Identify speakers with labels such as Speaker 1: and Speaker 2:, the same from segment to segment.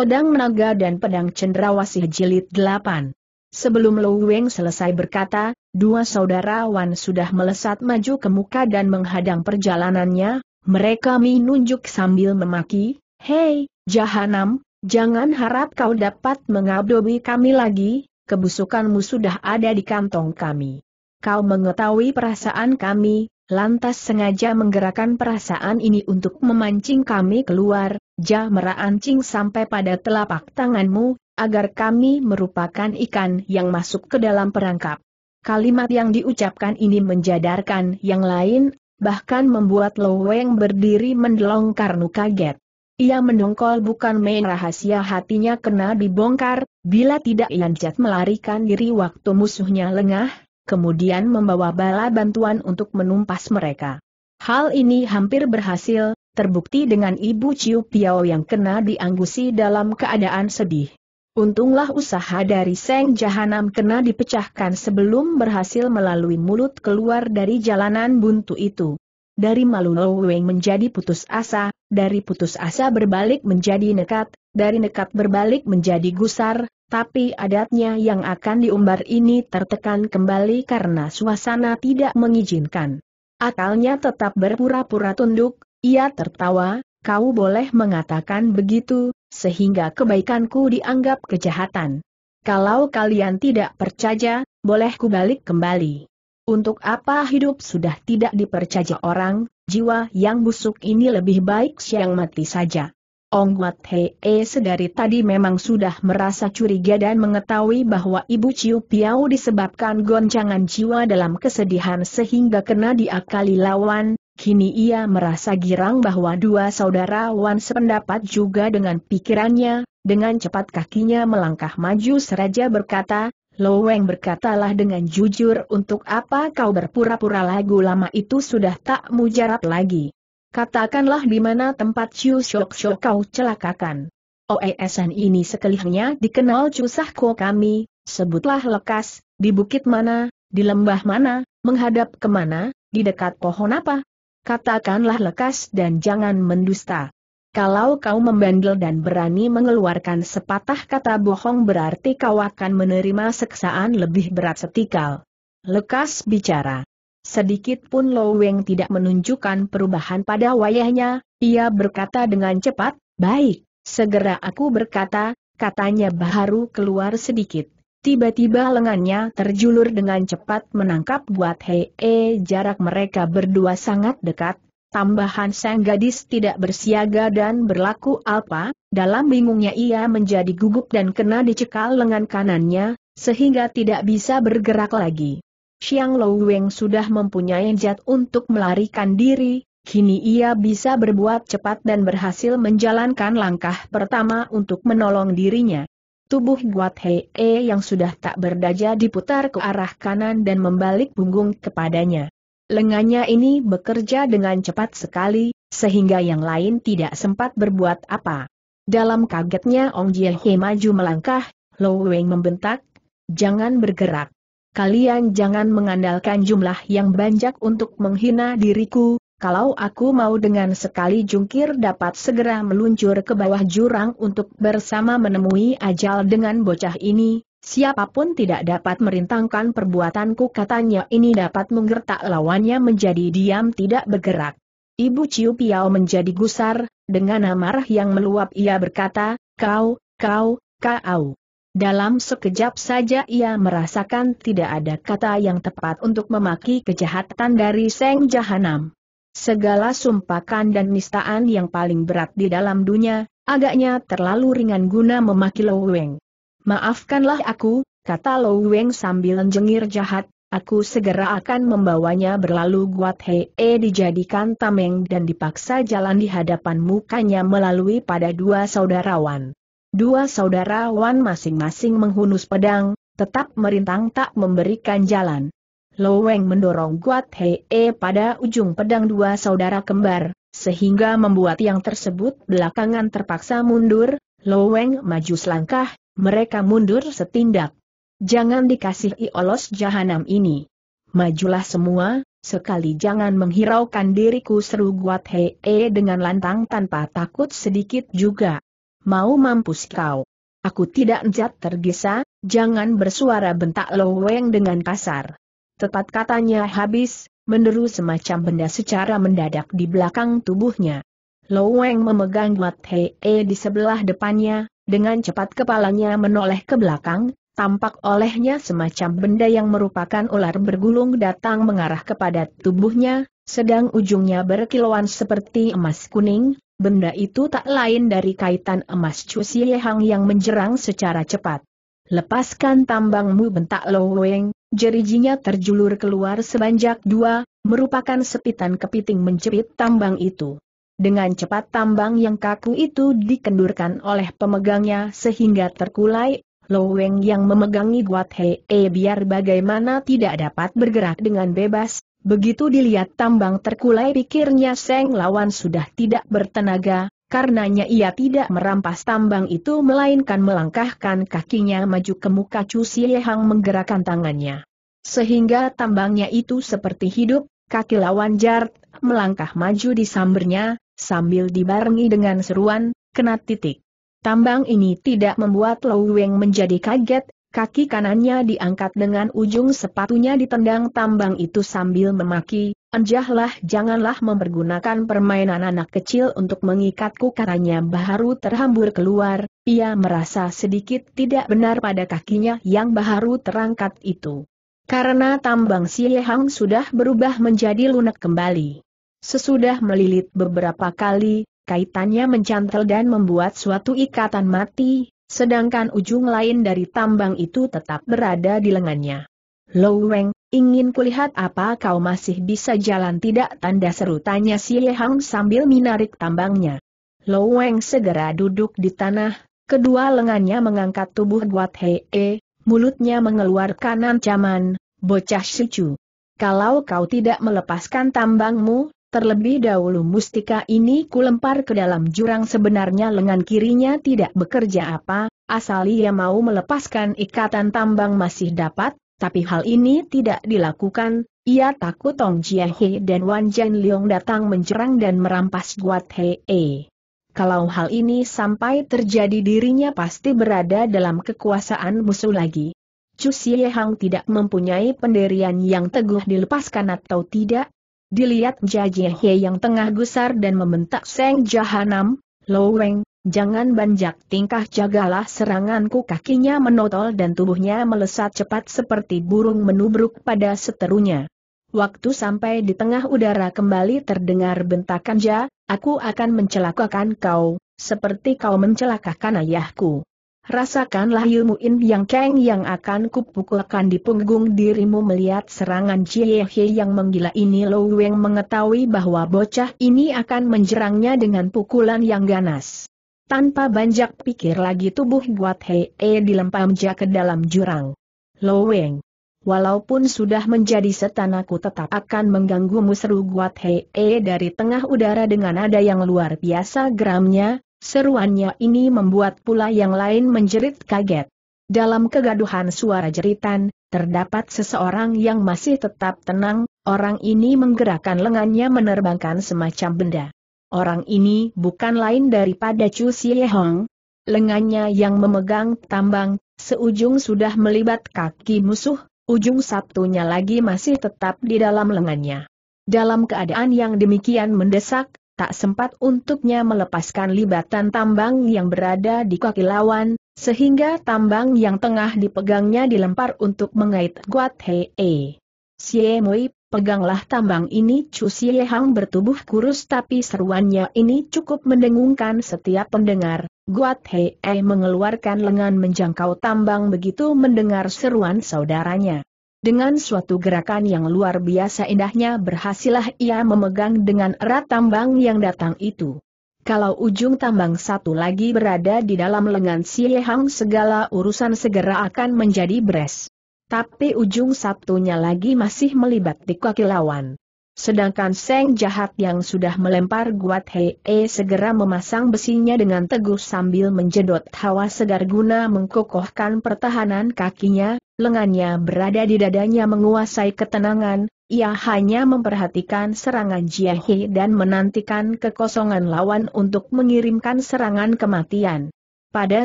Speaker 1: Pedang Naga dan Pedang Cendrawasih Jilid 8 Sebelum Lo Weng selesai berkata, dua saudara Wan sudah melesat maju ke muka dan menghadang perjalanannya, mereka menunjuk sambil memaki, Hei, Jahanam, jangan harap kau dapat mengadobi kami lagi, kebusukanmu sudah ada di kantong kami. Kau mengetahui perasaan kami, lantas sengaja menggerakkan perasaan ini untuk memancing kami keluar, ja merancing sampai pada telapak tanganmu, agar kami merupakan ikan yang masuk ke dalam perangkap. Kalimat yang diucapkan ini menjadarkan yang lain, bahkan membuat Loweng berdiri mendelong karena kaget. Ia mendongkol bukan main rahasia hatinya kena dibongkar, bila tidak Yanjat melarikan diri waktu musuhnya lengah, kemudian membawa bala bantuan untuk menumpas mereka. Hal ini hampir berhasil, terbukti dengan Ibu Ciu Piao yang kena dianggusi dalam keadaan sedih. Untunglah usaha dari Seng Jahanam kena dipecahkan sebelum berhasil melalui mulut keluar dari jalanan buntu itu. Dari malu Weng menjadi putus asa, dari putus asa berbalik menjadi nekat, dari nekat berbalik menjadi gusar, tapi adatnya yang akan diumbar ini tertekan kembali karena suasana tidak mengizinkan. Akalnya tetap berpura-pura tunduk, ia tertawa, kau boleh mengatakan begitu, sehingga kebaikanku dianggap kejahatan. Kalau kalian tidak percaya, boleh kubalik kembali. Untuk apa hidup sudah tidak dipercaya orang, jiwa yang busuk ini lebih baik siang mati saja. Ong Wat Hee sedari tadi memang sudah merasa curiga dan mengetahui bahwa Ibu Ciu Piao disebabkan goncangan jiwa dalam kesedihan sehingga kena diakali lawan, kini ia merasa girang bahwa dua saudara Wan sependapat juga dengan pikirannya, dengan cepat kakinya melangkah maju seraja berkata, Loweng berkatalah dengan jujur untuk apa kau berpura-pura lagu lama itu sudah tak mujarab lagi. Katakanlah di mana tempat Chu Shok Shok kau celakakan. OESN ini sekelihnya dikenal Cusahko kami, sebutlah lekas, di bukit mana, di lembah mana, menghadap ke mana, di dekat pohon apa? Katakanlah lekas dan jangan mendusta. Kalau kau membandel dan berani mengeluarkan sepatah kata bohong berarti kau akan menerima seksaan lebih berat setikal. Lekas bicara. Sedikit pun Lo Weng tidak menunjukkan perubahan pada wayahnya, ia berkata dengan cepat, baik, segera aku berkata, katanya baru keluar sedikit. Tiba-tiba lengannya terjulur dengan cepat menangkap buat Hei e jarak mereka berdua sangat dekat, tambahan sang gadis tidak bersiaga dan berlaku alpa, dalam bingungnya ia menjadi gugup dan kena dicekal lengan kanannya, sehingga tidak bisa bergerak lagi. Xiang Lou Weng sudah mempunyai jat untuk melarikan diri, kini ia bisa berbuat cepat dan berhasil menjalankan langkah pertama untuk menolong dirinya. Tubuh Guat Hei e yang sudah tak berdaja diputar ke arah kanan dan membalik punggung kepadanya. Lengannya ini bekerja dengan cepat sekali, sehingga yang lain tidak sempat berbuat apa. Dalam kagetnya Ong Jie He maju melangkah, Lou Weng membentak, jangan bergerak. Kalian jangan mengandalkan jumlah yang banyak untuk menghina diriku, kalau aku mau dengan sekali jungkir dapat segera meluncur ke bawah jurang untuk bersama menemui ajal dengan bocah ini, siapa pun tidak dapat merintangkan perbuatanku katanya ini dapat menggertak lawannya menjadi diam tidak bergerak. Ibu Ciu Piao menjadi gusar, dengan amarah yang meluap ia berkata, kau, kau, kau. Dalam sekejap saja ia merasakan tidak ada kata yang tepat untuk memaki kejahatan dari Seng Jahanam. Segala sumpakan dan nistaan yang paling berat di dalam dunia, agaknya terlalu ringan guna memaki Lo Weng. Maafkanlah aku, kata Lo Weng sambil jengir jahat, aku segera akan membawanya berlalu Guat Hei e dijadikan tameng dan dipaksa jalan di hadapan mukanya melalui pada dua saudarawan. Dua saudara Wan masing-masing menghunus pedang, tetap merintang tak memberikan jalan. Loweng mendorong Guat Hei e pada ujung pedang dua saudara kembar, sehingga membuat yang tersebut belakangan terpaksa mundur, Loweng maju selangkah, mereka mundur setindak. Jangan dikasihi olos jahanam ini. Majulah semua, sekali jangan menghiraukan diriku seru Guat Hei e dengan lantang tanpa takut sedikit juga. Mau mampus kau. Aku tidak njat tergesa, jangan bersuara bentak Lo Weng dengan kasar. Tepat katanya habis, menderu semacam benda secara mendadak di belakang tubuhnya. Lo Weng memegang Wat Hei di sebelah depannya, dengan cepat kepalanya menoleh ke belakang, tampak olehnya semacam benda yang merupakan ular bergulung datang mengarah kepada tubuhnya, sedang ujungnya berkilauan seperti emas kuning, benda itu tak lain dari kaitan emas Chu Hang yang menjerang secara cepat. Lepaskan tambangmu bentak Lo Weng, jerijinya terjulur keluar sebanjak dua, merupakan sepitan kepiting mencepit tambang itu. Dengan cepat tambang yang kaku itu dikendurkan oleh pemegangnya sehingga terkulai, Lo Weng yang memegangi Guat Hei e biar bagaimana tidak dapat bergerak dengan bebas, begitu dilihat tambang terkulai pikirnya Seng lawan sudah tidak bertenaga, karenanya ia tidak merampas tambang itu melainkan melangkahkan kakinya maju ke muka Chu Hang menggerakkan tangannya. Sehingga tambangnya itu seperti hidup, kaki lawan Jart, melangkah maju di sambernya, sambil dibarengi dengan seruan, kena titik. Tambang ini tidak membuat Lau Weng menjadi kaget, kaki kanannya diangkat dengan ujung sepatunya ditendang tambang itu sambil memaki, Enjahlah janganlah mempergunakan permainan anak kecil untuk mengikatku katanya baru terhambur keluar, ia merasa sedikit tidak benar pada kakinya yang baru terangkat itu. Karena tambang si Hang sudah berubah menjadi lunak kembali. Sesudah melilit beberapa kali, kaitannya mencantel dan membuat suatu ikatan mati, sedangkan ujung lain dari tambang itu tetap berada di lengannya. Lo Weng, ingin kulihat apa kau masih bisa jalan tidak tanda seru tanya si Hang sambil menarik tambangnya. Lo Weng segera duduk di tanah, kedua lengannya mengangkat tubuh Guat Hei, mulutnya mengeluarkan ancaman, bocah sicu. Kalau kau tidak melepaskan tambangmu, Terlebih dahulu mustika ini kulempar ke dalam jurang sebenarnya lengan kirinya tidak bekerja apa, asal ia mau melepaskan ikatan tambang masih dapat, tapi hal ini tidak dilakukan, ia takut Tong Jie He dan Wan Jan Leong datang menjerang dan merampas Guat He. Kalau hal ini sampai terjadi dirinya pasti berada dalam kekuasaan musuh lagi. Chu Hang tidak mempunyai pendirian yang teguh dilepaskan atau tidak, Dilihat Jajiehe yang tengah gusar dan membentak Seng Jahanam, Loweng, jangan banjak tingkah jagalah seranganku kakinya menotol dan tubuhnya melesat cepat seperti burung menubruk pada seterunya. Waktu sampai di tengah udara kembali terdengar bentakan Ja, aku akan mencelakakan kau, seperti kau mencelakakan ayahku. Rasakanlah ilmu in yang keng yang akan kupukulkan di punggung dirimu melihat serangan Jie yang menggila ini Lo Weng mengetahui bahwa bocah ini akan menjerangnya dengan pukulan yang ganas. Tanpa banjak pikir lagi tubuh Guat Hei dilempam Ja ke dalam jurang. Lo Weng. Walaupun sudah menjadi setan aku tetap akan mengganggumu seru Guat Hei dari tengah udara dengan nada yang luar biasa geramnya, Seruannya ini membuat pula yang lain menjerit kaget. Dalam kegaduhan suara jeritan, terdapat seseorang yang masih tetap tenang, orang ini menggerakkan lengannya menerbangkan semacam benda. Orang ini bukan lain daripada Chu Hong. Lengannya yang memegang tambang, seujung sudah melibat kaki musuh, ujung satunya lagi masih tetap di dalam lengannya. Dalam keadaan yang demikian mendesak, tak sempat untuknya melepaskan libatan tambang yang berada di kaki lawan, sehingga tambang yang tengah dipegangnya dilempar untuk mengait Guat Hei. Xie Mui, peganglah tambang ini Chu Xie Hang bertubuh kurus tapi seruannya ini cukup mendengungkan setiap pendengar. Guat Hei mengeluarkan lengan menjangkau tambang begitu mendengar seruan saudaranya. Dengan suatu gerakan yang luar biasa indahnya berhasillah ia memegang dengan erat tambang yang datang itu. Kalau ujung tambang satu lagi berada di dalam lengan si Hang segala urusan segera akan menjadi beres. Tapi ujung satunya lagi masih melibat di kaki lawan. Sedangkan Seng jahat yang sudah melempar Guat Hei segera memasang besinya dengan teguh sambil menjedot hawa segar guna mengkokohkan pertahanan kakinya, lengannya berada di dadanya menguasai ketenangan, ia hanya memperhatikan serangan Jiehe dan menantikan kekosongan lawan untuk mengirimkan serangan kematian. Pada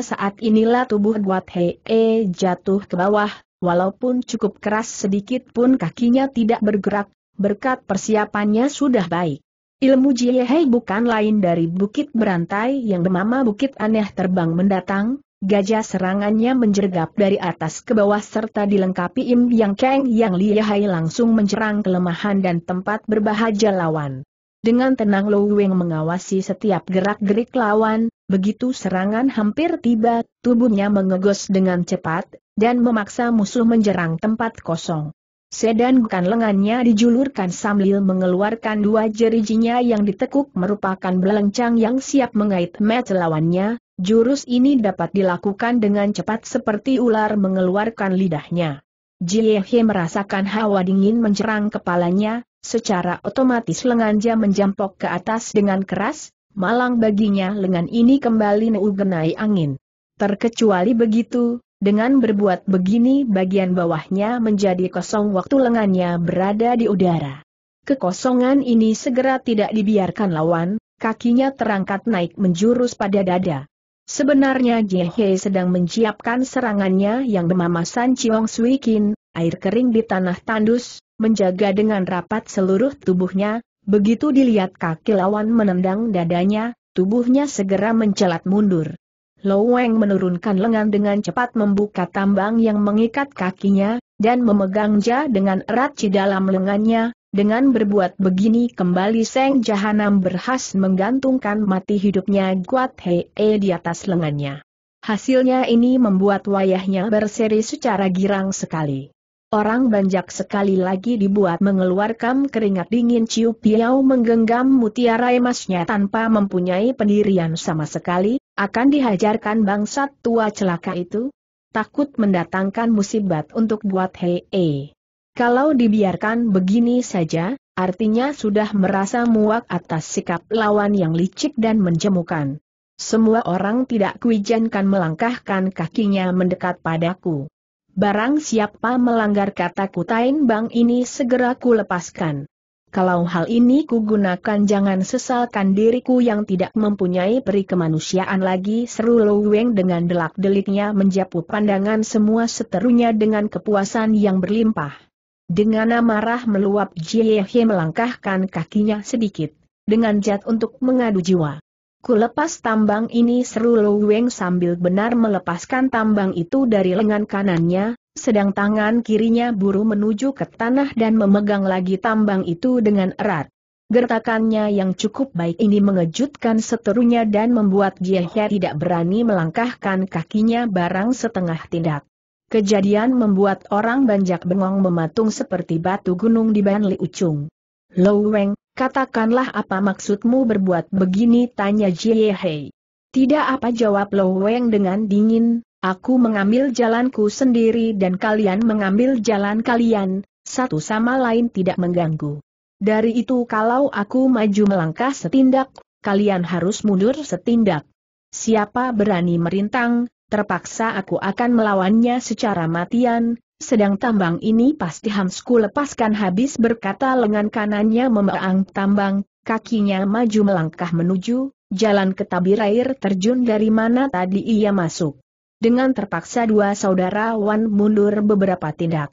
Speaker 1: saat inilah tubuh Guat Hei jatuh ke bawah, walaupun cukup keras sedikit pun kakinya tidak bergerak, berkat persiapannya sudah baik. Ilmu Jiehe bukan lain dari bukit berantai yang bernama bukit aneh terbang mendatang, Gajah serangannya menjergap dari atas ke bawah serta dilengkapi Im Yang Kang yang lihai langsung mencerang kelemahan dan tempat berbahaya lawan. Dengan tenang Lo Weng mengawasi setiap gerak-gerik lawan, begitu serangan hampir tiba, tubuhnya mengegos dengan cepat, dan memaksa musuh menjerang tempat kosong. Sedan bukan lengannya dijulurkan sambil mengeluarkan dua jerijinya yang ditekuk merupakan belencang yang siap mengait mata lawannya, Jurus ini dapat dilakukan dengan cepat seperti ular mengeluarkan lidahnya. Jiehe merasakan hawa dingin mencerang kepalanya, secara otomatis lengannya menjampok ke atas dengan keras, malang baginya lengan ini kembali neugenai angin. Terkecuali begitu, dengan berbuat begini bagian bawahnya menjadi kosong waktu lengannya berada di udara. Kekosongan ini segera tidak dibiarkan lawan, kakinya terangkat naik menjurus pada dada. Sebenarnya Jehe sedang menyiapkan serangannya yang bernama San Chiong Sui Kin, air kering di tanah tandus, menjaga dengan rapat seluruh tubuhnya, begitu dilihat kaki lawan menendang dadanya, tubuhnya segera mencelat mundur. Lo Weng menurunkan lengan dengan cepat membuka tambang yang mengikat kakinya, dan memegang ja dengan erat di dalam lengannya, dengan berbuat begini kembali Seng Jahanam berhas menggantungkan mati hidupnya Guat Hei di atas lengannya. Hasilnya ini membuat wayahnya berseri secara girang sekali. Orang banjak sekali lagi dibuat mengeluarkan keringat dingin Ciu Piao menggenggam mutiara emasnya tanpa mempunyai pendirian sama sekali, akan dihajarkan bangsat tua celaka itu? Takut mendatangkan musibat untuk buat Hei kalau dibiarkan begini saja, artinya sudah merasa muak atas sikap lawan yang licik dan menjemukan. Semua orang tidak kuijankan melangkahkan kakinya mendekat padaku. Barang siapa melanggar kata kutain bang ini segera ku lepaskan. Kalau hal ini kugunakan jangan sesalkan diriku yang tidak mempunyai peri kemanusiaan lagi seru Weng dengan delak-deliknya menjapu pandangan semua seterunya dengan kepuasan yang berlimpah. Dengan amarah meluap Jiehe melangkahkan kakinya sedikit, dengan jat untuk mengadu jiwa. Ku lepas tambang ini seru Lo Weng sambil benar melepaskan tambang itu dari lengan kanannya, sedang tangan kirinya buru menuju ke tanah dan memegang lagi tambang itu dengan erat. Gertakannya yang cukup baik ini mengejutkan seterunya dan membuat Jiehe tidak berani melangkahkan kakinya barang setengah tindak. Kejadian membuat orang banjak bengong mematung seperti batu gunung di Ban Li Ucung. Lo Weng, katakanlah apa maksudmu berbuat begini tanya Jie Hei. Tidak apa jawab Lo Weng dengan dingin, aku mengambil jalanku sendiri dan kalian mengambil jalan kalian, satu sama lain tidak mengganggu. Dari itu kalau aku maju melangkah setindak, kalian harus mundur setindak. Siapa berani merintang, terpaksa aku akan melawannya secara matian, sedang tambang ini pasti Hamsku lepaskan habis berkata lengan kanannya memeang tambang, kakinya maju melangkah menuju, jalan ke tabir air terjun dari mana tadi ia masuk. Dengan terpaksa dua saudara Wan mundur beberapa tindak.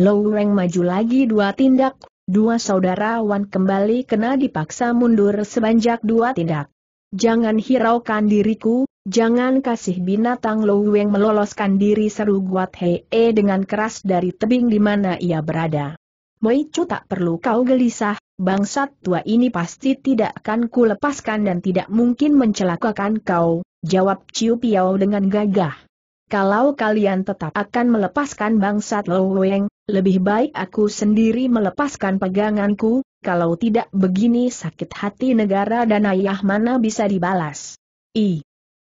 Speaker 1: Low Weng maju lagi dua tindak, dua saudara Wan kembali kena dipaksa mundur sebanyak dua tindak. Jangan hiraukan diriku, Jangan kasih binatang Lo Weng meloloskan diri seru Guat Hei dengan keras dari tebing di mana ia berada. Moi Chu tak perlu kau gelisah, bangsat tua ini pasti tidak akan kulepaskan dan tidak mungkin mencelakakan kau, jawab Ciu Piao dengan gagah. Kalau kalian tetap akan melepaskan bangsat Lo Weng, lebih baik aku sendiri melepaskan peganganku, kalau tidak begini sakit hati negara dan ayah mana bisa dibalas. I.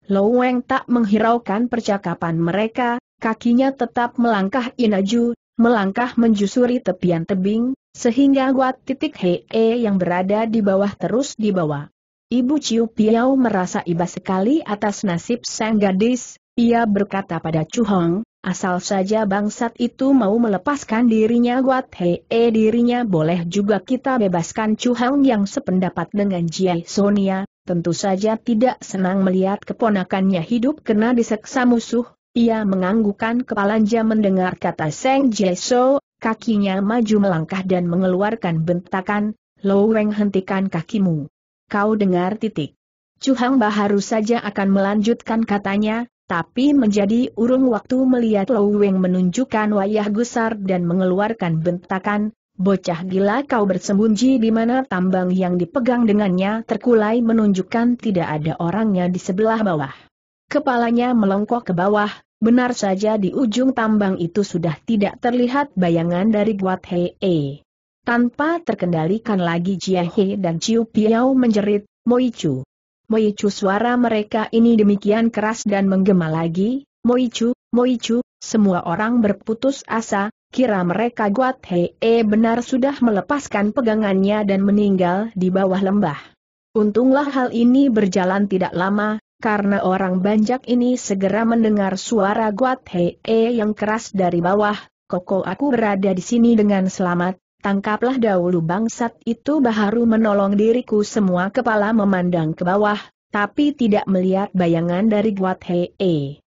Speaker 1: Lo Weng tak menghiraukan percakapan mereka, kakinya tetap melangkah inaju, melangkah menjusuri tepian tebing, sehingga Wat titik Hee yang berada di bawah terus di bawah. Ibu Ciu Piao merasa iba sekali atas nasib sang gadis, ia berkata pada Chu Hong, asal saja bangsat itu mau melepaskan dirinya Guat Hei dirinya boleh juga kita bebaskan Chu Hong yang sependapat dengan Jie Sonia, tentu saja tidak senang melihat keponakannya hidup kena diseksa musuh, ia menganggukkan kepalanya mendengar kata Seng Jeso, kakinya maju melangkah dan mengeluarkan bentakan, Lo Weng hentikan kakimu. Kau dengar titik. Chuhang baru saja akan melanjutkan katanya, tapi menjadi urung waktu melihat Lo Weng menunjukkan wayah gusar dan mengeluarkan bentakan, bocah gila kau bersembunyi di mana tambang yang dipegang dengannya terkulai menunjukkan tidak ada orangnya di sebelah bawah. Kepalanya melongkok ke bawah, benar saja di ujung tambang itu sudah tidak terlihat bayangan dari Guat Hei. Tanpa terkendalikan lagi Jia He dan Chiu Piao menjerit, Moichu. Moichu suara mereka ini demikian keras dan menggema lagi, Moichu, Moichu, semua orang berputus asa, kira mereka Guat Hei benar sudah melepaskan pegangannya dan meninggal di bawah lembah. Untunglah hal ini berjalan tidak lama, karena orang banjak ini segera mendengar suara Guat Hei yang keras dari bawah, Koko aku berada di sini dengan selamat, Tangkaplah dahulu bangsat itu baru menolong diriku semua kepala memandang ke bawah, tapi tidak melihat bayangan dari Guat Hei.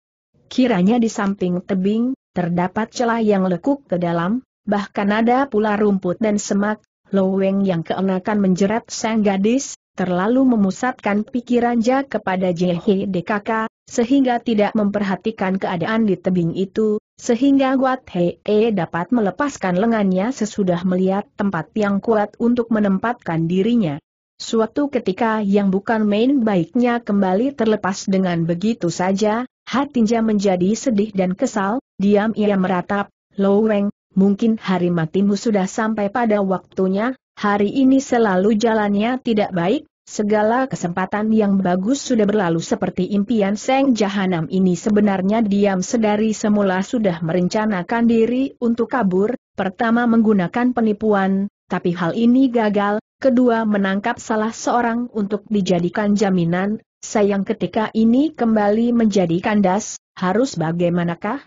Speaker 1: Kiranya di samping tebing, terdapat celah yang lekuk ke dalam, bahkan ada pula rumput dan semak, Loweng yang keenakan menjerat sang gadis, terlalu memusatkan pikirannya kepada JHDKK, sehingga tidak memperhatikan keadaan di tebing itu, sehingga Guat Hei dapat melepaskan lengannya sesudah melihat tempat yang kuat untuk menempatkan dirinya. Suatu ketika yang bukan main baiknya kembali terlepas dengan begitu saja, hatinya menjadi sedih dan kesal, diam ia meratap, Loweng, mungkin hari matimu sudah sampai pada waktunya, hari ini selalu jalannya tidak baik, Segala kesempatan yang bagus sudah berlalu seperti impian Seng Jahanam ini sebenarnya diam sedari semula sudah merencanakan diri untuk kabur, pertama menggunakan penipuan, tapi hal ini gagal, kedua menangkap salah seorang untuk dijadikan jaminan, sayang ketika ini kembali menjadi kandas, harus bagaimanakah?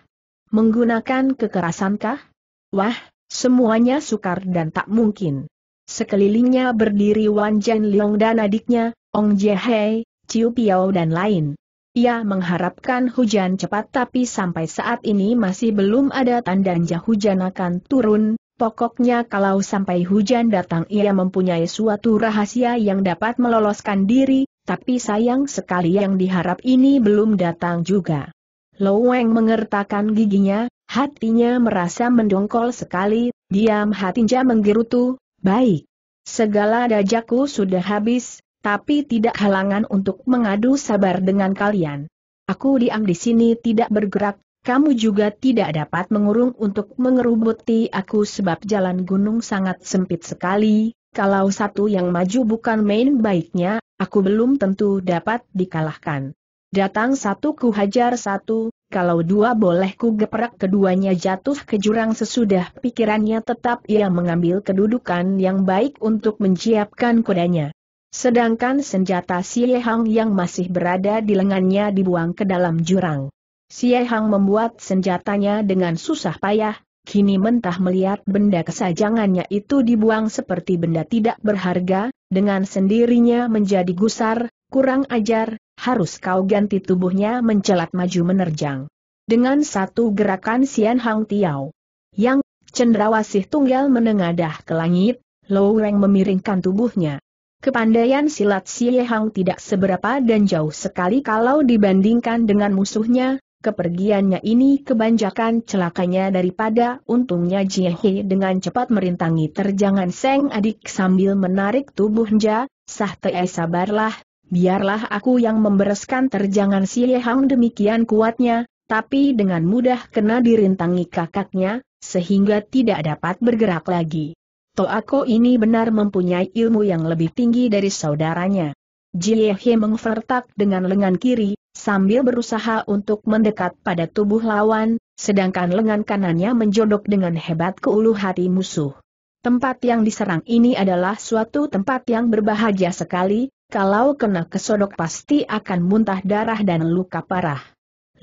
Speaker 1: Menggunakan kekerasankah? Wah, semuanya sukar dan tak mungkin. Sekelilingnya berdiri Wan Jen Leong dan adiknya, Ong Jie Hei, Chiu Piao dan lain. Ia mengharapkan hujan cepat tapi sampai saat ini masih belum ada tanda hujan akan turun, pokoknya kalau sampai hujan datang ia mempunyai suatu rahasia yang dapat meloloskan diri, tapi sayang sekali yang diharap ini belum datang juga. Lo Weng mengertakkan giginya, hatinya merasa mendongkol sekali, diam hatinya menggerutu, Baik. Segala dajaku sudah habis, tapi tidak halangan untuk mengadu sabar dengan kalian. Aku diam di sini tidak bergerak, kamu juga tidak dapat mengurung untuk mengerubuti aku sebab jalan gunung sangat sempit sekali, kalau satu yang maju bukan main baiknya, aku belum tentu dapat dikalahkan. Datang satu ku hajar satu, kalau dua boleh ku geprak keduanya jatuh ke jurang sesudah pikirannya tetap ia mengambil kedudukan yang baik untuk menyiapkan kudanya. Sedangkan senjata Siehang yang masih berada di lengannya dibuang ke dalam jurang. Siehang membuat senjatanya dengan susah payah, kini mentah melihat benda kesajangannya itu dibuang seperti benda tidak berharga, dengan sendirinya menjadi gusar, kurang ajar, harus kau ganti tubuhnya mencelat maju menerjang. Dengan satu gerakan Sian Hang Tiao, yang cendrawasih tunggal menengadah ke langit, Lo Weng memiringkan tubuhnya. Kepandaian silat Sian Hang tidak seberapa dan jauh sekali kalau dibandingkan dengan musuhnya, kepergiannya ini kebanjakan celakanya daripada untungnya Jiehe dengan cepat merintangi terjangan Seng adik sambil menarik tubuh Nja, sah te sabarlah, biarlah aku yang membereskan terjangan si Hang demikian kuatnya, tapi dengan mudah kena dirintangi kakaknya, sehingga tidak dapat bergerak lagi. Toako ini benar mempunyai ilmu yang lebih tinggi dari saudaranya. Jie mengvertak dengan lengan kiri, sambil berusaha untuk mendekat pada tubuh lawan, sedangkan lengan kanannya menjodok dengan hebat ke ulu hati musuh. Tempat yang diserang ini adalah suatu tempat yang berbahagia sekali, kalau kena kesodok pasti akan muntah darah dan luka parah.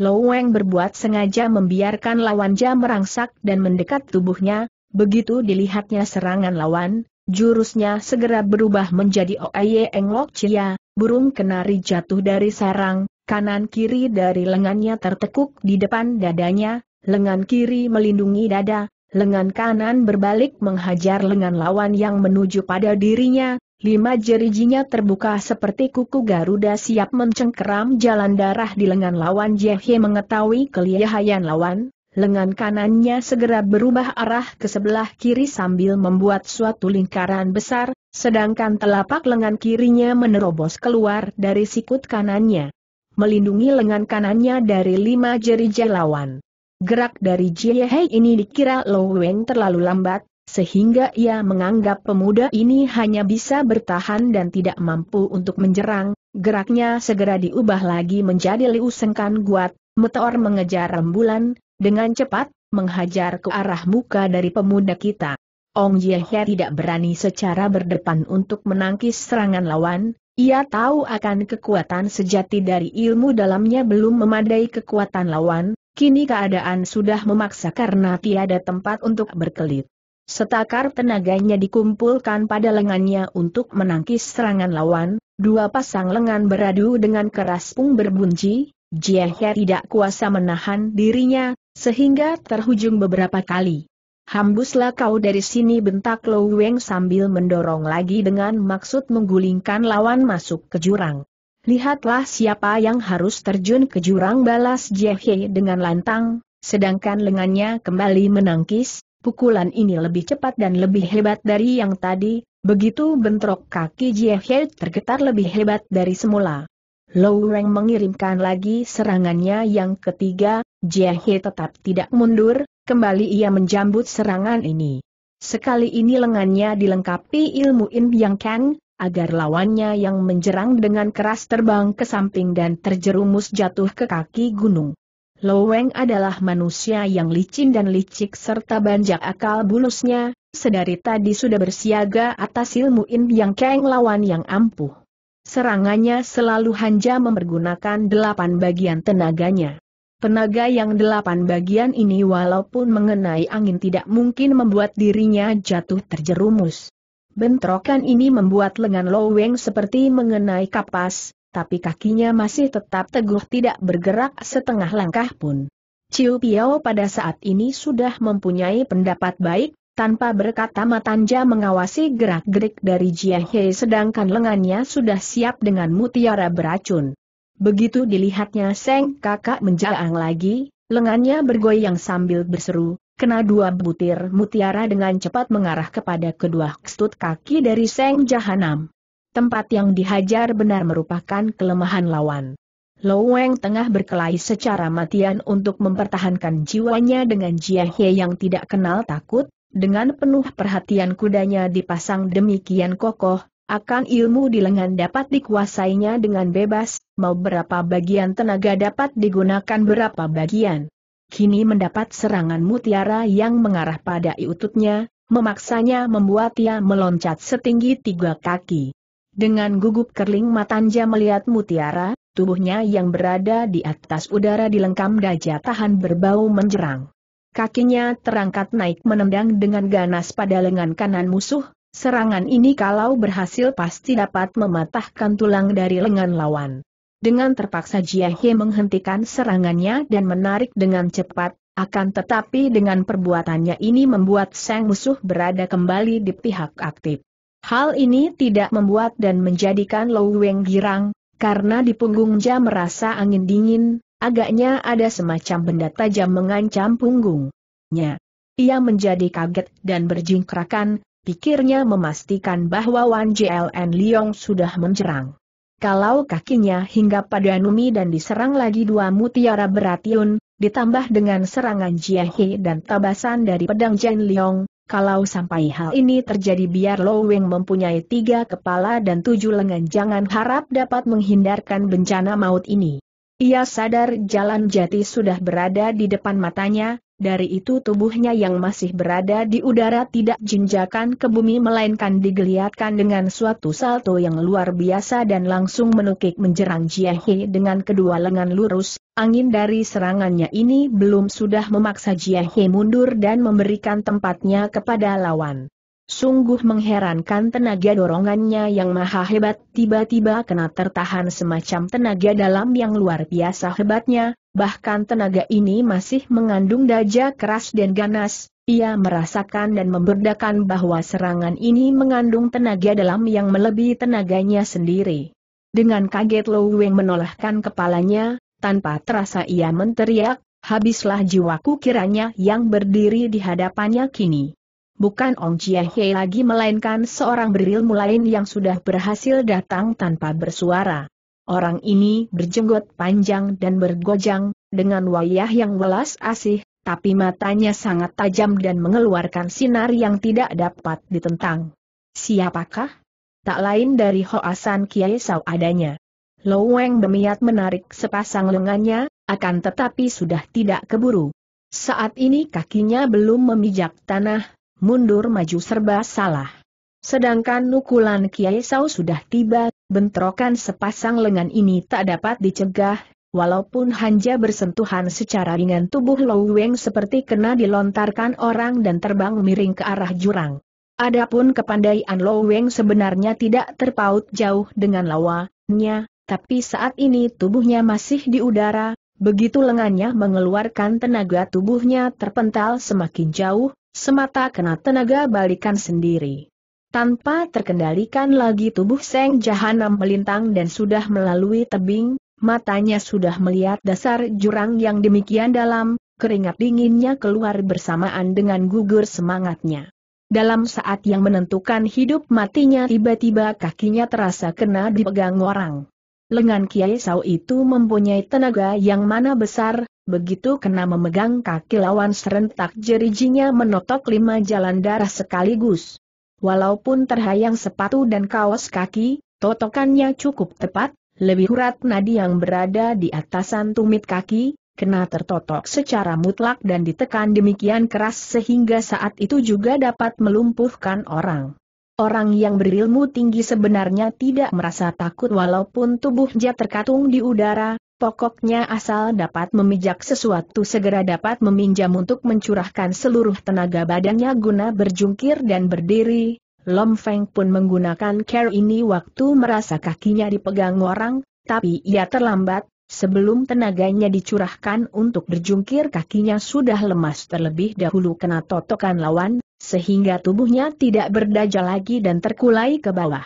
Speaker 1: Lo Weng berbuat sengaja membiarkan lawannya merangsak dan mendekat tubuhnya, begitu dilihatnya serangan lawan, jurusnya segera berubah menjadi Oye Englok Chia, burung kenari jatuh dari sarang, kanan kiri dari lengannya tertekuk di depan dadanya, lengan kiri melindungi dada, lengan kanan berbalik menghajar lengan lawan yang menuju pada dirinya, lima jerijinya terbuka seperti kuku Garuda siap mencengkeram jalan darah di lengan lawan Jehe mengetahui kelihayan lawan, lengan kanannya segera berubah arah ke sebelah kiri sambil membuat suatu lingkaran besar, sedangkan telapak lengan kirinya menerobos keluar dari sikut kanannya. Melindungi lengan kanannya dari lima jari lawan. Gerak dari Jie Hei ini dikira Lo Weng terlalu lambat, sehingga ia menganggap pemuda ini hanya bisa bertahan dan tidak mampu untuk menjerang, geraknya segera diubah lagi menjadi Liu Sengkan Guat, meteor mengejar rembulan, dengan cepat, menghajar ke arah muka dari pemuda kita. Ong Jie tidak berani secara berdepan untuk menangkis serangan lawan, ia tahu akan kekuatan sejati dari ilmu dalamnya belum memadai kekuatan lawan, kini keadaan sudah memaksa karena tiada tempat untuk berkelit. Setakar tenaganya dikumpulkan pada lengannya untuk menangkis serangan lawan, dua pasang lengan beradu dengan keras pun berbunyi, Jie tidak kuasa menahan dirinya, sehingga terhujung beberapa kali. Hambuslah kau dari sini bentak Lo Weng sambil mendorong lagi dengan maksud menggulingkan lawan masuk ke jurang. Lihatlah siapa yang harus terjun ke jurang balas Jie dengan lantang, sedangkan lengannya kembali menangkis, pukulan ini lebih cepat dan lebih hebat dari yang tadi, begitu bentrok kaki Jie tergetar lebih hebat dari semula. Lou Reng mengirimkan lagi serangannya yang ketiga, Jie tetap tidak mundur, kembali ia menjambut serangan ini. Sekali ini lengannya dilengkapi ilmu In Yang Kang, agar lawannya yang menjerang dengan keras terbang ke samping dan terjerumus jatuh ke kaki gunung. Lo Weng adalah manusia yang licin dan licik serta banjak akal bulusnya, sedari tadi sudah bersiaga atas ilmu In Yang Kang lawan yang ampuh. Serangannya selalu hanya mempergunakan delapan bagian tenaganya. Tenaga yang delapan bagian ini walaupun mengenai angin tidak mungkin membuat dirinya jatuh terjerumus. Bentrokan ini membuat lengan Loweng seperti mengenai kapas, tapi kakinya masih tetap teguh tidak bergerak setengah langkah pun. Ciu Piao pada saat ini sudah mempunyai pendapat baik, tanpa berkata Matanja mengawasi gerak-gerik dari Jia He sedangkan lengannya sudah siap dengan mutiara beracun. Begitu dilihatnya Seng kakak menjaang lagi, lengannya bergoyang sambil berseru, kena dua butir mutiara dengan cepat mengarah kepada kedua kstut kaki dari Seng Jahanam. Tempat yang dihajar benar merupakan kelemahan lawan. Lo Weng tengah berkelahi secara matian untuk mempertahankan jiwanya dengan Jia He yang tidak kenal takut, dengan penuh perhatian kudanya dipasang demikian kokoh, akan ilmu di lengan dapat dikuasainya dengan bebas, mau berapa bagian tenaga dapat digunakan berapa bagian. Kini mendapat serangan mutiara yang mengarah pada iututnya, memaksanya membuat ia meloncat setinggi tiga kaki. Dengan gugup kerling matanja melihat mutiara, tubuhnya yang berada di atas udara dilengkam daja tahan berbau menjerang. Kakinya terangkat naik menendang dengan ganas pada lengan kanan musuh, serangan ini kalau berhasil pasti dapat mematahkan tulang dari lengan lawan. Dengan terpaksa Jia He menghentikan serangannya dan menarik dengan cepat, akan tetapi dengan perbuatannya ini membuat sang musuh berada kembali di pihak aktif. Hal ini tidak membuat dan menjadikan Lou Weng girang, karena di punggungnya merasa angin dingin, Agaknya ada semacam benda tajam mengancam punggungnya. Ia menjadi kaget dan berjingkrakan, pikirnya memastikan bahwa Wan JLN Liong sudah menjerang. Kalau kakinya hingga pada Numi dan diserang lagi dua mutiara beratiun, ditambah dengan serangan Jiahe dan tabasan dari pedang Jen Liong, kalau sampai hal ini terjadi biar Lo Weng mempunyai tiga kepala dan tujuh lengan jangan harap dapat menghindarkan bencana maut ini. Ia sadar jalan jati sudah berada di depan matanya, dari itu tubuhnya yang masih berada di udara tidak jinjakan ke bumi melainkan digeliatkan dengan suatu salto yang luar biasa dan langsung menukik menjerang Jiahe dengan kedua lengan lurus, angin dari serangannya ini belum sudah memaksa Jiahe mundur dan memberikan tempatnya kepada lawan. Sungguh mengherankan tenaga dorongannya yang maha hebat tiba-tiba kena tertahan semacam tenaga dalam yang luar biasa hebatnya, bahkan tenaga ini masih mengandung daja keras dan ganas, ia merasakan dan memberdakan bahwa serangan ini mengandung tenaga dalam yang melebihi tenaganya sendiri. Dengan kaget Lo Weng menolehkan kepalanya, tanpa terasa ia menteriak, habislah jiwaku kiranya yang berdiri di hadapannya kini bukan Ong Chia Hei lagi melainkan seorang berilmu lain yang sudah berhasil datang tanpa bersuara. Orang ini berjenggot panjang dan bergojang, dengan wajah yang welas asih, tapi matanya sangat tajam dan mengeluarkan sinar yang tidak dapat ditentang. Siapakah? Tak lain dari Hoasan Kiai Sao adanya. Lo Weng berniat menarik sepasang lengannya, akan tetapi sudah tidak keburu. Saat ini kakinya belum memijak tanah, mundur maju serba salah. Sedangkan nukulan Kiai Sao sudah tiba, bentrokan sepasang lengan ini tak dapat dicegah, walaupun hanja bersentuhan secara ringan tubuh Lo Weng seperti kena dilontarkan orang dan terbang miring ke arah jurang. Adapun kepandaian Lo Weng sebenarnya tidak terpaut jauh dengan lawannya, tapi saat ini tubuhnya masih di udara, begitu lengannya mengeluarkan tenaga tubuhnya terpental semakin jauh, semata kena tenaga balikan sendiri. Tanpa terkendalikan lagi tubuh Seng Jahanam melintang dan sudah melalui tebing, matanya sudah melihat dasar jurang yang demikian dalam, keringat dinginnya keluar bersamaan dengan gugur semangatnya. Dalam saat yang menentukan hidup matinya tiba-tiba kakinya terasa kena dipegang orang. Lengan Kiai Sao itu mempunyai tenaga yang mana besar, begitu kena memegang kaki lawan serentak jerijinya menotok lima jalan darah sekaligus. Walaupun terhayang sepatu dan kaos kaki, totokannya cukup tepat, lebih hurat nadi yang berada di atasan tumit kaki, kena tertotok secara mutlak dan ditekan demikian keras sehingga saat itu juga dapat melumpuhkan orang. Orang yang berilmu tinggi sebenarnya tidak merasa takut walaupun tubuhnya terkatung di udara, Pokoknya asal dapat memijak sesuatu segera dapat meminjam untuk mencurahkan seluruh tenaga badannya guna berjungkir dan berdiri. Lom Feng pun menggunakan care ini waktu merasa kakinya dipegang orang, tapi ia terlambat, sebelum tenaganya dicurahkan untuk berjungkir kakinya sudah lemas terlebih dahulu kena totokan lawan, sehingga tubuhnya tidak berdaya lagi dan terkulai ke bawah.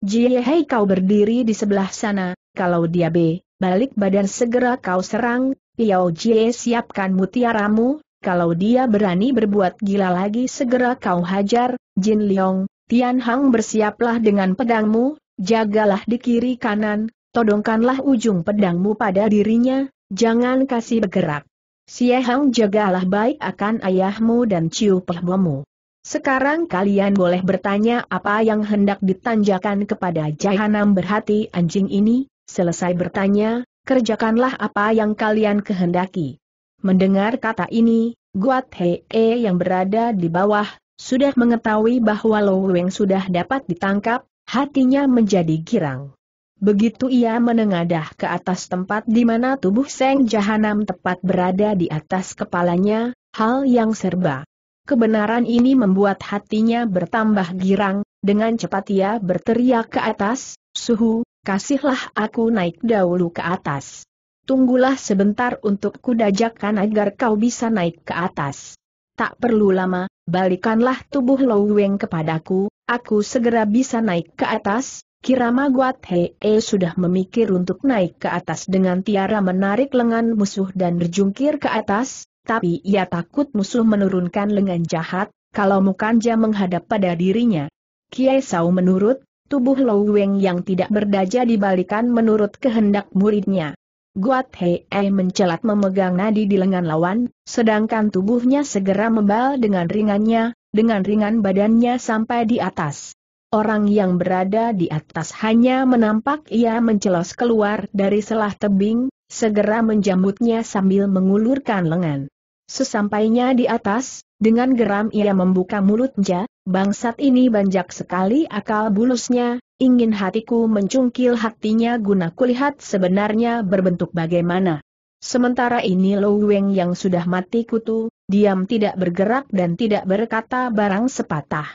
Speaker 1: Jie Hei kau berdiri di sebelah sana, kalau dia B, balik badan segera kau serang, Piao Jie siapkan mutiaramu, kalau dia berani berbuat gila lagi segera kau hajar, Jin Liong, Tian Hang bersiaplah dengan pedangmu, jagalah di kiri kanan, todongkanlah ujung pedangmu pada dirinya, jangan kasih bergerak. Xie Hang jagalah baik akan ayahmu dan Ciu Pehbomu. Sekarang kalian boleh bertanya apa yang hendak ditanjakan kepada Jahanam berhati anjing ini, Selesai bertanya, kerjakanlah apa yang kalian kehendaki. Mendengar kata ini, Guat Hei yang berada di bawah, sudah mengetahui bahwa Lo Weng sudah dapat ditangkap, hatinya menjadi girang. Begitu ia menengadah ke atas tempat di mana tubuh Seng Jahanam tepat berada di atas kepalanya, hal yang serba. Kebenaran ini membuat hatinya bertambah girang, dengan cepat ia berteriak ke atas, Suhu, kasihlah aku naik dahulu ke atas. Tunggulah sebentar untuk kudajakan agar kau bisa naik ke atas. Tak perlu lama, balikanlah tubuh Lo Weng kepadaku, aku segera bisa naik ke atas, Kirama Guat Hei sudah memikir untuk naik ke atas dengan tiara menarik lengan musuh dan berjungkir ke atas, tapi ia takut musuh menurunkan lengan jahat, kalau Mukanja menghadap pada dirinya. Kiai Sao menurut, tubuh Lo Weng yang tidak berdaja dibalikan menurut kehendak muridnya. Guat Hei mencelat memegang nadi di lengan lawan, sedangkan tubuhnya segera membal dengan ringannya, dengan ringan badannya sampai di atas. Orang yang berada di atas hanya menampak ia mencelos keluar dari selah tebing, segera menjambutnya sambil mengulurkan lengan. Sesampainya di atas, dengan geram ia membuka mulutnya, bangsat ini banjak sekali akal bulusnya, ingin hatiku mencungkil hatinya guna kulihat sebenarnya berbentuk bagaimana. Sementara ini Lo Weng yang sudah mati kutu, diam tidak bergerak dan tidak berkata barang sepatah.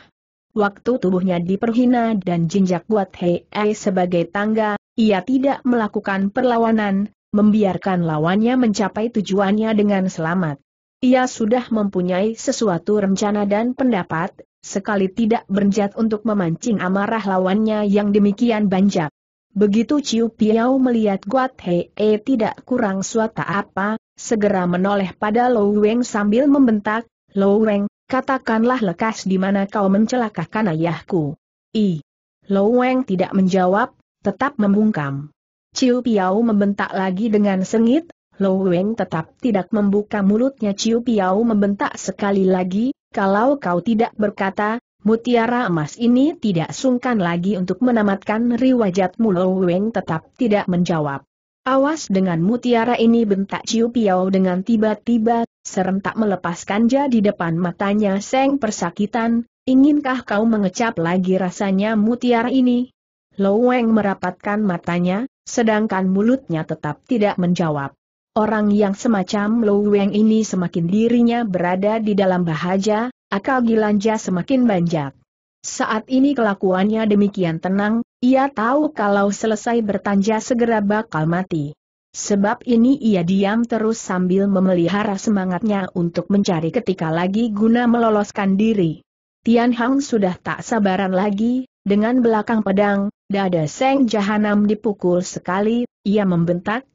Speaker 1: Waktu tubuhnya diperhina dan jinjak buat Hei sebagai tangga, ia tidak melakukan perlawanan, membiarkan lawannya mencapai tujuannya dengan selamat. Ia sudah mempunyai sesuatu rencana dan pendapat, sekali tidak berjat untuk memancing amarah lawannya yang demikian banjak. Begitu Ciu Piao melihat Guat Hei e tidak kurang suatu apa, segera menoleh pada Lo Weng sambil membentak, Lo Weng, katakanlah lekas di mana kau mencelakakan ayahku. I. Lo Weng tidak menjawab, tetap membungkam. Ciu Piao membentak lagi dengan sengit, Lo Weng tetap tidak membuka mulutnya Ciu Piao membentak sekali lagi, kalau kau tidak berkata, mutiara emas ini tidak sungkan lagi untuk menamatkan riwayatmu Lo Weng tetap tidak menjawab. Awas dengan mutiara ini bentak Ciu Piao dengan tiba-tiba, serentak melepaskan ja di depan matanya Seng persakitan, inginkah kau mengecap lagi rasanya mutiara ini? Lo Weng merapatkan matanya, sedangkan mulutnya tetap tidak menjawab. Orang yang semacam Lo Weng ini semakin dirinya berada di dalam bahaya, akal gilanja semakin banjak. Saat ini kelakuannya demikian tenang, ia tahu kalau selesai bertanja segera bakal mati. Sebab ini ia diam terus sambil memelihara semangatnya untuk mencari ketika lagi guna meloloskan diri. Tian Hang sudah tak sabaran lagi, dengan belakang pedang, dada Seng Jahanam dipukul sekali, ia membentak,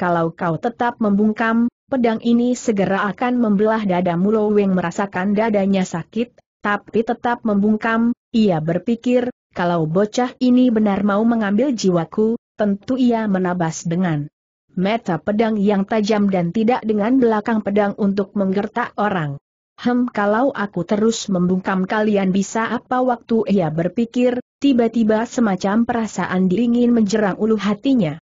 Speaker 1: kalau kau tetap membungkam, pedang ini segera akan membelah dada Muloweng merasakan dadanya sakit, tapi tetap membungkam, ia berpikir, kalau bocah ini benar mau mengambil jiwaku, tentu ia menabas dengan meta pedang yang tajam dan tidak dengan belakang pedang untuk menggertak orang. Hem kalau aku terus membungkam kalian bisa apa waktu ia berpikir, tiba-tiba semacam perasaan dingin menjerang ulu hatinya.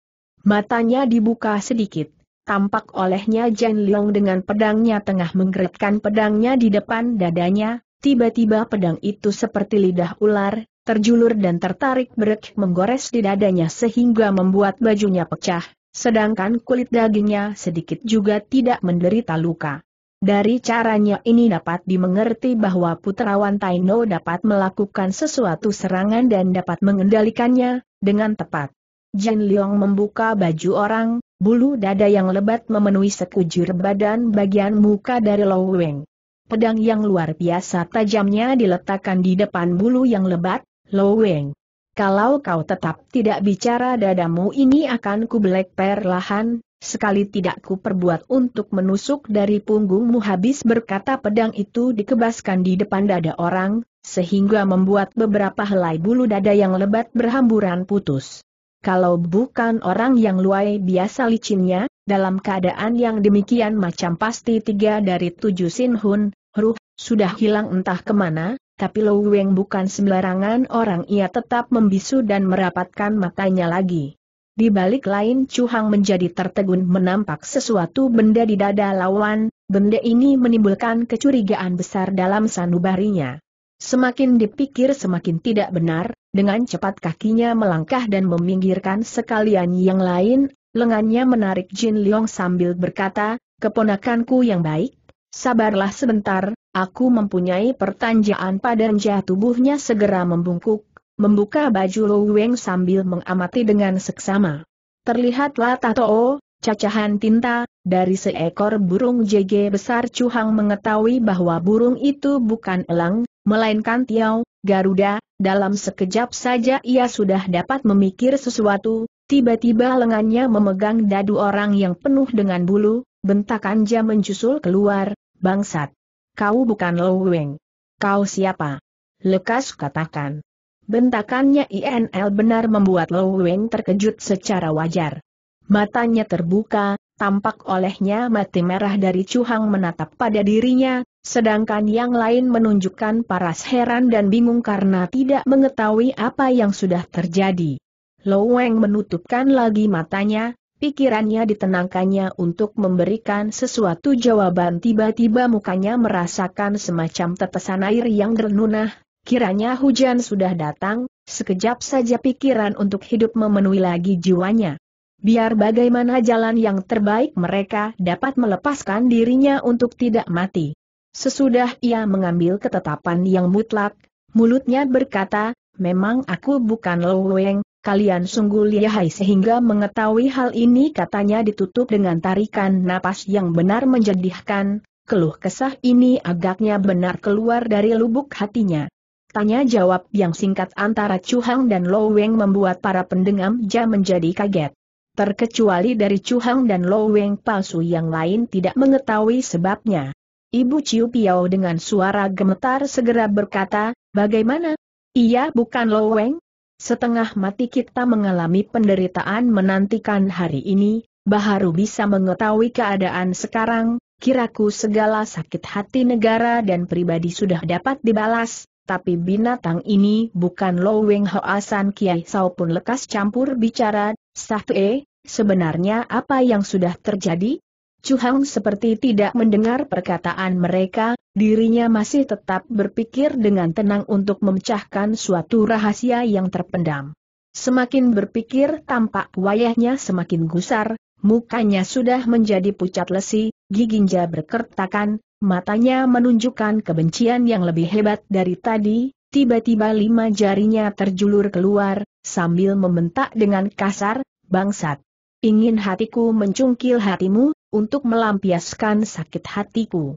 Speaker 1: Matanya dibuka sedikit. Tampak olehnya Jan Leong dengan pedangnya tengah menggerakkan pedangnya di depan dadanya, tiba-tiba pedang itu seperti lidah ular, terjulur dan tertarik berek menggores di dadanya sehingga membuat bajunya pecah, sedangkan kulit dagingnya sedikit juga tidak menderita luka. Dari caranya ini dapat dimengerti bahwa Putrawan Taino dapat melakukan sesuatu serangan dan dapat mengendalikannya dengan tepat. Jan Leong membuka baju orang, bulu dada yang lebat memenuhi sekujur badan bagian muka dari Lo Weng. Pedang yang luar biasa tajamnya diletakkan di depan bulu yang lebat, Lo Weng. Kalau kau tetap tidak bicara dadamu ini akan kubelek perlahan, sekali tidak ku perbuat untuk menusuk dari punggungmu habis berkata pedang itu dikebaskan di depan dada orang, sehingga membuat beberapa helai bulu dada yang lebat berhamburan putus. Kalau bukan orang yang luai biasa licinnya, dalam keadaan yang demikian macam pasti tiga dari tujuh Sin Hun, Ruh, sudah hilang entah ke mana, tapi Lo Weng bukan sembarangan orang ia tetap membisu dan merapatkan matanya lagi. Di balik lain Chu Hang menjadi tertegun menampak sesuatu benda di dada lawan, benda ini menimbulkan kecurigaan besar dalam sanubarinya. Semakin dipikir semakin tidak benar, dengan cepat kakinya melangkah dan meminggirkan sekalian yang lain, lengannya menarik Jin Leong sambil berkata, keponakanku yang baik, sabarlah sebentar, aku mempunyai pertanjaan pada renjah tubuhnya segera membungkuk, membuka baju Lo Weng sambil mengamati dengan seksama. Terlihatlah tato, cacahan tinta, dari seekor burung JG besar Cuhang mengetahui bahwa burung itu bukan elang, melainkan Tiao, Garuda, dalam sekejap saja ia sudah dapat memikir sesuatu, tiba-tiba lengannya memegang dadu orang yang penuh dengan bulu, bentakan jam menjusul keluar, bangsat. Kau bukan Lo Weng. Kau siapa? Lekas katakan. Bentakannya INL benar membuat Lo Weng terkejut secara wajar. Matanya terbuka, tampak olehnya mati merah dari Cuhang menatap pada dirinya, sedangkan yang lain menunjukkan paras heran dan bingung karena tidak mengetahui apa yang sudah terjadi. Lo Weng menutupkan lagi matanya, Pikirannya ditenangkannya untuk memberikan sesuatu jawaban tiba-tiba mukanya merasakan semacam tetesan air yang dernunah, kiranya hujan sudah datang, sekejap saja pikiran untuk hidup memenuhi lagi jiwanya. Biar bagaimana jalan yang terbaik mereka dapat melepaskan dirinya untuk tidak mati. Sesudah ia mengambil ketetapan yang mutlak, mulutnya berkata, memang aku bukan Loweng, kalian sungguh lihai sehingga mengetahui hal ini katanya ditutup dengan tarikan napas yang benar menjadikan, keluh kesah ini agaknya benar keluar dari lubuk hatinya. Tanya jawab yang singkat antara Chuhang dan Lo Weng membuat para pendengam ja menjadi kaget. Terkecuali dari Chuhang dan Lo Weng palsu yang lain tidak mengetahui sebabnya. Ibu Ciu Piao dengan suara gemetar segera berkata, bagaimana? Iya bukan Lo Weng? Setengah mati kita mengalami penderitaan menantikan hari ini, baru bisa mengetahui keadaan sekarang, kiraku segala sakit hati negara dan pribadi sudah dapat dibalas, tapi binatang ini bukan Loweng Hoasan Kiai saupun lekas campur bicara, Sahpe, sebenarnya apa yang sudah terjadi? Chuhang seperti tidak mendengar perkataan mereka, dirinya masih tetap berpikir dengan tenang untuk memecahkan suatu rahasia yang terpendam. Semakin berpikir tampak wayahnya semakin gusar, mukanya sudah menjadi pucat lesi, giginya berkertakan, matanya menunjukkan kebencian yang lebih hebat dari tadi, tiba-tiba lima jarinya terjulur keluar, sambil membentak dengan kasar, bangsat. Ingin hatiku mencungkil hatimu, untuk melampiaskan sakit hatiku.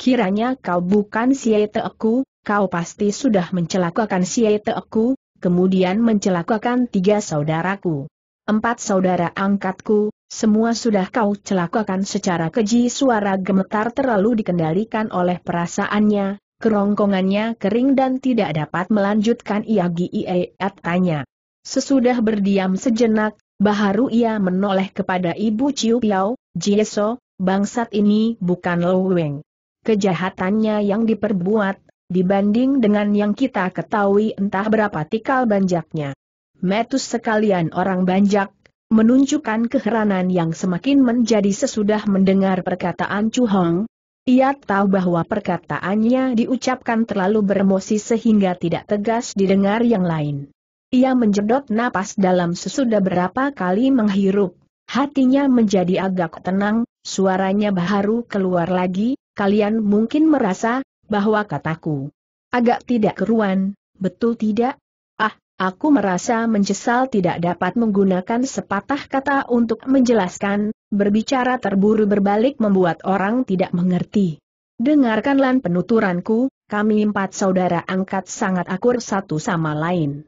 Speaker 1: Kiranya kau bukan Teeku, kau pasti sudah mencelakakan Teeku, kemudian mencelakakan tiga saudaraku. Empat saudara angkatku, semua sudah kau celakakan secara keji suara gemetar terlalu dikendalikan oleh perasaannya, kerongkongannya kering dan tidak dapat melanjutkan ia giat tanya. Sesudah berdiam sejenak, baru ia menoleh kepada Ibu Ciu Piao, Jieso, bangsat ini bukan Weng. Kejahatannya yang diperbuat, dibanding dengan yang kita ketahui entah berapa tikal banjaknya. Metus sekalian orang banjak, menunjukkan keheranan yang semakin menjadi sesudah mendengar perkataan Chu Hong. Ia tahu bahwa perkataannya diucapkan terlalu beremosi sehingga tidak tegas didengar yang lain. Ia menjedot napas dalam sesudah berapa kali menghirup, Hatinya menjadi agak tenang, suaranya baru keluar lagi, kalian mungkin merasa, bahwa kataku agak tidak keruan, betul tidak? Ah, aku merasa menyesal tidak dapat menggunakan sepatah kata untuk menjelaskan, berbicara terburu berbalik membuat orang tidak mengerti. Dengarkanlah penuturanku, kami empat saudara angkat sangat akur satu sama lain.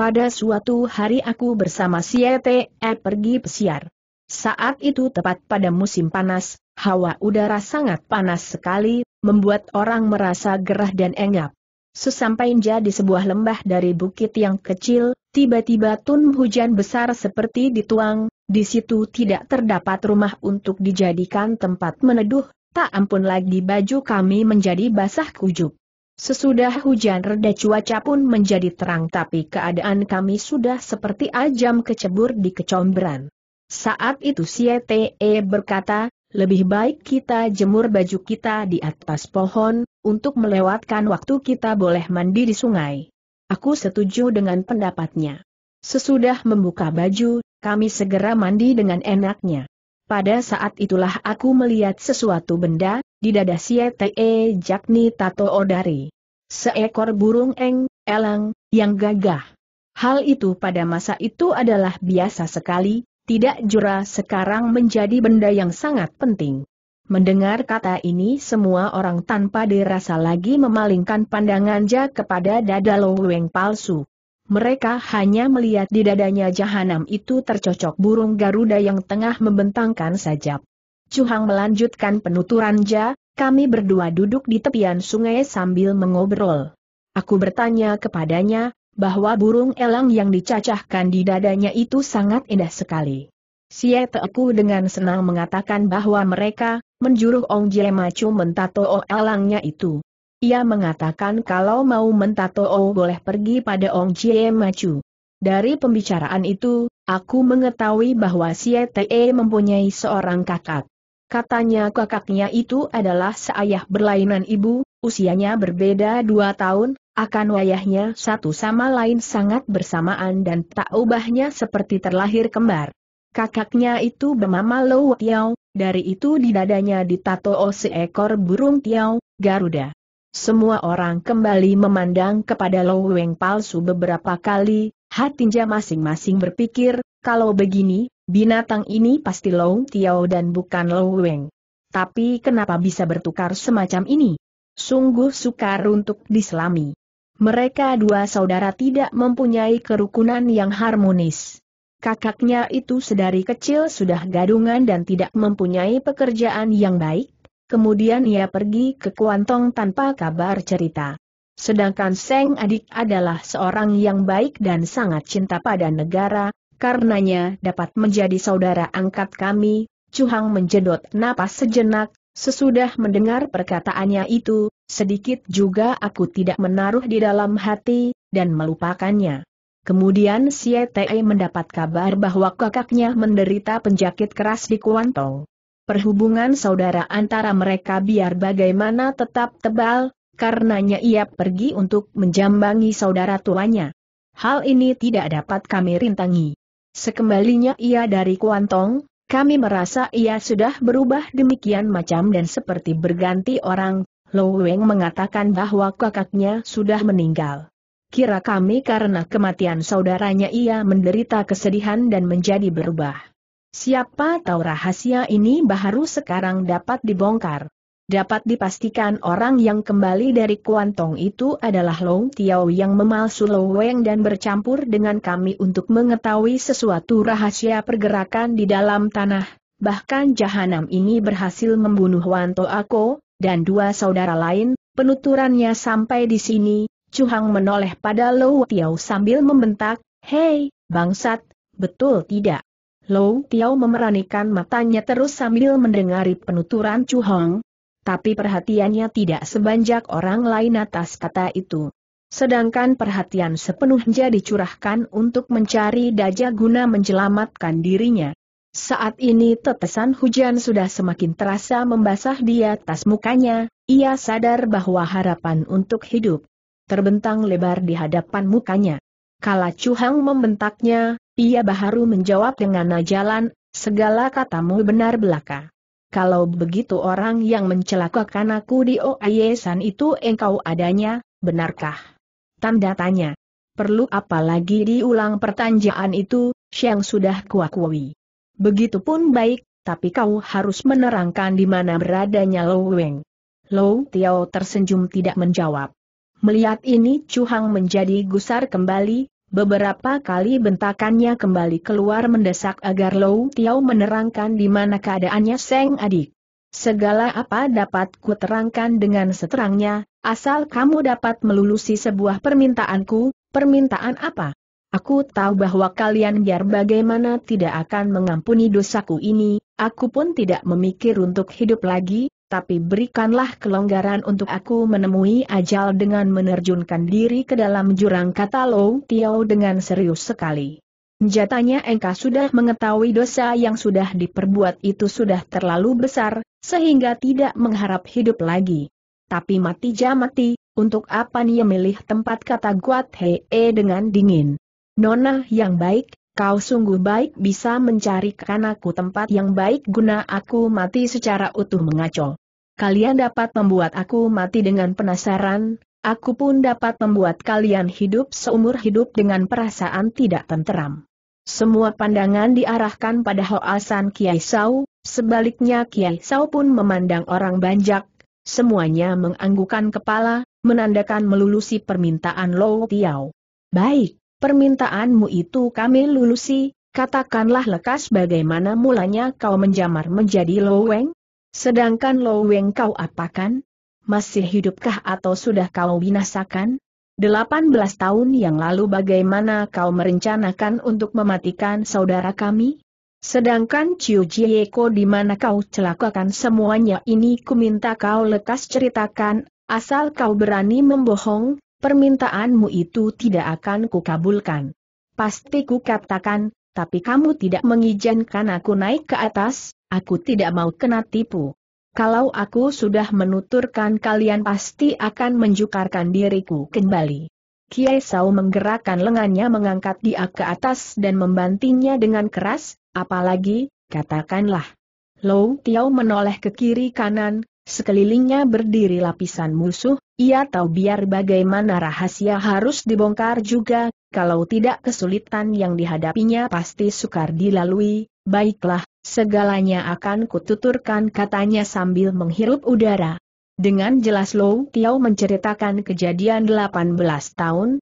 Speaker 1: Pada suatu hari aku bersama Siete E pergi pesiar. Saat itu tepat pada musim panas, hawa udara sangat panas sekali, membuat orang merasa gerah dan engap. Sesampainya di sebuah lembah dari bukit yang kecil, tiba-tiba tun hujan besar seperti dituang, di situ tidak terdapat rumah untuk dijadikan tempat meneduh, tak ampun lagi baju kami menjadi basah kujub. Sesudah hujan reda cuaca pun menjadi terang tapi keadaan kami sudah seperti ajam kecebur di kecomberan. Saat itu Siete berkata, lebih baik kita jemur baju kita di atas pohon, untuk melewatkan waktu kita boleh mandi di sungai. Aku setuju dengan pendapatnya. Sesudah membuka baju, kami segera mandi dengan enaknya. Pada saat itulah aku melihat sesuatu benda, di dada Siete jakni tato odari. Seekor burung eng, elang, yang gagah. Hal itu pada masa itu adalah biasa sekali, tidak jura sekarang menjadi benda yang sangat penting. Mendengar kata ini semua orang tanpa dirasa lagi memalingkan pandangan ja kepada dada Weng palsu. Mereka hanya melihat di dadanya jahanam itu tercocok burung Garuda yang tengah membentangkan sajap. Cuhang melanjutkan penuturan ja, kami berdua duduk di tepian sungai sambil mengobrol. Aku bertanya kepadanya, bahwa burung elang yang dicacahkan di dadanya itu sangat indah sekali. Teku dengan senang mengatakan bahwa mereka, menjuruh Ong Jie Macu mentato o elangnya itu. Ia mengatakan kalau mau mentato o boleh pergi pada Ong Jie Macu. Dari pembicaraan itu, aku mengetahui bahwa si Te mempunyai seorang kakak. Katanya kakaknya itu adalah seayah berlainan ibu, usianya berbeda dua tahun, akan wayahnya satu sama lain sangat bersamaan dan tak ubahnya seperti terlahir kembar. Kakaknya itu bernama Lo Tiao, dari itu di dadanya ditato seekor burung Tiao, Garuda. Semua orang kembali memandang kepada Lo Weng palsu beberapa kali, hatinya masing-masing berpikir, kalau begini, binatang ini pasti Lo Tiao dan bukan Lo Weng. Tapi kenapa bisa bertukar semacam ini? Sungguh sukar untuk diselami. Mereka dua saudara tidak mempunyai kerukunan yang harmonis. Kakaknya itu sedari kecil sudah gadungan dan tidak mempunyai pekerjaan yang baik, kemudian ia pergi ke Kuantong tanpa kabar cerita. Sedangkan Seng adik adalah seorang yang baik dan sangat cinta pada negara, karenanya dapat menjadi saudara angkat kami, Cuhang menjedot napas sejenak, sesudah mendengar perkataannya itu, sedikit juga aku tidak menaruh di dalam hati, dan melupakannya. Kemudian si Te mendapat kabar bahwa kakaknya menderita penjakit keras di Kuantong. Perhubungan saudara antara mereka biar bagaimana tetap tebal, karenanya ia pergi untuk menjambangi saudara tuanya. Hal ini tidak dapat kami rintangi. Sekembalinya ia dari Kuantong, kami merasa ia sudah berubah demikian macam dan seperti berganti orang, Lo Weng mengatakan bahwa kakaknya sudah meninggal. Kira kami karena kematian saudaranya ia menderita kesedihan dan menjadi berubah. Siapa tahu rahasia ini baru sekarang dapat dibongkar. Dapat dipastikan orang yang kembali dari Kuantong itu adalah Long Tiao yang memalsu Lo Weng dan bercampur dengan kami untuk mengetahui sesuatu rahasia pergerakan di dalam tanah. Bahkan jahanam ini berhasil membunuh Wanto Ako, dan dua saudara lain, penuturannya sampai di sini, Cuhang menoleh pada Lou Tiao sambil membentak, Hei, bangsat, betul tidak? Lou Tiao memeranikan matanya terus sambil mendengari penuturan Cuhang, tapi perhatiannya tidak sebanyak orang lain atas kata itu. Sedangkan perhatian sepenuhnya dicurahkan untuk mencari daja guna menyelamatkan dirinya. Saat ini tetesan hujan sudah semakin terasa membasah di atas mukanya, ia sadar bahwa harapan untuk hidup terbentang lebar di hadapan mukanya. Kala Cuhang membentaknya, ia baru menjawab dengan najalan, segala katamu benar belaka. Kalau begitu orang yang mencelakakan aku di Oayesan itu engkau adanya, benarkah? Tanda tanya. Perlu apa lagi diulang pertanyaan itu, Siang sudah kuakui. Begitupun baik, tapi kau harus menerangkan di mana beradanya Lo Weng. Lo Tiao tersenyum tidak menjawab. Melihat ini Cuhang menjadi gusar kembali, beberapa kali bentakannya kembali keluar mendesak agar Lou Tiao menerangkan di mana keadaannya Seng adik. Segala apa dapat ku terangkan dengan seterangnya, asal kamu dapat melulusi sebuah permintaanku, permintaan apa? Aku tahu bahwa kalian biar bagaimana tidak akan mengampuni dosaku ini, aku pun tidak memikir untuk hidup lagi, tapi berikanlah kelonggaran untuk aku menemui ajal dengan menerjunkan diri ke dalam jurang kata Lo Tiao dengan serius sekali. Jatanya engkau sudah mengetahui dosa yang sudah diperbuat itu sudah terlalu besar, sehingga tidak mengharap hidup lagi. Tapi mati ja mati, untuk apa nih milih tempat kata Guat Hee dengan dingin. Nona yang baik, kau sungguh baik bisa mencarikan aku tempat yang baik guna aku mati secara utuh mengaco. Kalian dapat membuat aku mati dengan penasaran, aku pun dapat membuat kalian hidup seumur hidup dengan perasaan tidak tenteram. Semua pandangan diarahkan pada Hoasan Kiai Sau, sebaliknya Kiai Sau pun memandang orang banjak, semuanya menganggukkan kepala, menandakan melulusi permintaan Lo Tiao. Baik, permintaanmu itu kami lulusi, katakanlah lekas bagaimana mulanya kau menjamar menjadi Lo Weng? Sedangkan Lo Weng kau apakan? Masih hidupkah atau sudah kau binasakan? 18 tahun yang lalu bagaimana kau merencanakan untuk mematikan saudara kami? Sedangkan Chiu Jieko di mana kau celakakan semuanya ini ku minta kau lekas ceritakan, asal kau berani membohong, permintaanmu itu tidak akan kukabulkan. pasti ku katakan, tapi kamu tidak mengizinkan aku naik ke atas, aku tidak mau kena tipu. Kalau aku sudah menuturkan kalian pasti akan menjukarkan diriku kembali. Kiai Sao menggerakkan lengannya mengangkat dia ke atas dan membantingnya dengan keras, apalagi, katakanlah. Lou Tiao menoleh ke kiri kanan, sekelilingnya berdiri lapisan musuh, ia tahu biar bagaimana rahasia harus dibongkar juga, kalau tidak kesulitan yang dihadapinya pasti sukar dilalui, baiklah, segalanya akan kututurkan katanya sambil menghirup udara. Dengan jelas Lou Tiao menceritakan kejadian 18 tahun,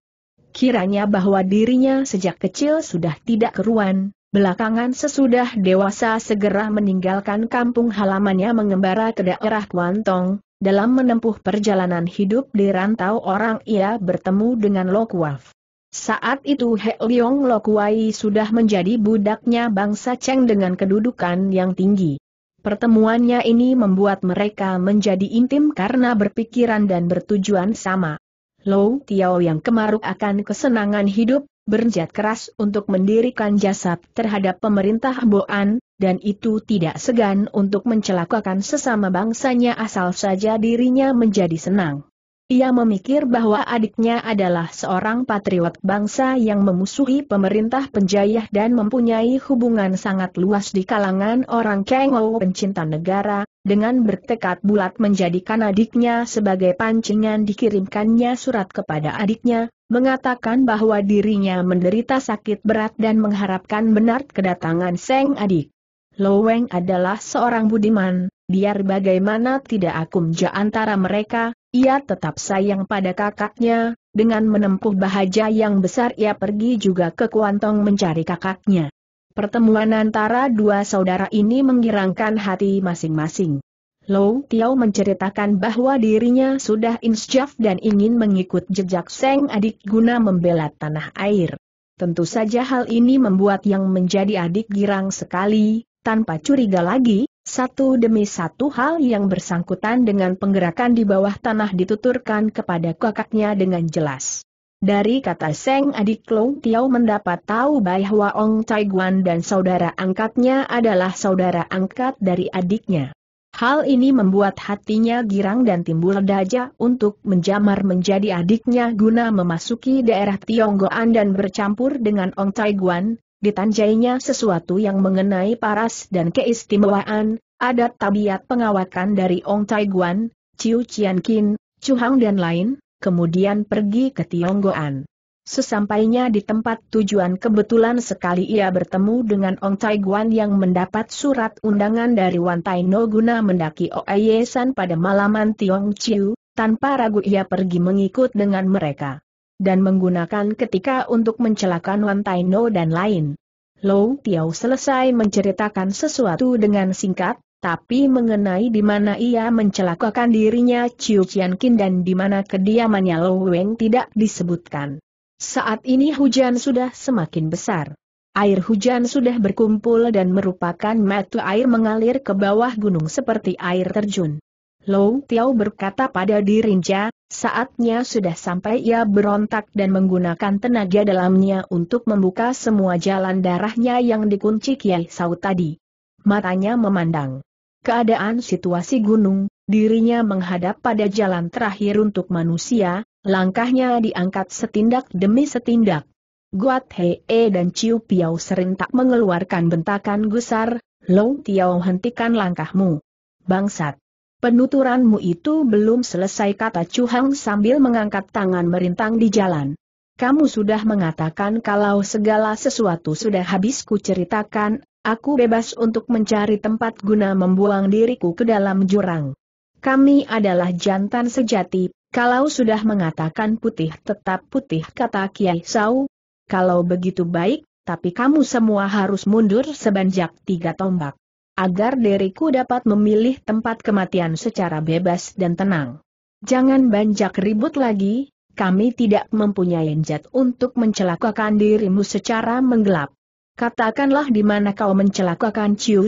Speaker 1: kiranya bahwa dirinya sejak kecil sudah tidak keruan, belakangan sesudah dewasa segera meninggalkan kampung halamannya mengembara ke daerah Kuantong, dalam menempuh perjalanan hidup di rantau orang ia bertemu dengan Lo Kuaf. Saat itu He Leong Lokuai sudah menjadi budaknya bangsa Cheng dengan kedudukan yang tinggi. Pertemuannya ini membuat mereka menjadi intim karena berpikiran dan bertujuan sama. Lou Tiao yang kemaruk akan kesenangan hidup, berjat keras untuk mendirikan jasad terhadap pemerintah Boan, dan itu tidak segan untuk mencelakakan sesama bangsanya asal saja dirinya menjadi senang. Ia memikir bahwa adiknya adalah seorang patriot bangsa yang memusuhi pemerintah penjayah dan mempunyai hubungan sangat luas di kalangan orang Kengou pencinta negara, dengan bertekad bulat menjadikan adiknya sebagai pancingan dikirimkannya surat kepada adiknya, mengatakan bahwa dirinya menderita sakit berat dan mengharapkan benar kedatangan Seng adik. Loweng adalah seorang budiman, biar bagaimana tidak akumja antara mereka, ia tetap sayang pada kakaknya, dengan menempuh bahagia yang besar ia pergi juga ke Kuantong mencari kakaknya. Pertemuan antara dua saudara ini menggirangkan hati masing-masing. Lou Tiao menceritakan bahwa dirinya sudah insjaf dan ingin mengikut jejak Seng adik guna membela tanah air. Tentu saja hal ini membuat yang menjadi adik girang sekali, tanpa curiga lagi, satu demi satu hal yang bersangkutan dengan penggerakan di bawah tanah dituturkan kepada kakaknya dengan jelas. Dari kata Seng adik Long Tiao mendapat tahu bahwa Ong Taiguan dan saudara angkatnya adalah saudara angkat dari adiknya. Hal ini membuat hatinya girang dan timbul daja untuk menjamar menjadi adiknya guna memasuki daerah Tionggoan dan bercampur dengan Ong Taiguan, ditanjainya sesuatu yang mengenai paras dan keistimewaan, adat tabiat pengawakan dari Ong Taiguan, Chiu Chian Kin, Chu Hang dan lain, kemudian pergi ke Tionggoan. Sesampainya di tempat tujuan kebetulan sekali ia bertemu dengan Ong Taiguan yang mendapat surat undangan dari Wan Tai No guna mendaki Oayesan pada malaman Tiong Chiu, tanpa ragu ia pergi mengikut dengan mereka dan menggunakan ketika untuk mencelakan Wan Taino dan lain. Lou Tiao selesai menceritakan sesuatu dengan singkat, tapi mengenai di mana ia mencelakakan dirinya Chiu Kin dan di mana kediamannya Lou Weng tidak disebutkan. Saat ini hujan sudah semakin besar. Air hujan sudah berkumpul dan merupakan mata air mengalir ke bawah gunung seperti air terjun. Lou Tiao berkata pada dirinya, saatnya sudah sampai ia berontak dan menggunakan tenaga dalamnya untuk membuka semua jalan darahnya yang dikunci Kiai Sau tadi. Matanya memandang keadaan situasi gunung, dirinya menghadap pada jalan terakhir untuk manusia, langkahnya diangkat setindak demi setindak. Guat Hee dan Ciu Piao serentak mengeluarkan bentakan gusar, Lou Tiao hentikan langkahmu. Bangsat! Penuturanmu itu belum selesai kata Chuhang sambil mengangkat tangan merintang di jalan. Kamu sudah mengatakan kalau segala sesuatu sudah habis kuceritakan, aku bebas untuk mencari tempat guna membuang diriku ke dalam jurang. Kami adalah jantan sejati, kalau sudah mengatakan putih tetap putih kata Kiai Sau. Kalau begitu baik, tapi kamu semua harus mundur sebanjak tiga tombak agar diriku dapat memilih tempat kematian secara bebas dan tenang. Jangan banjak ribut lagi, kami tidak mempunyai jat untuk mencelakakan dirimu secara menggelap. Katakanlah di mana kau mencelakakan Chiu?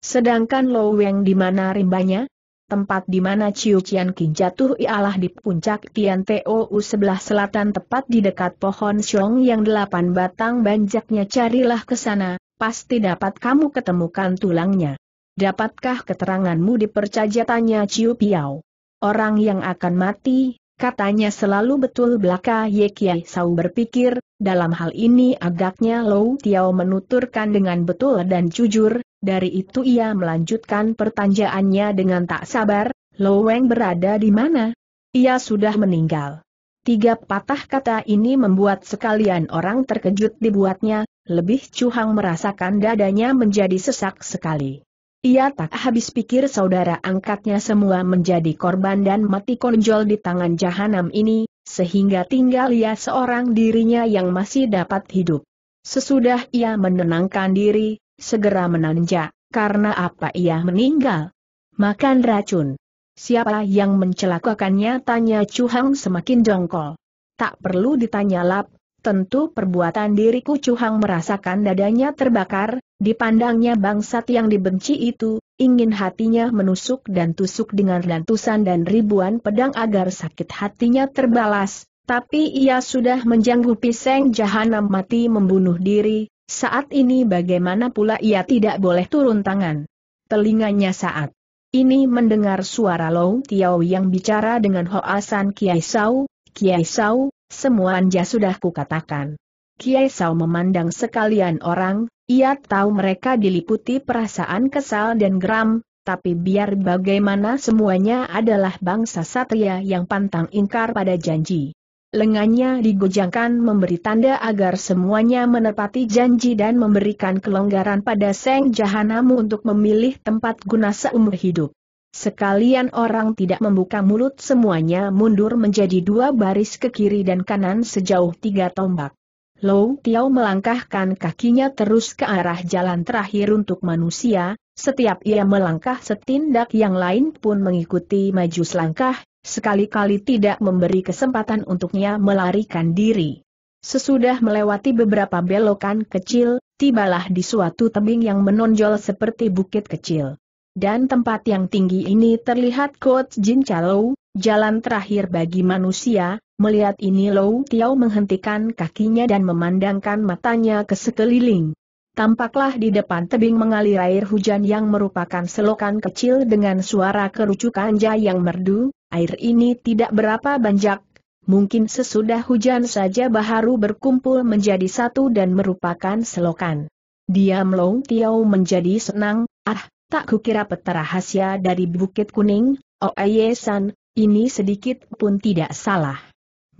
Speaker 1: Sedangkan Lo Weng di mana rimbanya? tempat di mana Chiu jatuh ialah di puncak Tian Tou sebelah selatan tepat di dekat pohon Xiong yang delapan batang banjaknya carilah ke sana, pasti dapat kamu ketemukan tulangnya. Dapatkah keteranganmu dipercaya tanya Ciu Piao? Orang yang akan mati, katanya selalu betul belaka Ye Kiai Sau berpikir, dalam hal ini agaknya Lou Tiao menuturkan dengan betul dan jujur, dari itu ia melanjutkan pertanyaannya dengan tak sabar, Lou Weng berada di mana? Ia sudah meninggal. Tiga patah kata ini membuat sekalian orang terkejut dibuatnya, lebih cuhang merasakan dadanya menjadi sesak sekali. Ia tak habis pikir saudara angkatnya semua menjadi korban dan mati konjol di tangan jahanam ini, sehingga tinggal ia seorang dirinya yang masih dapat hidup. Sesudah ia menenangkan diri, segera menanjak, karena apa ia meninggal? Makan racun. Siapa yang mencelakakannya tanya Cuhang semakin jongkol. Tak perlu ditanya lap, tentu perbuatan diriku Cuhang merasakan dadanya terbakar, Dipandangnya bangsat yang dibenci itu, ingin hatinya menusuk dan tusuk dengan rantusan dan ribuan pedang agar sakit hatinya terbalas, tapi ia sudah menjanggupi seng jahanam mati membunuh diri, saat ini bagaimana pula ia tidak boleh turun tangan. Telinganya saat ini mendengar suara Long Tiao yang bicara dengan Hoasan Kiai Sau, Kiai Sau, semua anja sudah kukatakan. Kiai Sau memandang sekalian orang, ia tahu mereka diliputi perasaan kesal dan geram, tapi biar bagaimana semuanya adalah bangsa satria yang pantang ingkar pada janji. Lengannya digojangkan memberi tanda agar semuanya menepati janji dan memberikan kelonggaran pada Seng Jahanamu untuk memilih tempat guna seumur hidup. Sekalian orang tidak membuka mulut semuanya mundur menjadi dua baris ke kiri dan kanan sejauh tiga tombak. Lou Tiao melangkahkan kakinya terus ke arah jalan terakhir untuk manusia, setiap ia melangkah setindak yang lain pun mengikuti maju selangkah, sekali-kali tidak memberi kesempatan untuknya melarikan diri. Sesudah melewati beberapa belokan kecil, tibalah di suatu tebing yang menonjol seperti bukit kecil. Dan tempat yang tinggi ini terlihat Kot Jin Chalou, jalan terakhir bagi manusia, Melihat ini Lou Tiao menghentikan kakinya dan memandangkan matanya ke sekeliling. Tampaklah di depan tebing mengalir air hujan yang merupakan selokan kecil dengan suara kerucukan jaya yang merdu, air ini tidak berapa banyak, mungkin sesudah hujan saja baharu berkumpul menjadi satu dan merupakan selokan. Diam Lou Tiao menjadi senang, ah, tak kukira peta rahasia dari Bukit Kuning, Oh San, ini sedikit pun tidak salah.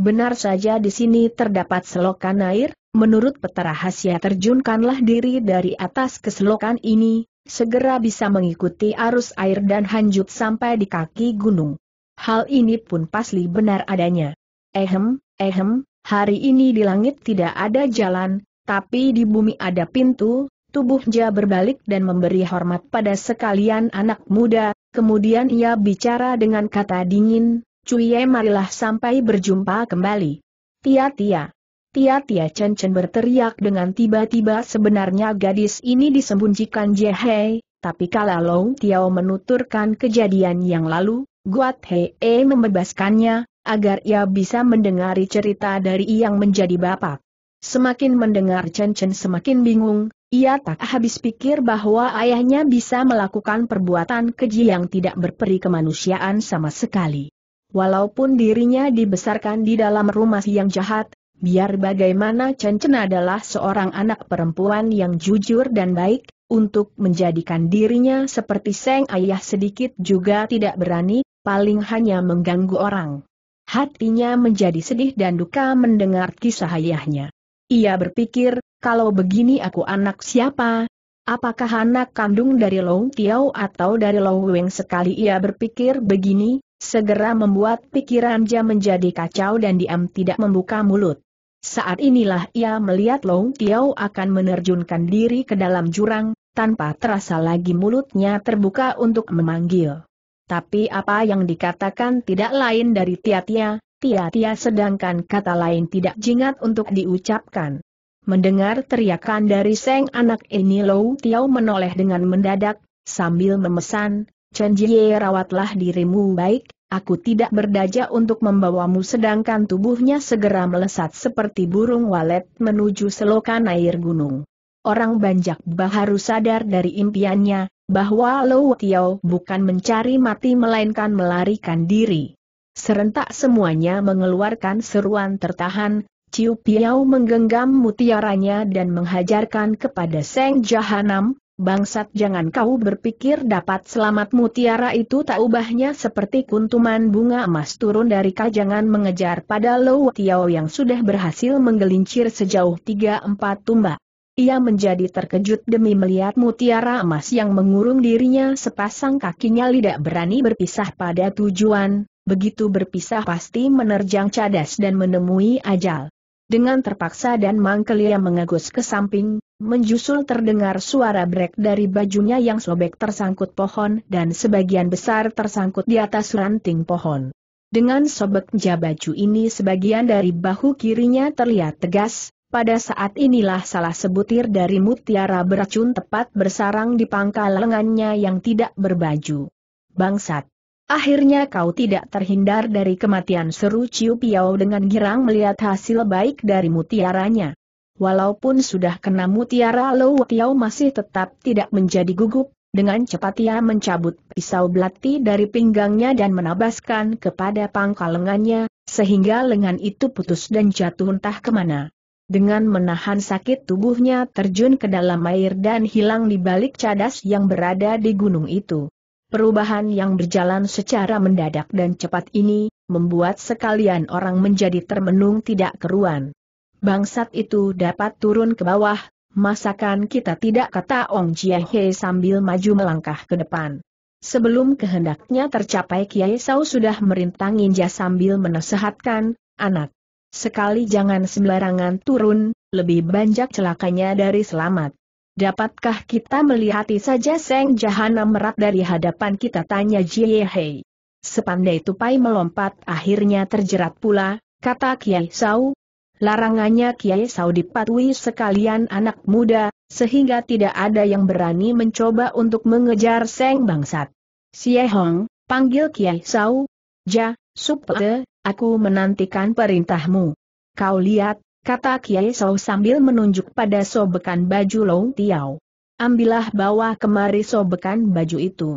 Speaker 1: Benar saja di sini terdapat selokan air, menurut peta rahasia terjunkanlah diri dari atas ke selokan ini, segera bisa mengikuti arus air dan hanjut sampai di kaki gunung. Hal ini pun pasli benar adanya. Ehem, ehem, hari ini di langit tidak ada jalan, tapi di bumi ada pintu, tubuhnya berbalik dan memberi hormat pada sekalian anak muda, kemudian ia bicara dengan kata dingin, Cuye marilah sampai berjumpa kembali. Tia-tia. Tia-tia Chen Chen berteriak dengan tiba-tiba sebenarnya gadis ini disembunyikan Jehei, tapi kalau Tiao menuturkan kejadian yang lalu, Guat Hei membebaskannya, agar ia bisa mendengari cerita dari yang menjadi bapak. Semakin mendengar Chen Chen semakin bingung, ia tak habis pikir bahwa ayahnya bisa melakukan perbuatan keji yang tidak berperi kemanusiaan sama sekali. Walaupun dirinya dibesarkan di dalam rumah yang jahat, biar bagaimana Chen Chen adalah seorang anak perempuan yang jujur dan baik, untuk menjadikan dirinya seperti Seng Ayah sedikit juga tidak berani, paling hanya mengganggu orang. Hatinya menjadi sedih dan duka mendengar kisah ayahnya. Ia berpikir, kalau begini aku anak siapa? Apakah anak kandung dari Long Tiao atau dari Long Weng sekali ia berpikir begini, segera membuat pikirannya menjadi kacau dan diam tidak membuka mulut. Saat inilah ia melihat Long Tiao akan menerjunkan diri ke dalam jurang, tanpa terasa lagi mulutnya terbuka untuk memanggil. Tapi apa yang dikatakan tidak lain dari tia-tia, tia-tia sedangkan kata lain tidak jingat untuk diucapkan. Mendengar teriakan dari Seng anak ini Long Tiao menoleh dengan mendadak, sambil memesan, Chen Jie rawatlah dirimu baik, aku tidak berdaja untuk membawamu sedangkan tubuhnya segera melesat seperti burung walet menuju selokan air gunung. Orang banjak baharu sadar dari impiannya, bahwa Lo Tiao bukan mencari mati melainkan melarikan diri. Serentak semuanya mengeluarkan seruan tertahan, Ciu Piao menggenggam mutiaranya dan menghajarkan kepada Seng Jahanam, Bangsat jangan kau berpikir dapat selamat mutiara itu tak ubahnya seperti kuntuman bunga emas turun dari kajangan mengejar pada Lo Tiao yang sudah berhasil menggelincir sejauh tiga empat tumbak. Ia menjadi terkejut demi melihat mutiara emas yang mengurung dirinya sepasang kakinya tidak berani berpisah pada tujuan, begitu berpisah pasti menerjang cadas dan menemui ajal. Dengan terpaksa dan mangkel ia mengagus ke samping, menjusul terdengar suara brek dari bajunya yang sobek tersangkut pohon dan sebagian besar tersangkut di atas ranting pohon. Dengan sobek baju ini sebagian dari bahu kirinya terlihat tegas, pada saat inilah salah sebutir dari mutiara beracun tepat bersarang di pangkal lengannya yang tidak berbaju. Bangsat! Akhirnya kau tidak terhindar dari kematian seru Ciu Piao dengan girang melihat hasil baik dari mutiaranya. Walaupun sudah kena mutiara Lo Tiao masih tetap tidak menjadi gugup, dengan cepat ia mencabut pisau belati dari pinggangnya dan menabaskan kepada pangkal lengannya, sehingga lengan itu putus dan jatuh entah ke mana. Dengan menahan sakit tubuhnya terjun ke dalam air dan hilang di balik cadas yang berada di gunung itu. Perubahan yang berjalan secara mendadak dan cepat ini, membuat sekalian orang menjadi termenung tidak keruan. Bangsat itu dapat turun ke bawah, masakan kita tidak kata Ong Jie sambil maju melangkah ke depan. Sebelum kehendaknya tercapai Kiai Sao sudah merintangi Ninja sambil menasehatkan, anak. Sekali jangan sembarangan turun, lebih banyak celakanya dari selamat. Dapatkah kita melihati saja Seng Jahana merak dari hadapan kita tanya Jie Hei. Sepandai tupai melompat akhirnya terjerat pula, kata Kiai Sao, Larangannya Kiai Sao dipatuhi sekalian anak muda, sehingga tidak ada yang berani mencoba untuk mengejar Seng Bangsat. Xie Hong, panggil Kiai Sao. Ja, Supte, aku menantikan perintahmu. Kau lihat, kata Kiai Sao sambil menunjuk pada sobekan baju Long Tiao. Ambillah bawa kemari sobekan baju itu.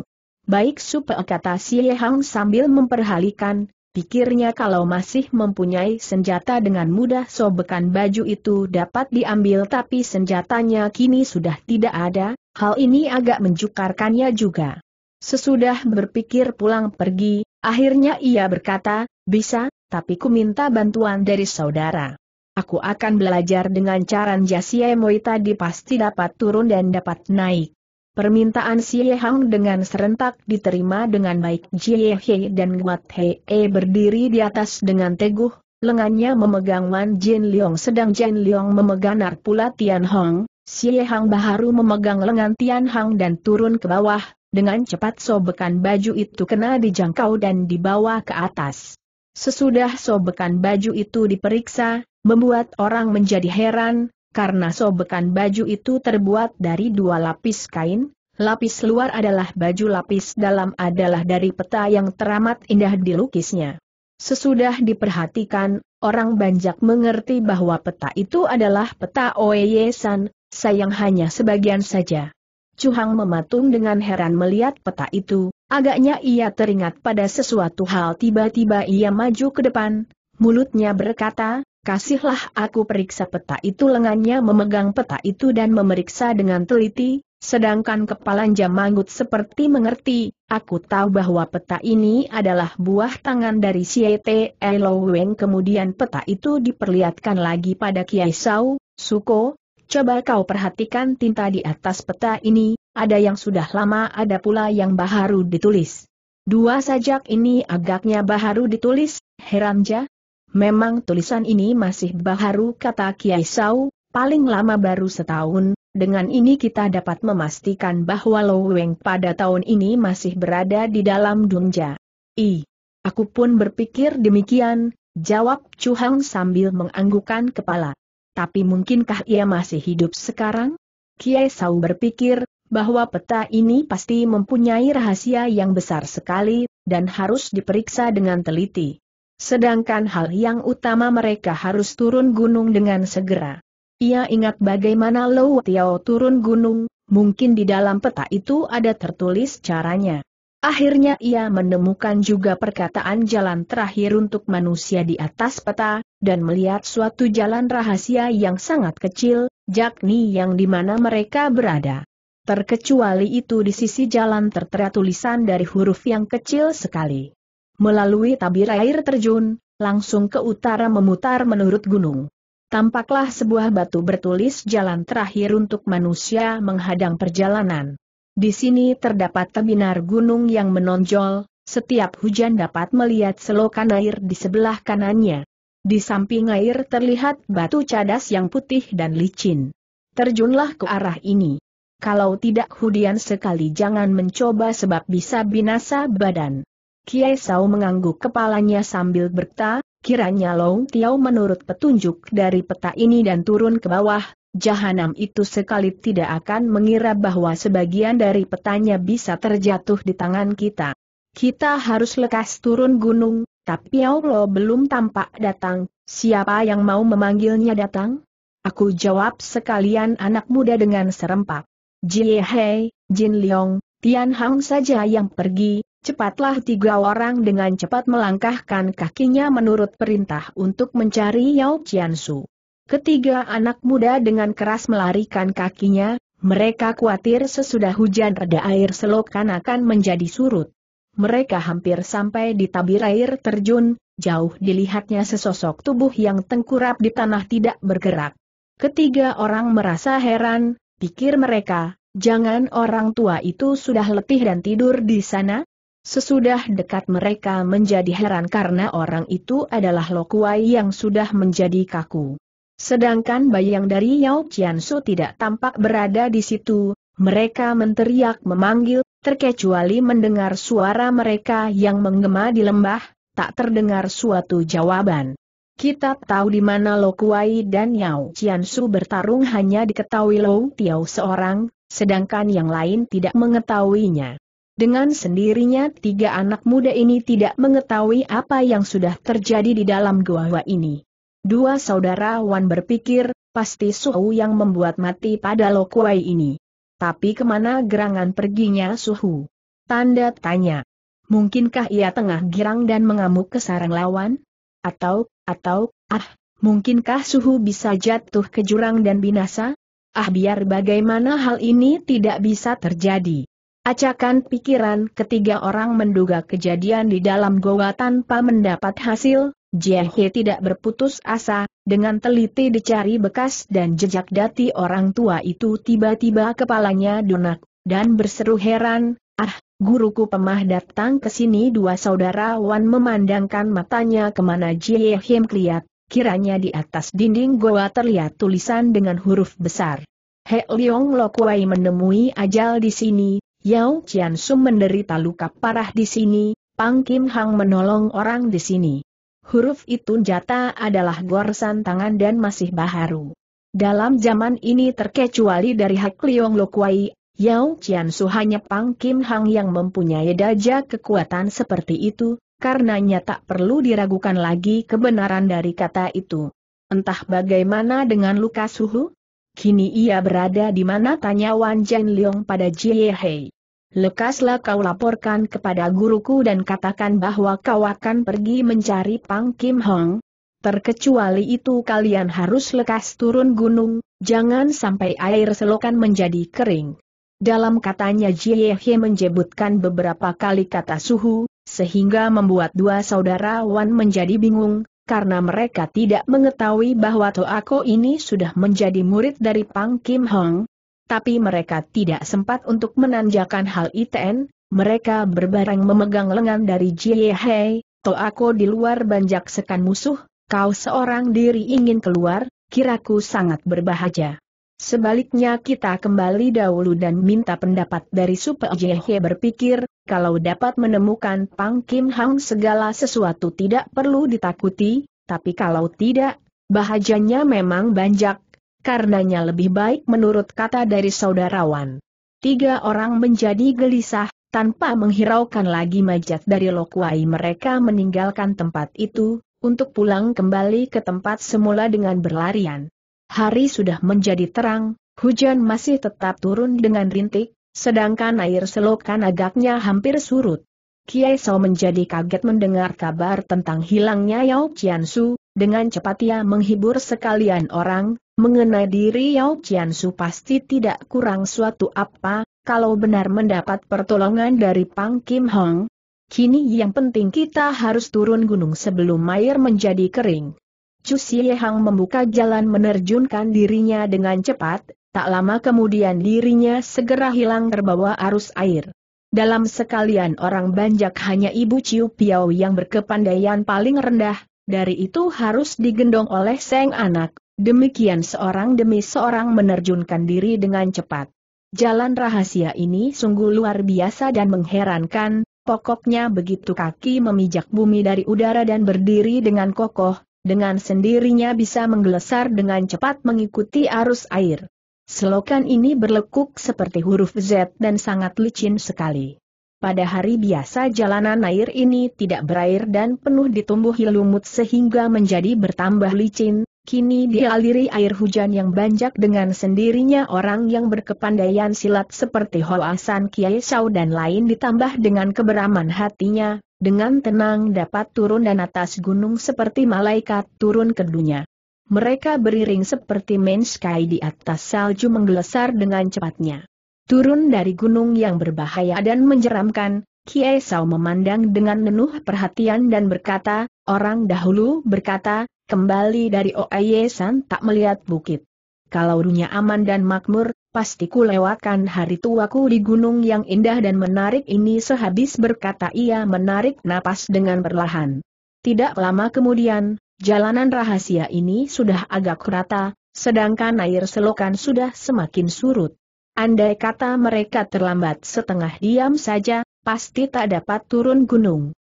Speaker 1: Baik Supe kata Xie Hong sambil memperhalikan, Pikirnya kalau masih mempunyai senjata dengan mudah sobekan baju itu dapat diambil tapi senjatanya kini sudah tidak ada, hal ini agak menjukarkannya juga. Sesudah berpikir pulang pergi, akhirnya ia berkata, bisa, tapi ku minta bantuan dari saudara. Aku akan belajar dengan cara Jasie Moi tadi pasti dapat turun dan dapat naik. Permintaan Xie Hang dengan serentak diterima dengan baik Jie He dan Guat He e berdiri di atas dengan teguh, lengannya memegang Wan Jin Leong sedang Jin Leong memegang nar pula Tian Hong, Xie Hang baharu memegang lengan Tian Hang dan turun ke bawah, dengan cepat sobekan baju itu kena dijangkau dan dibawa ke atas. Sesudah sobekan baju itu diperiksa, membuat orang menjadi heran, karena sobekan baju itu terbuat dari dua lapis kain, lapis luar adalah baju lapis dalam adalah dari peta yang teramat indah dilukisnya. Sesudah diperhatikan, orang banjak mengerti bahwa peta itu adalah peta Oeyesan, sayang hanya sebagian saja. Chuhang mematung dengan heran melihat peta itu, agaknya ia teringat pada sesuatu hal tiba-tiba ia maju ke depan, mulutnya berkata, Kasihlah aku periksa peta itu. Lengannya memegang peta itu dan memeriksa dengan teliti, sedangkan kepala Jamanggut seperti mengerti, aku tahu bahwa peta ini adalah buah tangan dari Siete Weng. Kemudian peta itu diperlihatkan lagi pada Kiai Sao, Suko, coba kau perhatikan tinta di atas peta ini, ada yang sudah lama ada pula yang baharu ditulis. Dua sajak ini agaknya baharu ditulis, herannya, Memang tulisan ini masih baharu kata Kiai Sao, paling lama baru setahun, dengan ini kita dapat memastikan bahwa Lo Weng pada tahun ini masih berada di dalam Dunja. I. Aku pun berpikir demikian, jawab Chu Hang sambil menganggukkan kepala. Tapi mungkinkah ia masih hidup sekarang? Kiai Sao berpikir, bahwa peta ini pasti mempunyai rahasia yang besar sekali, dan harus diperiksa dengan teliti. Sedangkan hal yang utama mereka harus turun gunung dengan segera. Ia ingat bagaimana Lou Tiao turun gunung, mungkin di dalam peta itu ada tertulis caranya. Akhirnya ia menemukan juga perkataan jalan terakhir untuk manusia di atas peta, dan melihat suatu jalan rahasia yang sangat kecil, yakni yang di mana mereka berada. Terkecuali itu di sisi jalan tertera tulisan dari huruf yang kecil sekali. Melalui tabir air terjun, langsung ke utara memutar menurut gunung. Tampaklah sebuah batu bertulis jalan terakhir untuk manusia menghadang perjalanan. Di sini terdapat tebinar gunung yang menonjol, setiap hujan dapat melihat selokan air di sebelah kanannya. Di samping air terlihat batu cadas yang putih dan licin. Terjunlah ke arah ini kalau tidak hudian sekali jangan mencoba sebab bisa binasa badan. Kiai Sao mengangguk kepalanya sambil berkata, kiranya Long Tiao menurut petunjuk dari peta ini dan turun ke bawah, jahanam itu sekali tidak akan mengira bahwa sebagian dari petanya bisa terjatuh di tangan kita. Kita harus lekas turun gunung, tapi Allah belum tampak datang, siapa yang mau memanggilnya datang? Aku jawab sekalian anak muda dengan serempak. Jie Hei, Jin Leong, Tian Hang saja yang pergi, cepatlah tiga orang dengan cepat melangkahkan kakinya menurut perintah untuk mencari Yao Su. Ketiga anak muda dengan keras melarikan kakinya, mereka khawatir sesudah hujan reda air selokan akan menjadi surut. Mereka hampir sampai di tabir air terjun, jauh dilihatnya sesosok tubuh yang tengkurap di tanah tidak bergerak. Ketiga orang merasa heran, pikir mereka, jangan orang tua itu sudah letih dan tidur di sana? Sesudah dekat mereka menjadi heran karena orang itu adalah Lokuai yang sudah menjadi kaku. Sedangkan bayang dari Yao Qiansu tidak tampak berada di situ, mereka menteriak memanggil, terkecuali mendengar suara mereka yang menggema di lembah, tak terdengar suatu jawaban. Kita tahu di mana Lo Kuai dan Yao Qiansu bertarung hanya diketahui Lo Tiao seorang, sedangkan yang lain tidak mengetahuinya. Dengan sendirinya tiga anak muda ini tidak mengetahui apa yang sudah terjadi di dalam gua ini. Dua saudara Wan berpikir, pasti Suhu yang membuat mati pada Lo Kuai ini. Tapi ke mana gerangan perginya Suhu? Tanda tanya. Mungkinkah ia tengah girang dan mengamuk ke sarang lawan? Atau, atau, ah, mungkinkah suhu bisa jatuh ke jurang dan binasa? Ah biar bagaimana hal ini tidak bisa terjadi. Acakan pikiran ketiga orang menduga kejadian di dalam goa tanpa mendapat hasil, Jehe tidak berputus asa, dengan teliti dicari bekas dan jejak dati orang tua itu tiba-tiba kepalanya donak, dan berseru heran, ah, guruku pemah datang ke sini dua saudara Wan memandangkan matanya ke mana Jie Him keliat, kiranya di atas dinding goa terlihat tulisan dengan huruf besar. He Liong Lokuai menemui ajal di sini, Yao Qian Sum menderita luka parah di sini, Pang Kim Hang menolong orang di sini. Huruf itu jata adalah gorsan tangan dan masih baharu. Dalam zaman ini terkecuali dari Hak Liong Lokuai, Yao Su hanya Pang Kim Hang yang mempunyai daya kekuatan seperti itu, karenanya tak perlu diragukan lagi kebenaran dari kata itu. Entah bagaimana dengan luka suhu? Kini ia berada di mana tanya Wan Jen Leong pada Jie Hei. Lekaslah kau laporkan kepada guruku dan katakan bahwa kau akan pergi mencari Pang Kim Hong. Terkecuali itu kalian harus lekas turun gunung, jangan sampai air selokan menjadi kering. Dalam katanya Jie He menyebutkan beberapa kali kata suhu, sehingga membuat dua saudara Wan menjadi bingung, karena mereka tidak mengetahui bahwa Toako ini sudah menjadi murid dari Pang Kim Hong. Tapi mereka tidak sempat untuk menanjakan hal iten, mereka berbareng memegang lengan dari Jie He, Toako di luar banjak sekan musuh, kau seorang diri ingin keluar, kiraku sangat berbahaya. Sebaliknya kita kembali dahulu dan minta pendapat dari Supe Jehe berpikir, kalau dapat menemukan Pang Kim Hang segala sesuatu tidak perlu ditakuti, tapi kalau tidak, bahajanya memang banjak, karenanya lebih baik menurut kata dari saudarawan. Tiga orang menjadi gelisah, tanpa menghiraukan lagi majat dari Lokuai mereka meninggalkan tempat itu, untuk pulang kembali ke tempat semula dengan berlarian. Hari sudah menjadi terang, hujan masih tetap turun dengan rintik, sedangkan air selokan agaknya hampir surut. Kiai Sao menjadi kaget mendengar kabar tentang hilangnya Yao Su. dengan cepat ia menghibur sekalian orang, mengenai diri Yao Su pasti tidak kurang suatu apa, kalau benar mendapat pertolongan dari Pang Kim Hong. Kini yang penting kita harus turun gunung sebelum air menjadi kering. Chu Hang membuka jalan menerjunkan dirinya dengan cepat, tak lama kemudian dirinya segera hilang terbawa arus air. Dalam sekalian orang banjak hanya Ibu Ciu Piao yang berkepandaian paling rendah, dari itu harus digendong oleh seng anak, Demikian seorang demi seorang menerjunkan diri dengan cepat. Jalan rahasia ini sungguh luar biasa dan mengherankan, pokoknya begitu kaki memijak bumi dari udara dan berdiri dengan kokoh, dengan sendirinya bisa menggelesar dengan cepat mengikuti arus air. Selokan ini berlekuk seperti huruf Z dan sangat licin sekali. Pada hari biasa jalanan air ini tidak berair dan penuh ditumbuhi lumut sehingga menjadi bertambah licin, Kini dialiri air hujan yang banjak dengan sendirinya orang yang berkepandaian silat seperti Hoasan Kiai Sao dan lain ditambah dengan keberaman hatinya, dengan tenang dapat turun dan atas gunung seperti malaikat turun ke dunia. Mereka beriring seperti main sky di atas salju menggelesar dengan cepatnya. Turun dari gunung yang berbahaya dan menjeramkan, Kiai Sao memandang dengan penuh perhatian dan berkata, orang dahulu berkata, kembali dari Oayesan tak melihat bukit. Kalau dunia aman dan makmur, pasti ku lewatkan hari tuaku di gunung yang indah dan menarik ini sehabis berkata ia menarik napas dengan perlahan. Tidak lama kemudian, jalanan rahasia ini sudah agak rata, sedangkan air selokan sudah semakin surut. Andai kata mereka terlambat setengah diam saja, pasti tak dapat turun gunung.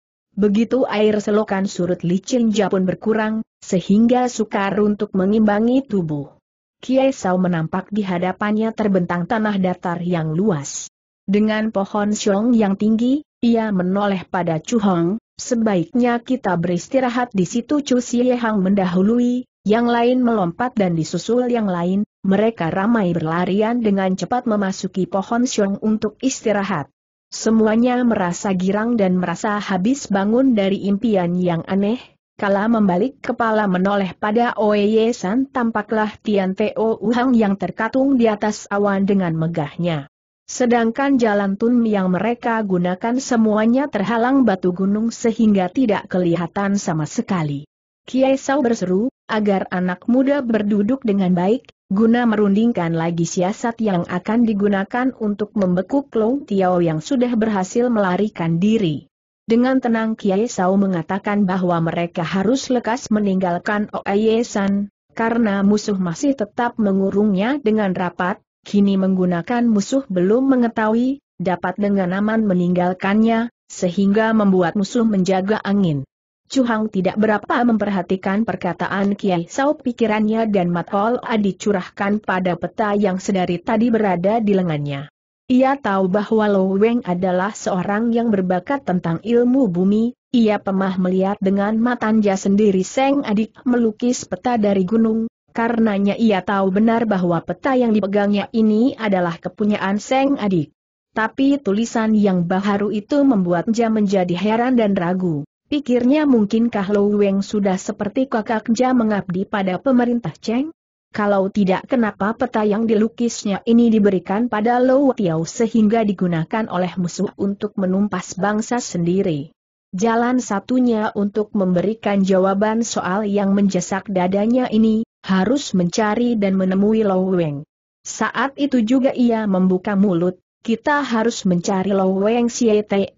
Speaker 1: Begitu air selokan surut licin japun berkurang, sehingga sukar untuk mengimbangi tubuh. Kiai Sao menampak di hadapannya terbentang tanah datar yang luas. Dengan pohon siong yang tinggi, ia menoleh pada Chu Hong, sebaiknya kita beristirahat di situ Chu Hang mendahului, yang lain melompat dan disusul yang lain, mereka ramai berlarian dengan cepat memasuki pohon siong untuk istirahat. Semuanya merasa girang dan merasa habis bangun dari impian yang aneh, kala membalik kepala menoleh pada Oye San tampaklah Tian Teo Uhang yang terkatung di atas awan dengan megahnya. Sedangkan jalan tun yang mereka gunakan semuanya terhalang batu gunung sehingga tidak kelihatan sama sekali. Kiai Sao berseru, agar anak muda berduduk dengan baik, guna merundingkan lagi siasat yang akan digunakan untuk membekuk Long Tiao yang sudah berhasil melarikan diri. Dengan tenang Kiai Sao mengatakan bahwa mereka harus lekas meninggalkan Oayesan, karena musuh masih tetap mengurungnya dengan rapat, kini menggunakan musuh belum mengetahui, dapat dengan aman meninggalkannya, sehingga membuat musuh menjaga angin. Chuhang tidak berapa memperhatikan perkataan Kiai Sao pikirannya dan matol adi curahkan pada peta yang sedari tadi berada di lengannya. Ia tahu bahwa Lo Weng adalah seorang yang berbakat tentang ilmu bumi, ia pemah melihat dengan matanja sendiri Seng adik melukis peta dari gunung, karenanya ia tahu benar bahwa peta yang dipegangnya ini adalah kepunyaan Seng adik. Tapi tulisan yang baharu itu membuatnya menjadi heran dan ragu. Pikirnya mungkinkah Lo Weng sudah seperti kakak Ja mengabdi pada pemerintah Cheng? Kalau tidak kenapa peta yang dilukisnya ini diberikan pada Lo Tiao sehingga digunakan oleh musuh untuk menumpas bangsa sendiri. Jalan satunya untuk memberikan jawaban soal yang menjesak dadanya ini, harus mencari dan menemui Lo Weng. Saat itu juga ia membuka mulut, kita harus mencari Lo Weng Siete,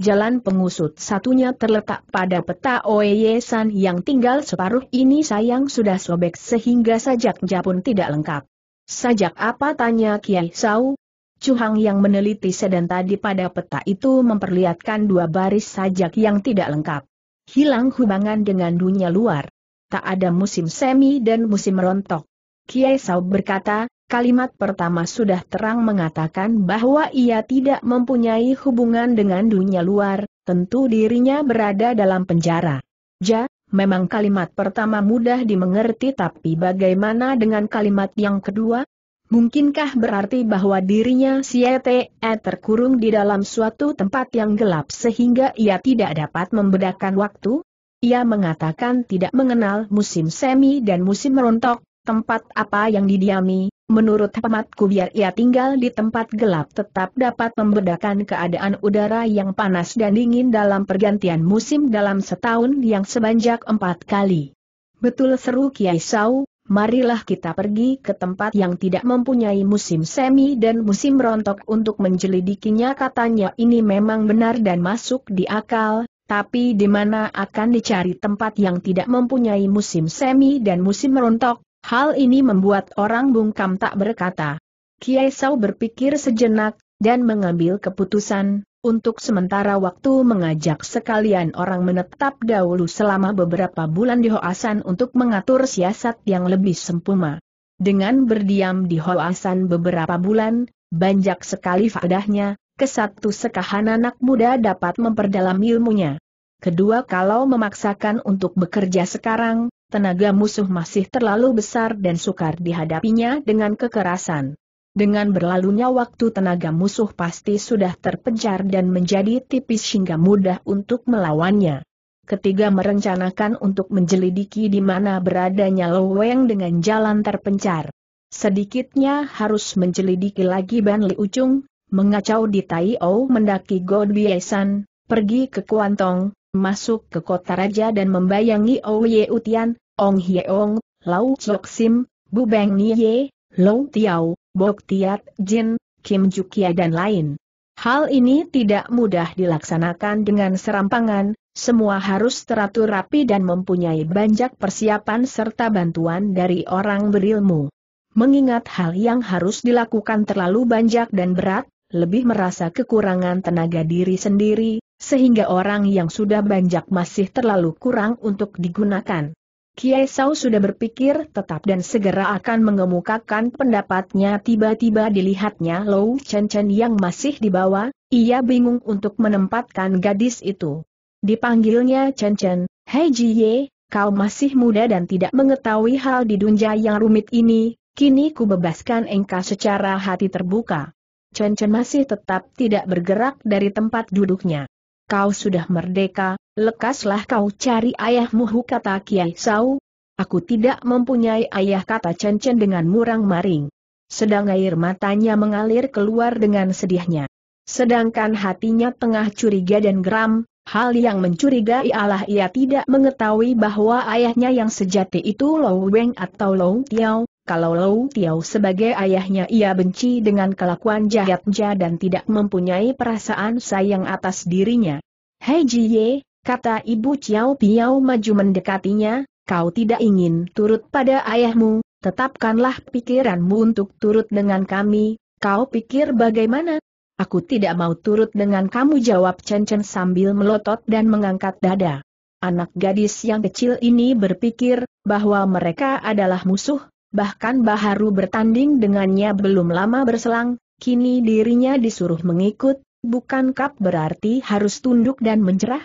Speaker 1: jalan pengusut satunya terletak pada peta Oyesan yang tinggal separuh ini sayang sudah sobek sehingga sajaknya pun tidak lengkap. Sajak apa tanya Kiai Sau? Cuhang yang meneliti sedan tadi pada peta itu memperlihatkan dua baris sajak yang tidak lengkap. Hilang hubungan dengan dunia luar. Tak ada musim semi dan musim rontok. Kiai Sau berkata, Kalimat pertama sudah terang mengatakan bahwa ia tidak mempunyai hubungan dengan dunia luar, tentu dirinya berada dalam penjara. Ja, memang kalimat pertama mudah dimengerti tapi bagaimana dengan kalimat yang kedua? Mungkinkah berarti bahwa dirinya Siete terkurung di dalam suatu tempat yang gelap sehingga ia tidak dapat membedakan waktu? Ia mengatakan tidak mengenal musim semi dan musim rontok, tempat apa yang didiami, menurut hematku biar ia tinggal di tempat gelap tetap dapat membedakan keadaan udara yang panas dan dingin dalam pergantian musim dalam setahun yang sebanyak empat kali. Betul seru Kiai Sau, marilah kita pergi ke tempat yang tidak mempunyai musim semi dan musim rontok untuk menjelidikinya katanya ini memang benar dan masuk di akal, tapi di mana akan dicari tempat yang tidak mempunyai musim semi dan musim rontok, hal ini membuat orang bungkam tak berkata. Kiai Sau berpikir sejenak, dan mengambil keputusan, untuk sementara waktu mengajak sekalian orang menetap dahulu selama beberapa bulan di Hoasan untuk mengatur siasat yang lebih sempurna. Dengan berdiam di Hoasan beberapa bulan, banyak sekali faedahnya, kesatu sekahan anak muda dapat memperdalam ilmunya. Kedua kalau memaksakan untuk bekerja sekarang, tenaga musuh masih terlalu besar dan sukar dihadapinya dengan kekerasan. Dengan berlalunya waktu tenaga musuh pasti sudah terpencar dan menjadi tipis hingga mudah untuk melawannya. Ketiga merencanakan untuk menjelidiki di mana beradanya Loweng dengan jalan terpencar. Sedikitnya harus menjelidiki lagi Ban Li Ucung, mengacau di Tai O mendaki God Biesan, pergi ke Kuantong, masuk ke kota raja dan membayangi Oye Utian, Ong Hyeong, Lau Chok Sim, Bu Beng Nye, Lau Tiao, Bok Tiat, Jin, Kim Jukia dan lain. Hal ini tidak mudah dilaksanakan dengan serampangan, semua harus teratur rapi dan mempunyai banyak persiapan serta bantuan dari orang berilmu. Mengingat hal yang harus dilakukan terlalu banyak dan berat, lebih merasa kekurangan tenaga diri sendiri, sehingga orang yang sudah banyak masih terlalu kurang untuk digunakan. Kiai Sao sudah berpikir tetap dan segera akan mengemukakan pendapatnya tiba-tiba dilihatnya Lou Chen Chen yang masih dibawa, ia bingung untuk menempatkan gadis itu. Dipanggilnya Chen Chen, Hei Jie, kau masih muda dan tidak mengetahui hal di dunia yang rumit ini, kini ku bebaskan engkau secara hati terbuka. Chen Chen masih tetap tidak bergerak dari tempat duduknya. Kau sudah merdeka, lekaslah kau cari ayahmu kata Kiai Sau. Aku tidak mempunyai ayah kata Chen dengan murang maring. Sedang air matanya mengalir keluar dengan sedihnya. Sedangkan hatinya tengah curiga dan geram, hal yang mencurigai ialah ia tidak mengetahui bahwa ayahnya yang sejati itu Lou Weng atau Lou Tiao, kalau Lou Tiao sebagai ayahnya ia benci dengan kelakuan jahatnya dan tidak mempunyai perasaan sayang atas dirinya. Hei Jie, kata Ibu Chiao Piao maju mendekatinya, kau tidak ingin turut pada ayahmu, tetapkanlah pikiranmu untuk turut dengan kami, kau pikir bagaimana? Aku tidak mau turut dengan kamu jawab Chen Chen sambil melotot dan mengangkat dada. Anak gadis yang kecil ini berpikir bahwa mereka adalah musuh, bahkan baharu bertanding dengannya belum lama berselang, kini dirinya disuruh mengikut, bukankah berarti harus tunduk dan mencerah?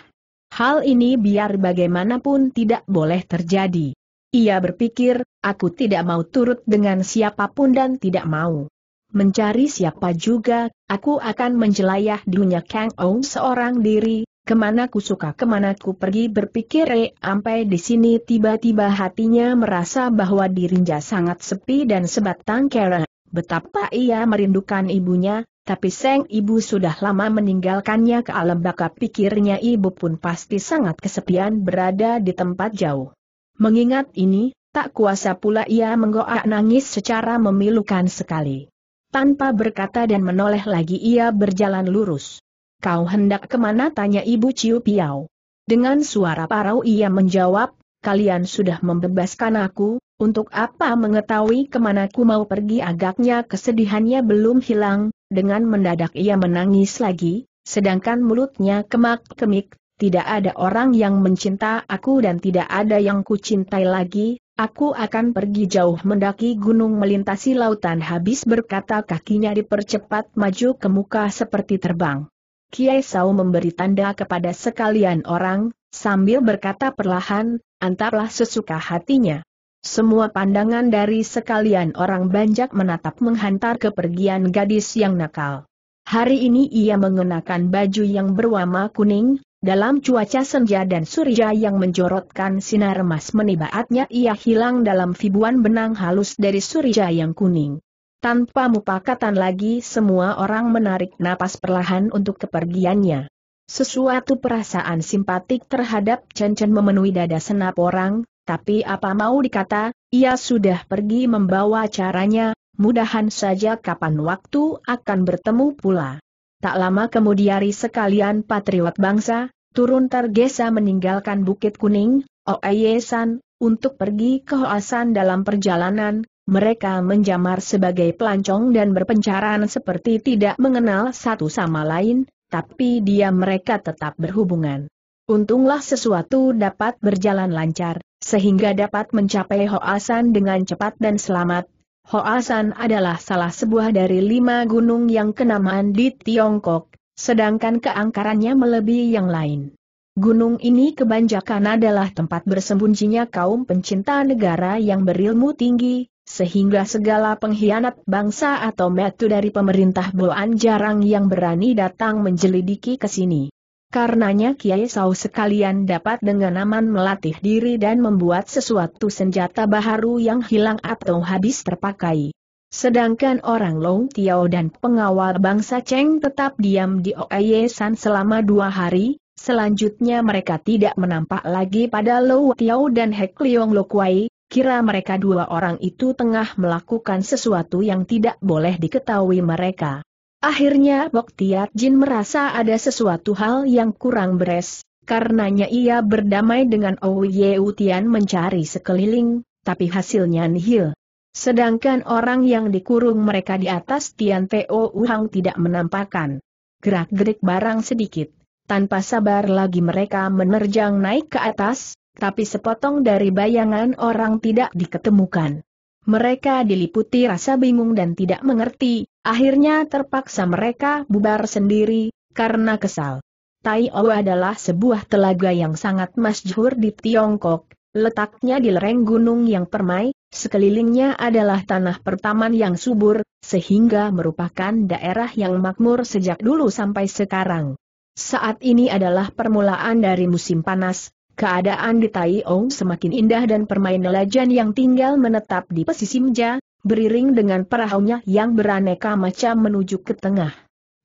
Speaker 1: Hal ini biar bagaimanapun tidak boleh terjadi. Ia berpikir, aku tidak mau turut dengan siapa pun dan tidak mau mencari siapa juga, aku akan menjelayah dunia Kang Ou seorang diri, ke mana ku suka ke mana ku pergi berpikir eh, sampai di sini tiba-tiba hatinya merasa bahwa dirinya sangat sepi dan sebatang kera, betapa ia merindukan ibunya, tapi Seng Ibu sudah lama meninggalkannya ke alam baka pikirnya ibu pun pasti sangat kesepian berada di tempat jauh. Mengingat ini, tak kuasa pula ia menggoak nangis secara memilukan sekali. Tanpa berkata dan menoleh lagi ia berjalan lurus. Kau hendak ke mana? tanya ibu Ciu Piau. Dengan suara parau ia menjawab, kalian sudah membebaskan aku, untuk apa mengetahui ke mana ku mau pergi? Agaknya kesedihannya belum hilang, dengan mendadak ia menangis lagi, sedangkan mulutnya kemak-kemik, tidak ada orang yang mencinta aku dan tidak ada yang kucintai lagi, aku akan pergi jauh mendaki gunung melintasi lautan. Habis berkata kakinya dipercepat maju ke muka seperti terbang. Kiai Sao memberi tanda kepada sekalian orang, sambil berkata perlahan, antarlah sesuka hatinya. Semua pandangan dari sekalian orang banjak menatap menghantar kepergian gadis yang nakal. Hari ini ia mengenakan baju yang berwarna kuning, dalam cuaca senja dan surya yang menjorotkan sinar emas menibaatnya ia hilang dalam fibuan benang halus dari surya yang kuning. Tanpa mupakatan lagi semua orang menarik napas perlahan untuk kepergiannya. Sesuatu perasaan simpatik terhadap Chen memenuhi dada senap orang, tapi apa mau dikata, ia sudah pergi membawa caranya, mudahan saja kapan waktu akan bertemu pula. Tak lama kemudian sekalian patriot bangsa, turun tergesa meninggalkan Bukit Kuning, Oayesan, untuk pergi ke Hoasan dalam perjalanan, mereka menjamar sebagai pelancong dan berpencaran seperti tidak mengenal satu sama lain, tapi dia mereka tetap berhubungan. Untunglah sesuatu dapat berjalan lancar, sehingga dapat mencapai Hoasan dengan cepat dan selamat, Hoasan adalah salah sebuah dari lima gunung yang kenamaan di Tiongkok, sedangkan keangkarannya melebihi yang lain. Gunung ini kebanjakan adalah tempat bersembunyinya kaum pencinta negara yang berilmu tinggi, sehingga segala pengkhianat bangsa atau metu dari pemerintah Boan jarang yang berani datang menjelidiki ke sini. Karenanya Kiai Sao sekalian dapat dengan aman melatih diri dan membuat sesuatu senjata baharu yang hilang atau habis terpakai. Sedangkan orang Long Tiao dan pengawal bangsa Cheng tetap diam di Oayesan selama dua hari, selanjutnya mereka tidak menampak lagi pada Lo Tiao dan Hek Leong Lo Kuai, kira mereka dua orang itu tengah melakukan sesuatu yang tidak boleh diketahui mereka. Akhirnya Bok Tiat Jin merasa ada sesuatu hal yang kurang beres, karenanya ia berdamai dengan Ouye Utian mencari sekeliling, tapi hasilnya nihil. Sedangkan orang yang dikurung mereka di atas Tian Teo Uhang tidak menampakkan gerak-gerik barang sedikit. Tanpa sabar lagi mereka menerjang naik ke atas, tapi sepotong dari bayangan orang tidak diketemukan. Mereka diliputi rasa bingung dan tidak mengerti, akhirnya terpaksa mereka bubar sendiri, karena kesal. Tai O adalah sebuah telaga yang sangat masyhur di Tiongkok, letaknya di lereng gunung yang permai, sekelilingnya adalah tanah pertaman yang subur, sehingga merupakan daerah yang makmur sejak dulu sampai sekarang. Saat ini adalah permulaan dari musim panas, Keadaan di Taiong semakin indah dan permain nelayan yang tinggal menetap di pesisir Mja, beriring dengan perahunya yang beraneka macam menuju ke tengah.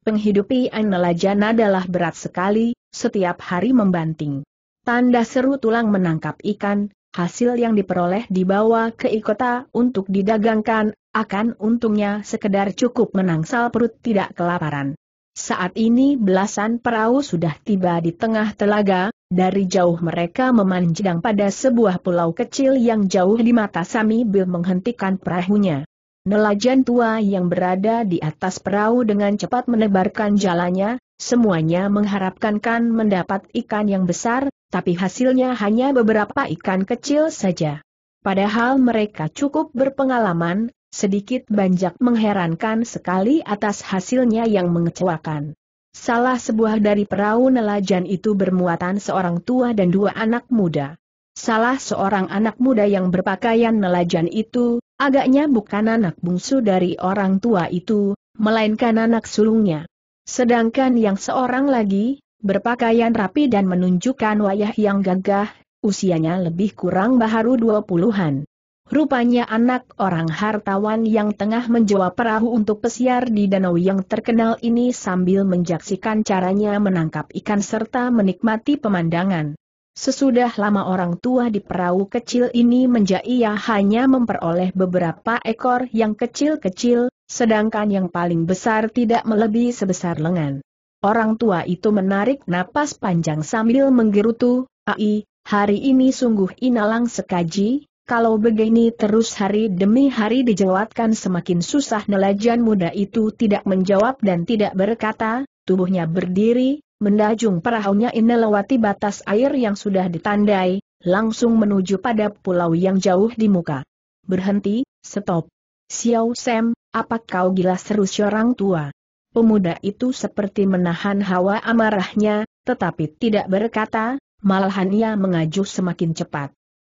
Speaker 1: Penghidupi nelayan adalah berat sekali, setiap hari membanting. Tanda seru tulang menangkap ikan, hasil yang diperoleh dibawa ke ikota untuk didagangkan, akan untungnya sekedar cukup menangsal perut tidak kelaparan. Saat ini belasan perahu sudah tiba di tengah telaga, dari jauh mereka memanjang pada sebuah pulau kecil yang jauh di mata Sami Bil menghentikan perahunya. Nelayan tua yang berada di atas perahu dengan cepat menebarkan jalannya, semuanya mengharapkan kan mendapat ikan yang besar, tapi hasilnya hanya beberapa ikan kecil saja. Padahal mereka cukup berpengalaman, sedikit banjak mengherankan sekali atas hasilnya yang mengecewakan. Salah sebuah dari perahu nelayan itu bermuatan seorang tua dan dua anak muda. Salah seorang anak muda yang berpakaian nelayan itu, agaknya bukan anak bungsu dari orang tua itu, melainkan anak sulungnya. Sedangkan yang seorang lagi, berpakaian rapi dan menunjukkan wayah yang gagah, usianya lebih kurang baharu dua puluhan. Rupanya anak orang hartawan yang tengah menjawab perahu untuk pesiar di danau yang terkenal ini sambil menjaksikan caranya menangkap ikan serta menikmati pemandangan. Sesudah lama orang tua di perahu kecil ini menjai hanya memperoleh beberapa ekor yang kecil-kecil, sedangkan yang paling besar tidak melebihi sebesar lengan. Orang tua itu menarik napas panjang sambil menggerutu, Ai, hari ini sungguh inalang sekaji, kalau begini terus hari demi hari dijawabkan semakin susah nelayan muda itu tidak menjawab dan tidak berkata, tubuhnya berdiri, mendajung perahunya ini lewati batas air yang sudah ditandai, langsung menuju pada pulau yang jauh di muka. Berhenti, stop. Xiao Sam, apa kau gila seru seorang tua? Pemuda itu seperti menahan hawa amarahnya, tetapi tidak berkata, malahan ia mengaju semakin cepat.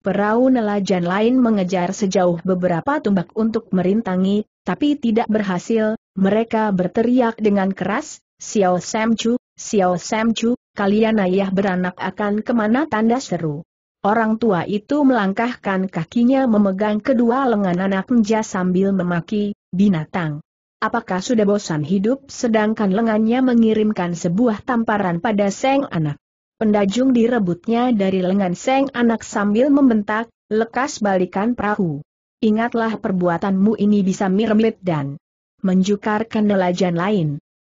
Speaker 1: Perahu nelayan lain mengejar sejauh beberapa tumbak untuk merintangi, tapi tidak berhasil, mereka berteriak dengan keras, Xiao Sam Chu, Xiao Sam Chu, kalian ayah beranak akan ke mana tanda seru. Orang tua itu melangkahkan kakinya memegang kedua lengan anak menja sambil memaki, binatang. Apakah sudah bosan hidup sedangkan lengannya mengirimkan sebuah tamparan pada seng anak. Pendajung direbutnya dari lengan seng anak sambil membentak, lekas balikan perahu. Ingatlah perbuatanmu ini bisa mirmit dan menjukarkan nelayan lain.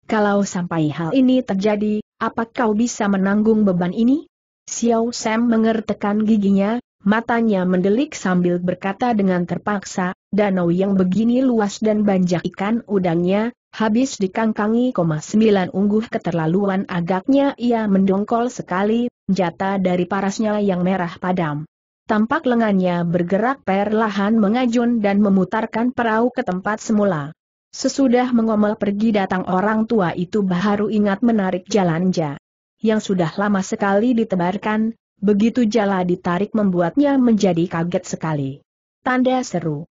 Speaker 1: Kalau sampai hal ini terjadi, apa kau bisa menanggung beban ini? Xiao Sam mengertekan giginya, matanya mendelik sambil berkata dengan terpaksa, danau yang begini luas dan banyak ikan udangnya, habis dikangkangi sembilan ungguh keterlaluan agaknya ia mendongkol sekali, jata dari parasnya yang merah padam. Tampak lengannya bergerak perlahan mengajun dan memutarkan perahu ke tempat semula. Sesudah mengomel pergi datang orang tua itu baru ingat menarik jalan ja. Yang sudah lama sekali ditebarkan, begitu jala ditarik membuatnya menjadi kaget sekali. Tanda seru.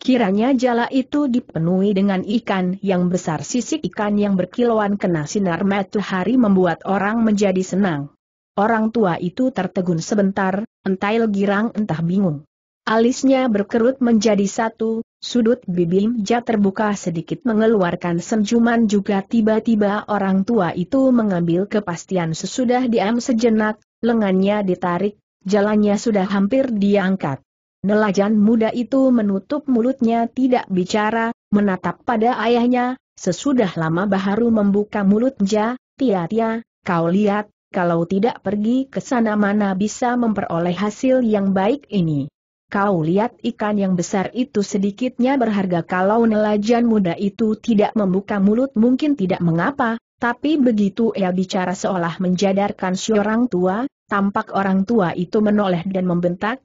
Speaker 1: Kiranya jala itu dipenuhi dengan ikan yang besar sisik ikan yang berkilauan kena sinar matahari membuat orang menjadi senang. Orang tua itu tertegun sebentar, entah girang entah bingung. Alisnya berkerut menjadi satu, sudut bibimnya terbuka sedikit mengeluarkan senyuman juga tiba-tiba orang tua itu mengambil kepastian sesudah diam sejenak, lengannya ditarik, jalannya sudah hampir diangkat. Nelayan muda itu menutup mulutnya tidak bicara, menatap pada ayahnya, sesudah lama baru membuka mulutnya, tia-tia, kau lihat, kalau tidak pergi ke sana mana bisa memperoleh hasil yang baik ini. Kau lihat ikan yang besar itu sedikitnya berharga kalau nelayan muda itu tidak membuka mulut mungkin tidak mengapa, tapi begitu ia bicara seolah menjadarkan seorang tua, tampak orang tua itu menoleh dan membentak,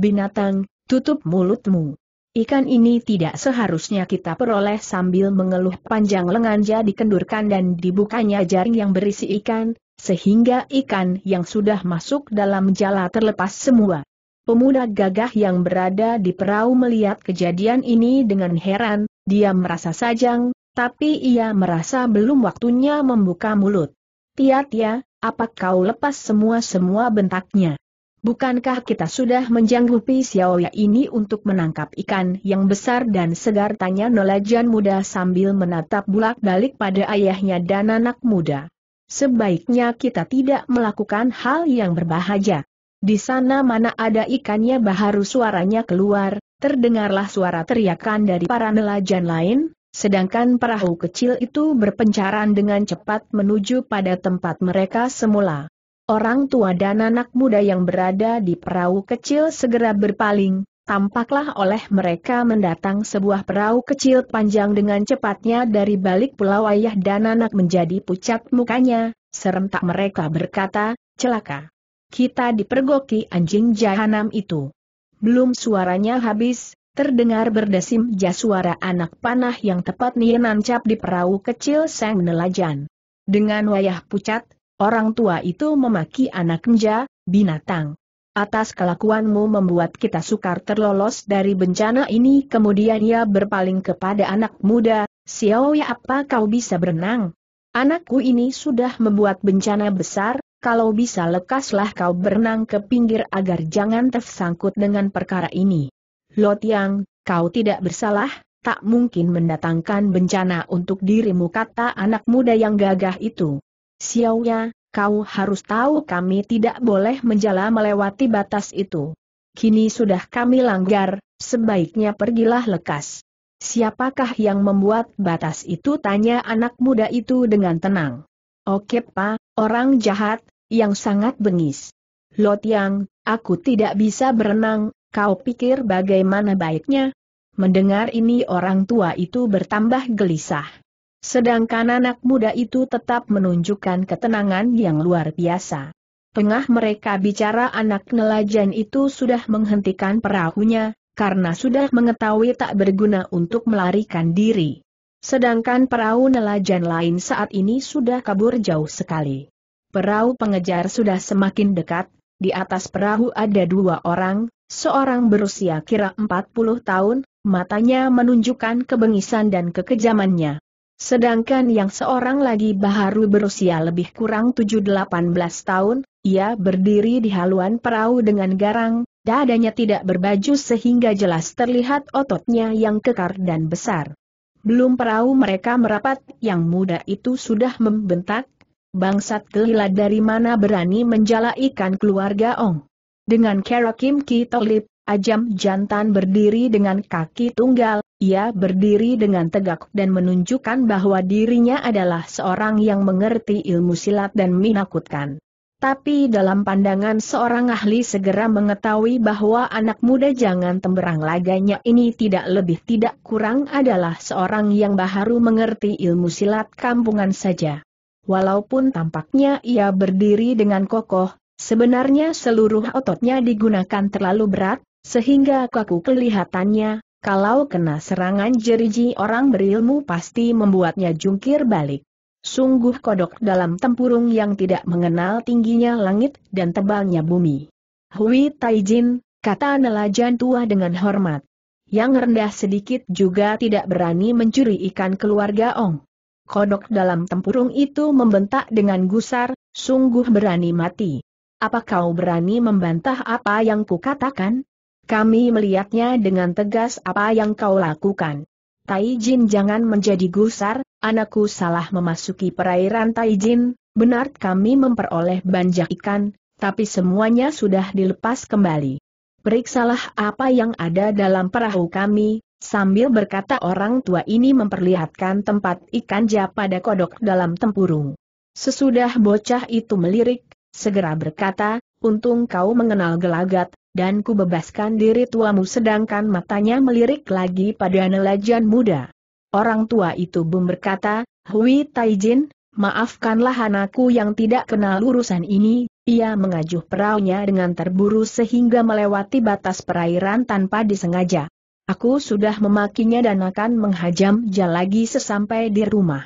Speaker 1: binatang, tutup mulutmu. Ikan ini tidak seharusnya kita peroleh sambil mengeluh panjang lengannya dikendurkan dan dibukanya jaring yang berisi ikan, sehingga ikan yang sudah masuk dalam jala terlepas semua. Pemuda gagah yang berada di perahu melihat kejadian ini dengan heran, dia merasa sajang, tapi ia merasa belum waktunya membuka mulut. Tia-tia, apa kau lepas semua-semua bentaknya? Bukankah kita sudah menjanggupi Xiaoya ini untuk menangkap ikan yang besar dan segar tanya nelayan muda sambil menatap bulak-balik pada ayahnya dan anak muda. Sebaiknya kita tidak melakukan hal yang berbahaya. Di sana mana ada ikannya baru suaranya keluar, terdengarlah suara teriakan dari para nelayan lain, sedangkan perahu kecil itu berpencaran dengan cepat menuju pada tempat mereka semula. Orang tua dan anak muda yang berada di perahu kecil segera berpaling, tampaklah oleh mereka mendatang sebuah perahu kecil panjang dengan cepatnya dari balik pulau ayah dan anak menjadi pucat mukanya, serentak mereka berkata, celaka kita dipergoki anjing jahanam itu. Belum suaranya habis, terdengar berdesim suara anak panah yang tepat nancap di perahu kecil sang nelayan. Dengan wayah pucat, orang tua itu memaki anak nja, binatang. Atas kelakuanmu membuat kita sukar terlolos dari bencana ini kemudian ia berpaling kepada anak muda, Xiao ya apa kau bisa berenang? Anakku ini sudah membuat bencana besar, kalau bisa lekaslah kau berenang ke pinggir agar jangan tersangkut dengan perkara ini. Lot yang, kau tidak bersalah, tak mungkin mendatangkan bencana untuk dirimu kata anak muda yang gagah itu. Xiaoya, kau harus tahu kami tidak boleh menjala melewati batas itu. Kini sudah kami langgar, sebaiknya pergilah lekas. Siapakah yang membuat batas itu tanya anak muda itu dengan tenang. Oke pak, orang jahat, yang sangat bengis. Lot yang, aku tidak bisa berenang, kau pikir bagaimana baiknya? Mendengar ini orang tua itu bertambah gelisah. Sedangkan anak muda itu tetap menunjukkan ketenangan yang luar biasa. Tengah mereka bicara anak nelayan itu sudah menghentikan perahunya, karena sudah mengetahui tak berguna untuk melarikan diri. Sedangkan perahu nelayan lain saat ini sudah kabur jauh sekali. Perahu pengejar sudah semakin dekat, di atas perahu ada dua orang, seorang berusia kira 40 tahun, matanya menunjukkan kebengisan dan kekejamannya. Sedangkan yang seorang lagi baharu berusia lebih kurang 7-18 tahun, ia berdiri di haluan perahu dengan garang, dadanya tidak berbaju sehingga jelas terlihat ototnya yang kekar dan besar. Belum perahu mereka merapat, yang muda itu sudah membentak, bangsat gila dari mana berani menjala ikan keluarga Ong. Dengan cara Kim Ki Tolip, Ajam jantan berdiri dengan kaki tunggal, ia berdiri dengan tegak dan menunjukkan bahwa dirinya adalah seorang yang mengerti ilmu silat dan menakutkan. Tapi dalam pandangan seorang ahli segera mengetahui bahwa anak muda jangan temberang laganya ini tidak lebih tidak kurang adalah seorang yang baru mengerti ilmu silat kampungan saja. Walaupun tampaknya ia berdiri dengan kokoh, sebenarnya seluruh ototnya digunakan terlalu berat, sehingga kaku kelihatannya, kalau kena serangan jeriji orang berilmu pasti membuatnya jungkir balik. Sungguh kodok dalam tempurung yang tidak mengenal tingginya langit dan tebalnya bumi. Hui Taijin, kata nelayan tua dengan hormat. Yang rendah sedikit juga tidak berani mencuri ikan keluarga Ong. Kodok dalam tempurung itu membentak dengan gusar, sungguh berani mati. Apa kau berani membantah apa yang kukatakan? Kami melihatnya dengan tegas apa yang kau lakukan. Taijin jangan menjadi gusar, anakku salah memasuki perairan Taijin, benar kami memperoleh banjak ikan, tapi semuanya sudah dilepas kembali. Periksalah apa yang ada dalam perahu kami, sambil berkata orang tua ini memperlihatkan tempat ikan ja pada kodok dalam tempurung. Sesudah bocah itu melirik, segera berkata, untung kau mengenal gelagat, dan ku bebaskan diri tuamu sedangkan matanya melirik lagi pada nelayan muda. Orang tua itu bum berkata, Hui Taijin, maafkanlah anakku yang tidak kenal urusan ini, ia mengajuh perahunya dengan terburu sehingga melewati batas perairan tanpa disengaja. Aku sudah memakinya dan akan menghajam ja lagi sesampai di rumah.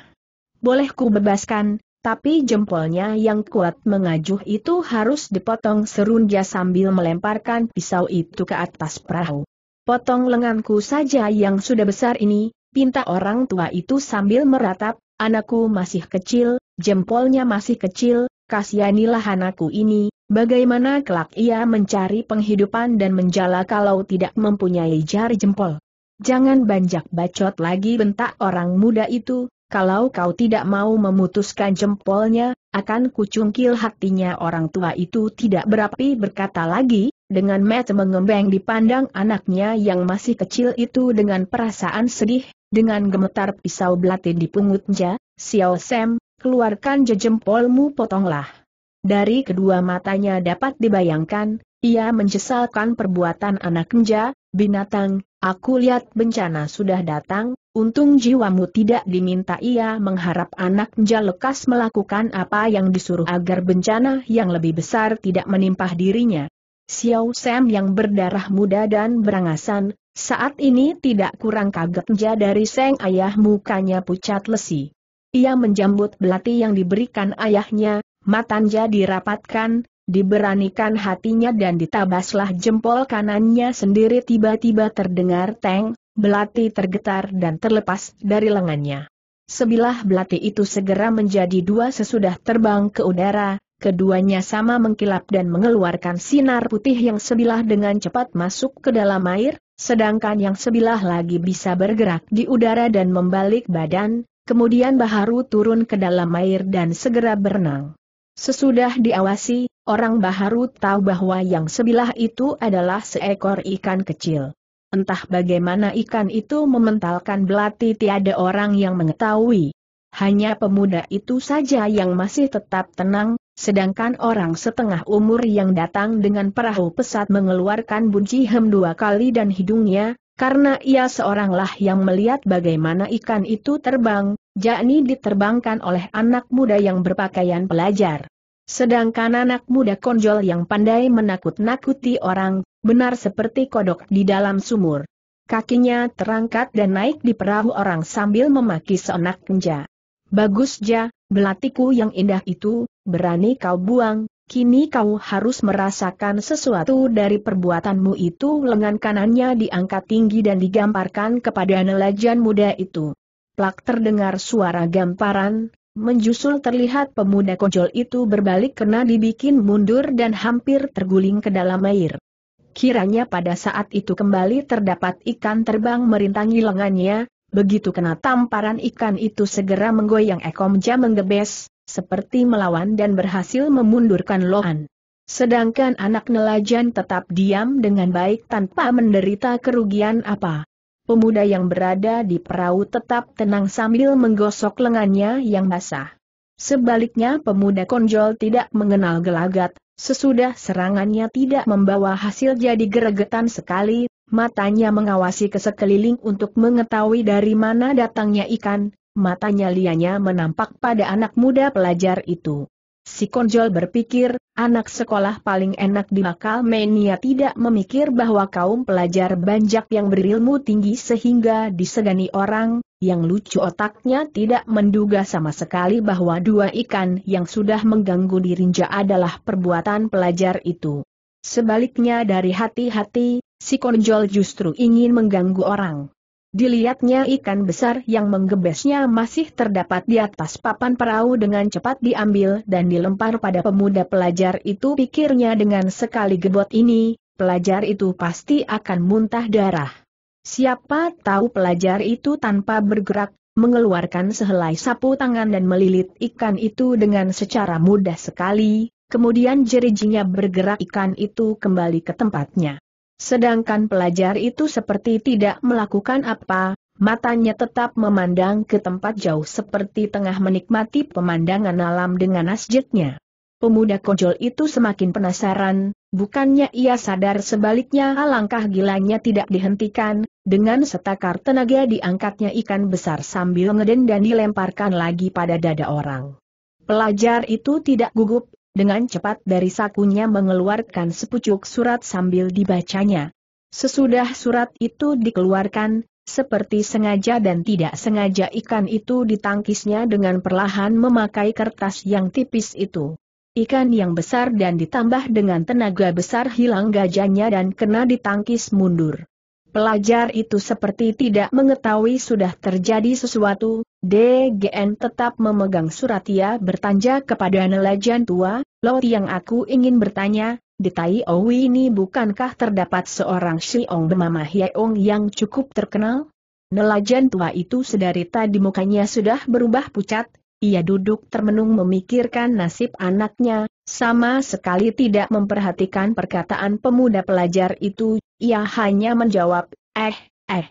Speaker 1: Boleh ku bebaskan, tapi jempolnya yang kuat mengajuh itu harus dipotong serunja sambil melemparkan pisau itu ke atas perahu. Potong lenganku saja yang sudah besar ini, pinta orang tua itu sambil meratap, anakku masih kecil, jempolnya masih kecil, kasihanilah anakku ini, bagaimana kelak ia mencari penghidupan dan menjala kalau tidak mempunyai jari jempol. Jangan banjak bacot lagi bentak orang muda itu, kalau kau tidak mau memutuskan jempolnya, akan kucungkil hatinya orang tua itu tidak berapi berkata lagi, dengan mata mengembang dipandang anaknya yang masih kecil itu dengan perasaan sedih, dengan gemetar pisau belati di pungutnya, Xiao Sam, keluarkan jempolmu potonglah. Dari kedua matanya dapat dibayangkan, ia menyesalkan perbuatan anak kenja, binatang, aku lihat bencana sudah datang, Untung jiwamu tidak diminta ia mengharap anak lekas melakukan apa yang disuruh agar bencana yang lebih besar tidak menimpa dirinya. Xiao Sam yang berdarah muda dan berangasan, saat ini tidak kurang kaget ja dari Seng ayah mukanya pucat lesi. Ia menjambut belati yang diberikan ayahnya, matanja dirapatkan, diberanikan hatinya dan ditabaslah jempol kanannya sendiri tiba-tiba terdengar teng, belati tergetar dan terlepas dari lengannya. Sebilah belati itu segera menjadi dua sesudah terbang ke udara, keduanya sama mengkilap dan mengeluarkan sinar putih yang sebilah dengan cepat masuk ke dalam air, sedangkan yang sebilah lagi bisa bergerak di udara dan membalik badan, kemudian baharu turun ke dalam air dan segera berenang. Sesudah diawasi, orang baharu tahu bahwa yang sebilah itu adalah seekor ikan kecil. Entah bagaimana ikan itu mementalkan belati tiada orang yang mengetahui. Hanya pemuda itu saja yang masih tetap tenang, sedangkan orang setengah umur yang datang dengan perahu pesat mengeluarkan bunyi hem dua kali dan hidungnya, Karena ia seoranglah yang melihat bagaimana ikan itu terbang, yakni diterbangkan oleh anak muda yang berpakaian pelajar. Sedangkan anak muda konjol yang pandai menakut-nakuti orang, benar seperti kodok di dalam sumur. Kakinya terangkat dan naik di perahu orang sambil memaki seonak kenja. Bagus ja, belatiku yang indah itu, berani kau buang, Kini kau harus merasakan sesuatu dari perbuatanmu itu lengan kanannya diangkat tinggi dan digamparkan kepada nelayan muda itu. Plak terdengar suara gamparan, menjusul terlihat pemuda kojol itu berbalik kena dibikin mundur dan hampir terguling ke dalam air. Kiranya pada saat itu kembali terdapat ikan terbang merintangi lengannya, begitu kena tamparan ikan itu segera menggoyang ekomja menggebes, seperti melawan dan berhasil memundurkan Loan. Sedangkan anak nelayan tetap diam dengan baik tanpa menderita kerugian apa. Pemuda yang berada di perahu tetap tenang sambil menggosok lengannya yang basah. Sebaliknya pemuda konjol tidak mengenal gelagat, sesudah serangannya tidak membawa hasil jadi geregetan sekali, matanya mengawasi ke sekeliling untuk mengetahui dari mana datangnya ikan, matanya lianya menampak pada anak muda pelajar itu. Si Konjol berpikir, anak sekolah paling enak di bakal menia tidak memikir bahwa kaum pelajar banjak yang berilmu tinggi sehingga disegani orang, yang lucu otaknya tidak menduga sama sekali bahwa dua ikan yang sudah mengganggu dirinja adalah perbuatan pelajar itu. Sebaliknya dari hati-hati, si Konjol justru ingin mengganggu orang. Dilihatnya ikan besar yang menggebesnya masih terdapat di atas papan perahu dengan cepat diambil dan dilempar pada pemuda pelajar itu pikirnya dengan sekali gebot ini, pelajar itu pasti akan muntah darah. Siapa tahu pelajar itu tanpa bergerak, mengeluarkan sehelai sapu tangan dan melilit ikan itu dengan secara mudah sekali, kemudian jerijinya bergerak ikan itu kembali ke tempatnya. Sedangkan pelajar itu seperti tidak melakukan apa, matanya tetap memandang ke tempat jauh seperti tengah menikmati pemandangan alam dengan asjetnya. Pemuda kojol itu semakin penasaran, bukannya ia sadar sebaliknya alangkah gilanya tidak dihentikan, dengan setakar tenaga diangkatnya ikan besar sambil ngeden dan dilemparkan lagi pada dada orang. Pelajar itu tidak gugup, dengan cepat dari sakunya mengeluarkan sepucuk surat sambil dibacanya. Sesudah surat itu dikeluarkan, seperti sengaja dan tidak sengaja ikan itu ditangkisnya dengan perlahan memakai kertas yang tipis itu. Ikan yang besar dan ditambah dengan tenaga besar hilang gajahnya dan kena ditangkis mundur. Pelajar itu seperti tidak mengetahui sudah terjadi sesuatu, DGN tetap memegang surat ia bertanya kepada nelayan tua, lo yang aku ingin bertanya, di Tai Owi ini bukankah terdapat seorang Siong bernama Hyeong yang cukup terkenal? Nelayan tua itu sedari tadi mukanya sudah berubah pucat, ia duduk termenung memikirkan nasib anaknya, sama sekali tidak memperhatikan perkataan pemuda pelajar itu, ia hanya menjawab, eh, eh.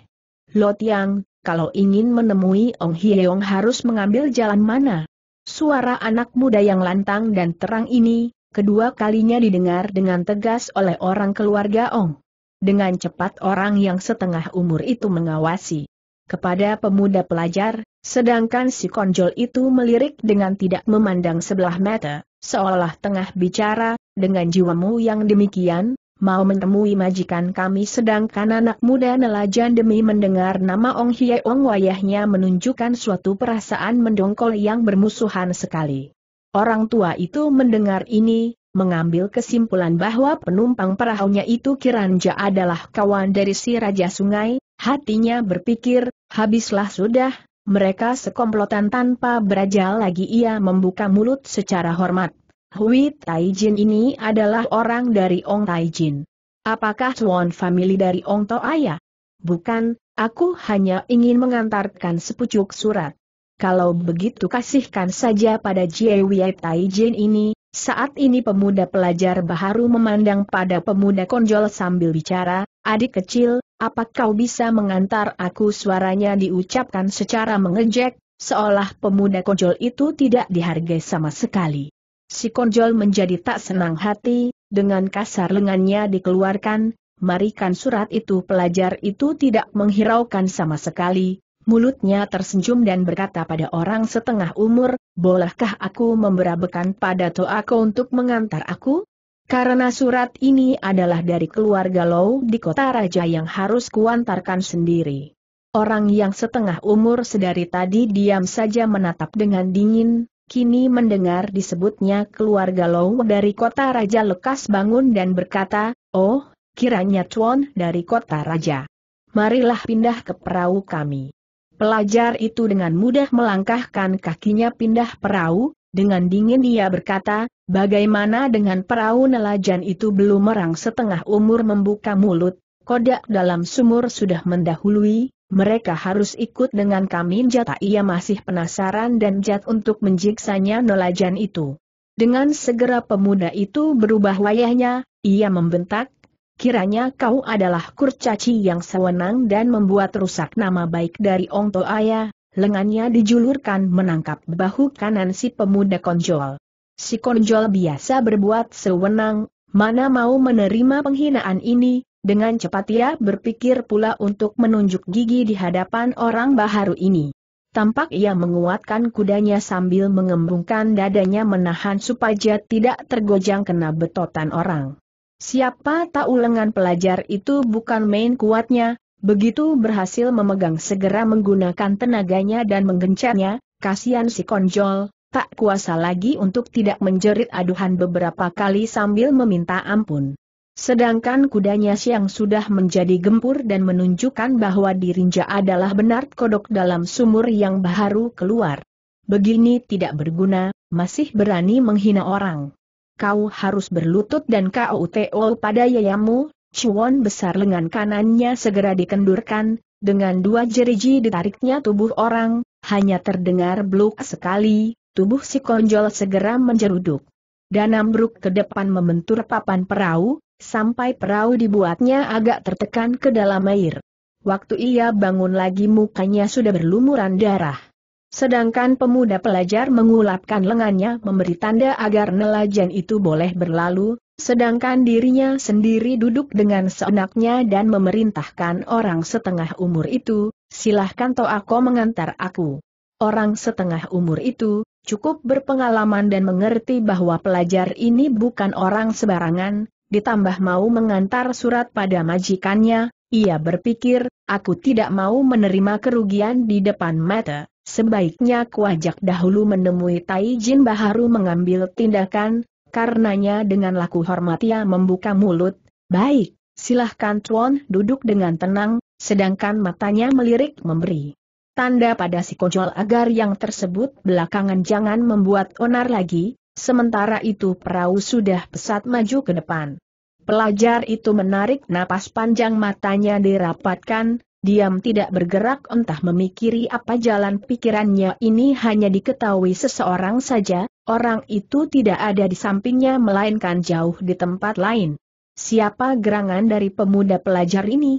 Speaker 1: Lo Tiang, kalau ingin menemui Ong Hyeong harus mengambil jalan mana? Suara anak muda yang lantang dan terang ini, kedua kalinya didengar dengan tegas oleh orang keluarga Ong. Dengan cepat orang yang setengah umur itu mengawasi kepada pemuda pelajar, sedangkan si konjol itu melirik dengan tidak memandang sebelah mata, seolah tengah bicara, dengan jiwamu yang demikian, mau menemui majikan kami sedangkan anak muda nelajan demi mendengar nama Ong Hie Ong wayahnya menunjukkan suatu perasaan mendongkol yang bermusuhan sekali. Orang tua itu mendengar ini, mengambil kesimpulan bahwa penumpang perahunya itu kiranja adalah kawan dari si Raja Sungai, hatinya berpikir, habislah sudah, mereka sekomplotan tanpa berajal lagi ia membuka mulut secara hormat. Hui Taijin ini adalah orang dari Ong Taijin. Apakah Tuan family dari Ong Toaya? Bukan, aku hanya ingin mengantarkan sepucuk surat. Kalau begitu kasihkan saja pada Jie Wei Taijin ini, saat ini pemuda pelajar baharu memandang pada pemuda konjol sambil bicara, adik kecil, apa kau bisa mengantar aku suaranya diucapkan secara mengejek, seolah pemuda konjol itu tidak dihargai sama sekali. Si konjol menjadi tak senang hati, dengan kasar lengannya dikeluarkan, marikan surat itu pelajar itu tidak menghiraukan sama sekali, mulutnya tersenyum dan berkata pada orang setengah umur, bolehkah aku memberabekan pada Toako untuk mengantar aku? Karena surat ini adalah dari keluarga Low di kota raja yang harus kuantarkan sendiri. Orang yang setengah umur sedari tadi diam saja menatap dengan dingin, kini mendengar disebutnya keluarga Low dari kota raja lekas bangun dan berkata, Oh, kiranya Tuan dari kota raja. Marilah pindah ke perahu kami. Pelajar itu dengan mudah melangkahkan kakinya pindah perahu, dengan dingin dia berkata, bagaimana dengan perahu nelajan itu belum merang setengah umur membuka mulut, kodak dalam sumur sudah mendahului, mereka harus ikut dengan kami. Jatah ia masih penasaran dan jat untuk menjiksanya nelajan itu. Dengan segera pemuda itu berubah wayahnya, ia membentak, kiranya kau adalah kurcaci yang sewenang dan membuat rusak nama baik dari Ong Ayah, lengannya dijulurkan menangkap bahu kanan si pemuda konjol. Si konjol biasa berbuat sewenang, mana mau menerima penghinaan ini, dengan cepat ia berpikir pula untuk menunjuk gigi di hadapan orang baharu ini. Tampak ia menguatkan kudanya sambil mengembungkan dadanya menahan supaya tidak tergojang kena betotan orang. Siapa tahu lengan pelajar itu bukan main kuatnya, begitu berhasil memegang segera menggunakan tenaganya dan menggencarnya, kasihan si konjol, tak kuasa lagi untuk tidak menjerit aduhan beberapa kali sambil meminta ampun. Sedangkan kudanya yang sudah menjadi gempur dan menunjukkan bahwa dirinya adalah benar kodok dalam sumur yang baru keluar. Begini tidak berguna, masih berani menghina orang. Kau harus berlutut dan kau teo pada yayamu, cuan besar lengan kanannya segera dikendurkan, dengan dua jeriji ditariknya tubuh orang, hanya terdengar bluk sekali, tubuh si konjol segera menjeruduk. Dan ambruk ke depan membentur papan perahu, sampai perahu dibuatnya agak tertekan ke dalam air. Waktu ia bangun lagi mukanya sudah berlumuran darah. Sedangkan pemuda pelajar mengulapkan lengannya memberi tanda agar nelajan itu boleh berlalu, sedangkan dirinya sendiri duduk dengan seenaknya dan memerintahkan orang setengah umur itu, silahkan toh aku mengantar aku. Orang setengah umur itu, cukup berpengalaman dan mengerti bahwa pelajar ini bukan orang sebarangan, ditambah mau mengantar surat pada majikannya, ia berpikir, aku tidak mau menerima kerugian di depan mata, sebaiknya kuajak dahulu menemui Tai Jin Baharu mengambil tindakan, karenanya dengan laku hormat ia membuka mulut, baik, silahkan Tuan duduk dengan tenang, sedangkan matanya melirik memberi tanda pada si kojol agar yang tersebut belakangan jangan membuat onar lagi, sementara itu perahu sudah pesat maju ke depan. Pelajar itu menarik napas panjang matanya dirapatkan, diam tidak bergerak entah memikiri apa jalan pikirannya ini hanya diketahui seseorang saja, orang itu tidak ada di sampingnya melainkan jauh di tempat lain. Siapa gerangan dari pemuda pelajar ini?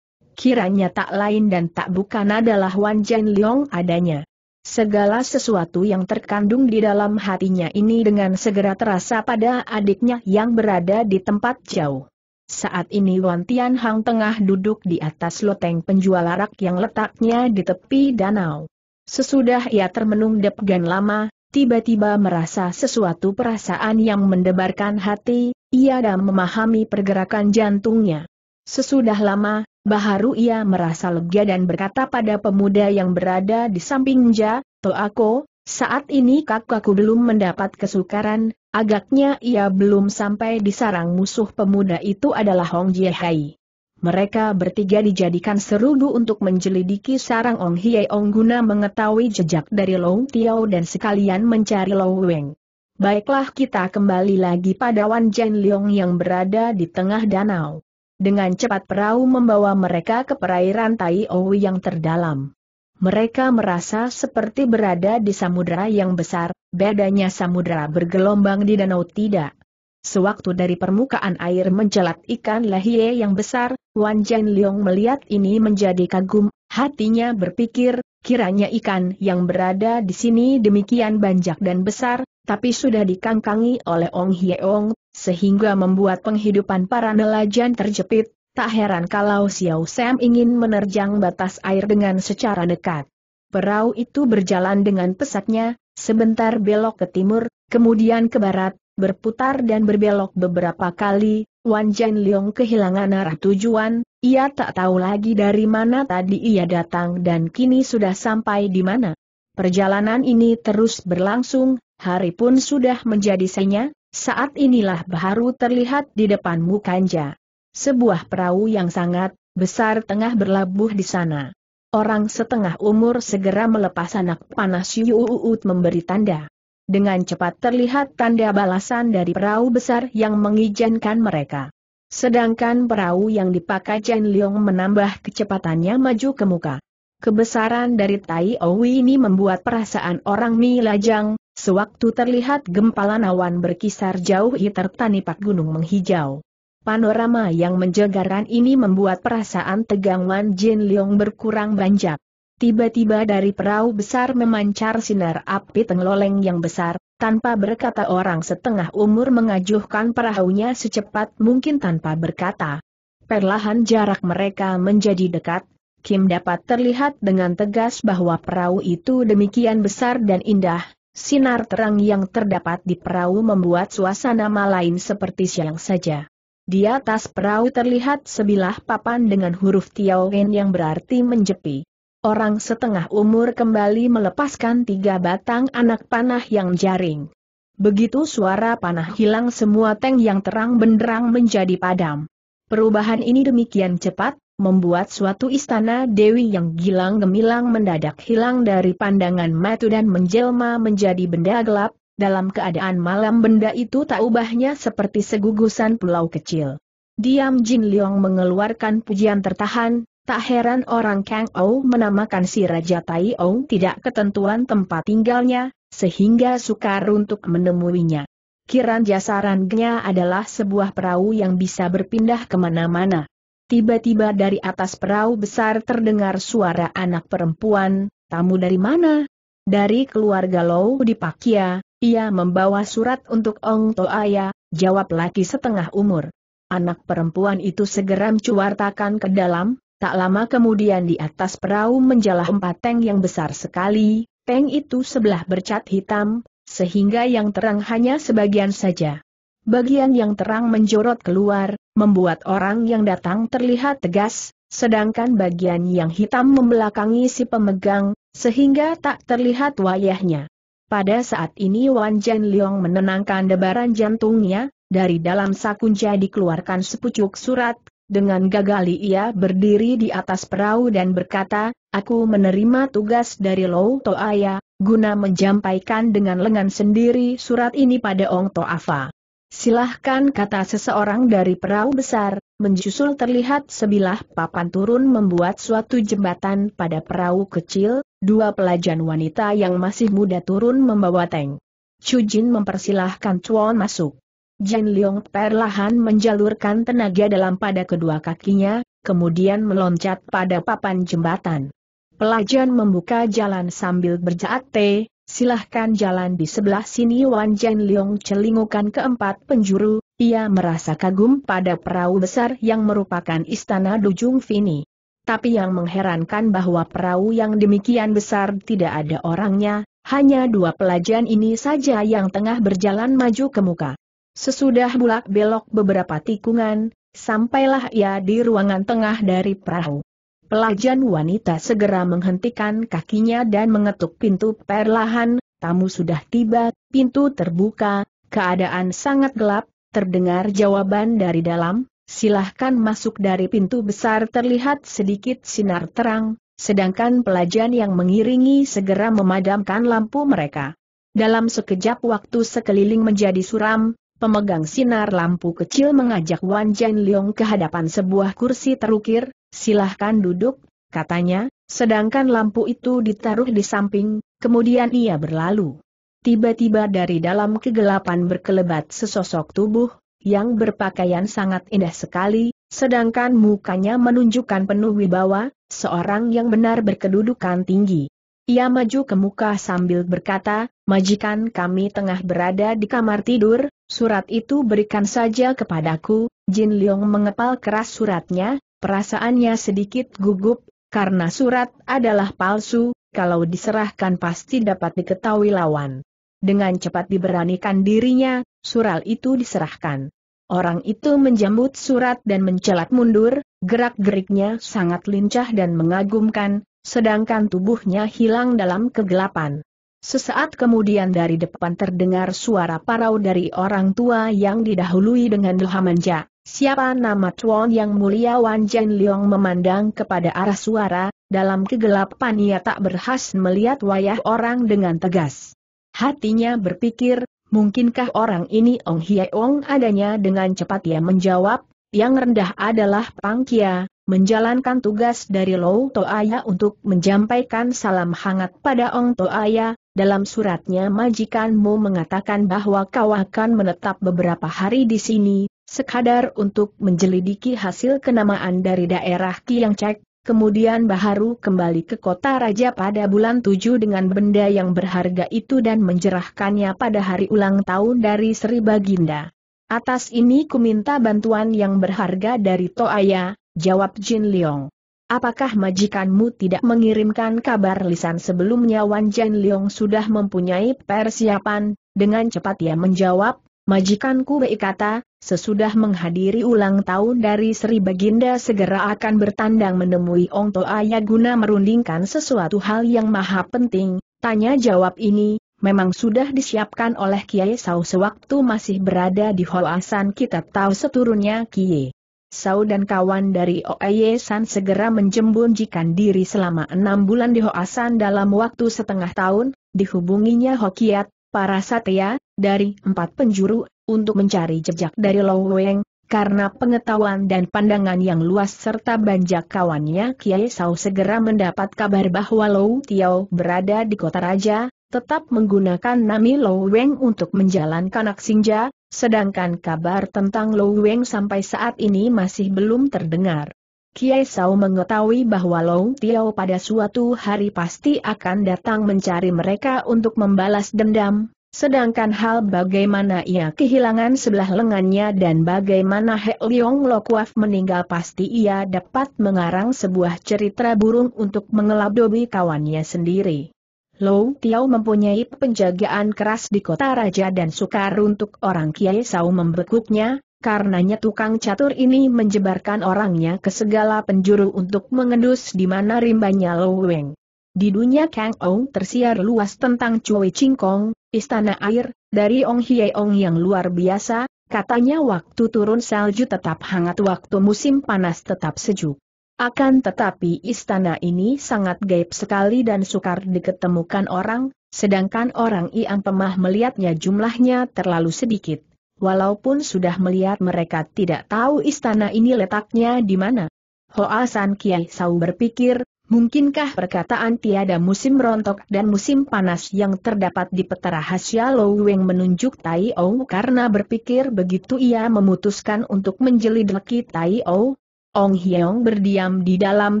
Speaker 1: Kiranya tak lain dan tak bukan adalah Wan Jian Leong adanya. Segala sesuatu yang terkandung di dalam hatinya ini dengan segera terasa pada adiknya yang berada di tempat jauh. Saat ini Wan Tian Hang tengah duduk di atas loteng penjual arak yang letaknya di tepi danau. Sesudah ia termenung depgan lama, tiba-tiba merasa sesuatu perasaan yang mendebarkan hati, ia dan memahami pergerakan jantungnya. Sesudah lama, baru ia merasa lega dan berkata pada pemuda yang berada di sampingnya, Toako, saat ini kakakku belum mendapat kesukaran, agaknya ia belum sampai di sarang musuh pemuda itu adalah Hong Jie Hai. Mereka bertiga dijadikan serudu untuk menjelidiki sarang Ong Hie Ong guna mengetahui jejak dari Long Tiao dan sekalian mencari Long Weng. Baiklah kita kembali lagi pada Wan Jian Leong yang berada di tengah danau. Dengan cepat perahu membawa mereka ke perairan Tai Owi yang terdalam. Mereka merasa seperti berada di samudera yang besar, bedanya samudera bergelombang di danau tidak. Sewaktu dari permukaan air mencelat ikan lahie yang besar, Wan Jian Leong melihat ini menjadi kagum, hatinya berpikir, kiranya ikan yang berada di sini demikian banyak dan besar, tapi sudah dikangkangi oleh Ong Hyeong, sehingga membuat penghidupan para nelayan terjepit, tak heran kalau Xiao Sam ingin menerjang batas air dengan secara dekat. Perahu itu berjalan dengan pesatnya, sebentar belok ke timur, kemudian ke barat, berputar dan berbelok beberapa kali, Wan Jian Leong kehilangan arah tujuan, ia tak tahu lagi dari mana tadi ia datang dan kini sudah sampai di mana. Perjalanan ini terus berlangsung, hari pun sudah menjadi senya, saat inilah baru terlihat di depan mukanya. Sebuah perahu yang sangat besar tengah berlabuh di sana. Orang setengah umur segera melepas anak panas Yuuut memberi tanda. Dengan cepat terlihat tanda balasan dari perahu besar yang mengizinkan mereka. Sedangkan perahu yang dipakai Chen Leong menambah kecepatannya maju ke muka. Kebesaran dari Tai Owi ini membuat perasaan orang Mi lajang, sewaktu terlihat gempalan awan berkisar jauh tertanipak gunung menghijau. Panorama yang menjegarkan ini membuat perasaan tegang Wan Jin Leong berkurang banyak. Tiba-tiba dari perahu besar memancar sinar api tengloleng yang besar, tanpa berkata orang setengah umur mengajuhkan perahunya secepat mungkin tanpa berkata. Perlahan jarak mereka menjadi dekat, Kim dapat terlihat dengan tegas bahwa perahu itu demikian besar dan indah, sinar terang yang terdapat di perahu membuat suasana lain seperti siang saja. Di atas perahu terlihat sebilah papan dengan huruf Tiaoen yang berarti menjepi. Orang setengah umur kembali melepaskan tiga batang anak panah yang jaring. Begitu suara panah hilang semua tank yang terang benderang menjadi padam. Perubahan ini demikian cepat, membuat suatu istana Dewi yang gilang gemilang mendadak hilang dari pandangan mata dan menjelma menjadi benda gelap, dalam keadaan malam benda itu tak ubahnya seperti segugusan pulau kecil. Diam Jin Leong mengeluarkan pujian tertahan, Tak heran orang Kang Ou menamakan si Raja Tai Ou tidak ketentuan tempat tinggalnya, sehingga sukar untuk menemuinya. Kiran jasarannya adalah sebuah perahu yang bisa berpindah ke mana-mana. Tiba-tiba dari atas perahu besar terdengar suara anak perempuan, tamu dari mana? Dari keluarga Lou di Pakia, ia membawa surat untuk Ong Toaya, jawab laki setengah umur. Anak perempuan itu segera mencuartakan ke dalam, Tak lama kemudian di atas perahu menjalah empat tank yang besar sekali, tank itu sebelah bercat hitam, sehingga yang terang hanya sebagian saja. Bagian yang terang menjorot keluar, membuat orang yang datang terlihat tegas, sedangkan bagian yang hitam membelakangi si pemegang, sehingga tak terlihat wayahnya. Pada saat ini Wan Jan Leong menenangkan debaran jantungnya, dari dalam sakunja dikeluarkan sepucuk surat, dengan gagali ia berdiri di atas perahu dan berkata, aku menerima tugas dari Lo Toaya, guna menjampaikan dengan lengan sendiri surat ini pada Ong Toafa. Silahkan kata seseorang dari perahu besar, menjusul terlihat sebilah papan turun membuat suatu jembatan pada perahu kecil, dua pelajan wanita yang masih muda turun membawa tank. Chujin mempersilahkan Chuan masuk. Jan Leong perlahan menjalurkan tenaga dalam pada kedua kakinya, kemudian meloncat pada papan jembatan. Pelajan membuka jalan sambil berjate, silahkan jalan di sebelah sini Wan Jan Leong celingukan keempat penjuru, ia merasa kagum pada perahu besar yang merupakan istana Dujung Fini. Tapi yang mengherankan bahwa perahu yang demikian besar tidak ada orangnya, hanya dua pelajan ini saja yang tengah berjalan maju ke muka. Sesudah bulak belok beberapa tikungan, sampailah ia di ruangan tengah dari perahu. Pelajan wanita segera menghentikan kakinya dan mengetuk pintu perlahan, tamu sudah tiba, pintu terbuka, keadaan sangat gelap, terdengar jawaban dari dalam, silahkan masuk dari pintu besar terlihat sedikit sinar terang, sedangkan pelajan yang mengiringi segera memadamkan lampu mereka. Dalam sekejap waktu sekeliling menjadi suram, Pemegang sinar lampu kecil mengajak Wan Jian Leong ke hadapan sebuah kursi terukir, silahkan duduk, katanya, sedangkan lampu itu ditaruh di samping, kemudian ia berlalu. Tiba-tiba dari dalam kegelapan berkelebat sesosok tubuh, yang berpakaian sangat indah sekali, sedangkan mukanya menunjukkan penuh wibawa, seorang yang benar berkedudukan tinggi. Ia maju ke muka sambil berkata, majikan kami tengah berada di kamar tidur, Surat itu berikan saja kepadaku, Jin Leong mengepal keras suratnya, perasaannya sedikit gugup, karena surat adalah palsu, kalau diserahkan pasti dapat diketahui lawan. Dengan cepat diberanikan dirinya, surat itu diserahkan. Orang itu menjambut surat dan mencelat mundur, gerak-geriknya sangat lincah dan mengagumkan, sedangkan tubuhnya hilang dalam kegelapan. Sesaat kemudian dari depan terdengar suara parau dari orang tua yang didahului dengan manja. Siapa nama Tuan yang mulia Wan Jen Leong memandang kepada arah suara, dalam kegelapan ia tak berhas melihat wayah orang dengan tegas. Hatinya berpikir, mungkinkah orang ini Ong Hie Ong adanya dengan cepat ia menjawab, yang rendah adalah Pangkia, menjalankan tugas dari Lo Toaya untuk menyampaikan salam hangat pada Ong Toaya, dalam suratnya majikanmu mengatakan bahwa kau akan menetap beberapa hari di sini, sekadar untuk menjelidiki hasil kenamaan dari daerah Kiang Cek, kemudian baharu kembali ke kota raja pada bulan tujuh dengan benda yang berharga itu dan menjerahkannya pada hari ulang tahun dari Sri Baginda. Atas ini ku minta bantuan yang berharga dari Toaya, jawab Jin Leong. Apakah majikanmu tidak mengirimkan kabar lisan sebelumnya Wan Jin Leong sudah mempunyai persiapan, dengan cepat ia menjawab, majikanku baik kata, sesudah menghadiri ulang tahun dari Sri Baginda segera akan bertandang menemui Ong Toaya guna merundingkan sesuatu hal yang maha penting, tanya jawab ini, memang sudah disiapkan oleh Kiai Sau sewaktu masih berada di Hoasan kita tahu seturunnya Kiai. Sau dan kawan dari Oye San segera menjembunjikan diri selama enam bulan di Hoasan dalam waktu setengah tahun, dihubunginya Hokiat, para satya, dari empat penjuru, untuk mencari jejak dari Lo Weng, karena pengetahuan dan pandangan yang luas serta banjak kawannya Kiai Sau segera mendapat kabar bahwa Lo Tiao berada di kota raja, tetap menggunakan nami Lo Weng untuk menjalankan aksinya, sedangkan kabar tentang Lo Weng sampai saat ini masih belum terdengar. Kiai Sao mengetahui bahwa Long Tiao pada suatu hari pasti akan datang mencari mereka untuk membalas dendam, sedangkan hal bagaimana ia kehilangan sebelah lengannya dan bagaimana He Leong Lokuaf meninggal pasti ia dapat mengarang sebuah cerita burung untuk mengeladobi kawannya sendiri. Lou Tiao mempunyai penjagaan keras di kota raja dan sukar untuk orang Kiai Sao membekuknya, karenanya tukang catur ini menjebarkan orangnya ke segala penjuru untuk mengendus di mana rimbanya Lou Weng. Di dunia Kang Ong tersiar luas tentang Cui Cingkong, istana air, dari Ong Hie Ong yang luar biasa, katanya waktu turun salju tetap hangat waktu musim panas tetap sejuk. Akan tetapi istana ini sangat gaib sekali dan sukar diketemukan orang, sedangkan orang yang pemah melihatnya jumlahnya terlalu sedikit. Walaupun sudah melihat mereka tidak tahu istana ini letaknya di mana. Hoa San Kiai Sau berpikir, mungkinkah perkataan tiada musim rontok dan musim panas yang terdapat di peta rahasia Lo Weng menunjuk Tai Ou karena berpikir begitu ia memutuskan untuk menjelidaki Tai Ou, Ong Hyong berdiam di dalam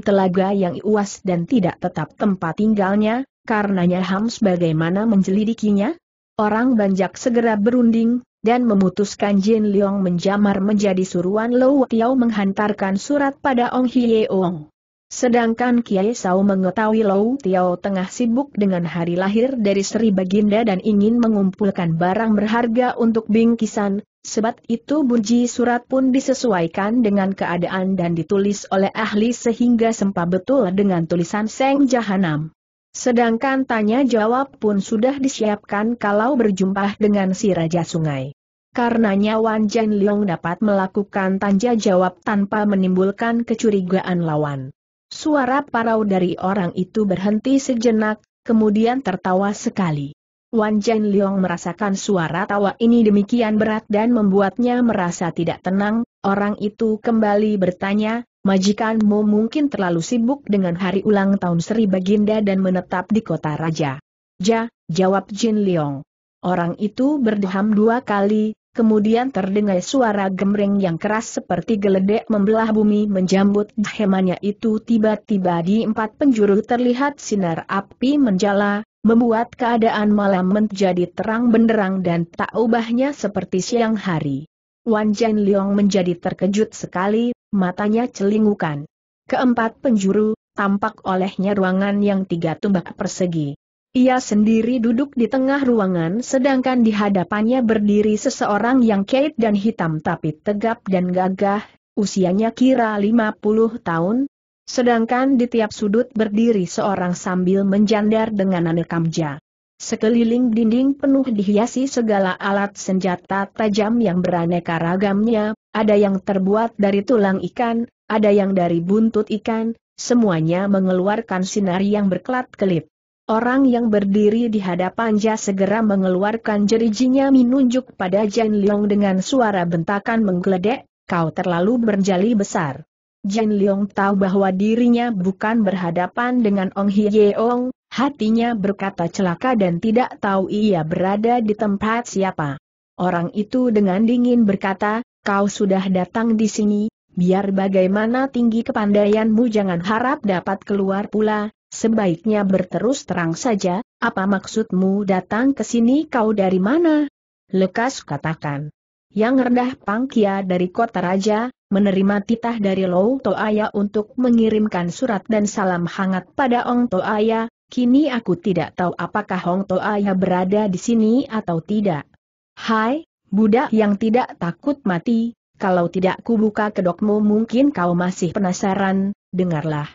Speaker 1: telaga yang luas dan tidak tetap tempat tinggalnya, karenanya Hams bagaimana menjelidikinya? Orang banjak segera berunding, dan memutuskan Jin Leong menjamar menjadi suruhan Lo Tiao menghantarkan surat pada Ong Hyeong. Sedangkan Kiai Sao mengetahui Lo Tiao tengah sibuk dengan hari lahir dari Sri Baginda dan ingin mengumpulkan barang berharga untuk bingkisan, Sebab itu bunyi surat pun disesuaikan dengan keadaan dan ditulis oleh ahli sehingga sempa betul dengan tulisan Seng Jahanam. Sedangkan tanya jawab pun sudah disiapkan kalau berjumpa dengan si Raja Sungai. Karenanya Wan Jan Leong dapat melakukan tanya jawab tanpa menimbulkan kecurigaan lawan. Suara parau dari orang itu berhenti sejenak, kemudian tertawa sekali. Wan Jen Leong merasakan suara tawa ini demikian berat dan membuatnya merasa tidak tenang, orang itu kembali bertanya, majikanmu mungkin terlalu sibuk dengan hari ulang tahun Sri Baginda dan menetap di kota raja. Ja, jawab Jin Leong. Orang itu berdeham dua kali, kemudian terdengar suara gemreng yang keras seperti geledek membelah bumi menjambut hemannya itu tiba-tiba di empat penjuru terlihat sinar api menjala, membuat keadaan malam menjadi terang benderang dan tak ubahnya seperti siang hari. Wan Jen Leong menjadi terkejut sekali, matanya celingukan. Keempat penjuru, tampak olehnya ruangan yang tiga tumbak persegi. Ia sendiri duduk di tengah ruangan sedangkan di hadapannya berdiri seseorang yang kait dan hitam tapi tegap dan gagah, usianya kira 50 tahun, Sedangkan di tiap sudut berdiri seorang sambil menjandar dengan kamja. Sekeliling dinding penuh dihiasi segala alat senjata tajam yang beraneka ragamnya, ada yang terbuat dari tulang ikan, ada yang dari buntut ikan, semuanya mengeluarkan sinar yang berkelat-kelip. Orang yang berdiri di hadapan Ja segera mengeluarkan jerijinya menunjuk pada Jan Leong dengan suara bentakan menggeledek, kau terlalu berjali besar. Jan Leong tahu bahwa dirinya bukan berhadapan dengan Ong Hyeong, hatinya berkata celaka dan tidak tahu ia berada di tempat siapa. Orang itu dengan dingin berkata, kau sudah datang di sini, biar bagaimana tinggi kepandaianmu jangan harap dapat keluar pula, sebaiknya berterus terang saja, apa maksudmu datang ke sini kau dari mana? Lekas katakan. Yang rendah pangkia dari kota raja, menerima titah dari Lou Toaya untuk mengirimkan surat dan salam hangat pada Ong Toaya, kini aku tidak tahu apakah Ong Toaya berada di sini atau tidak. Hai, budak yang tidak takut mati, kalau tidak kubuka kedokmu mungkin kau masih penasaran, dengarlah.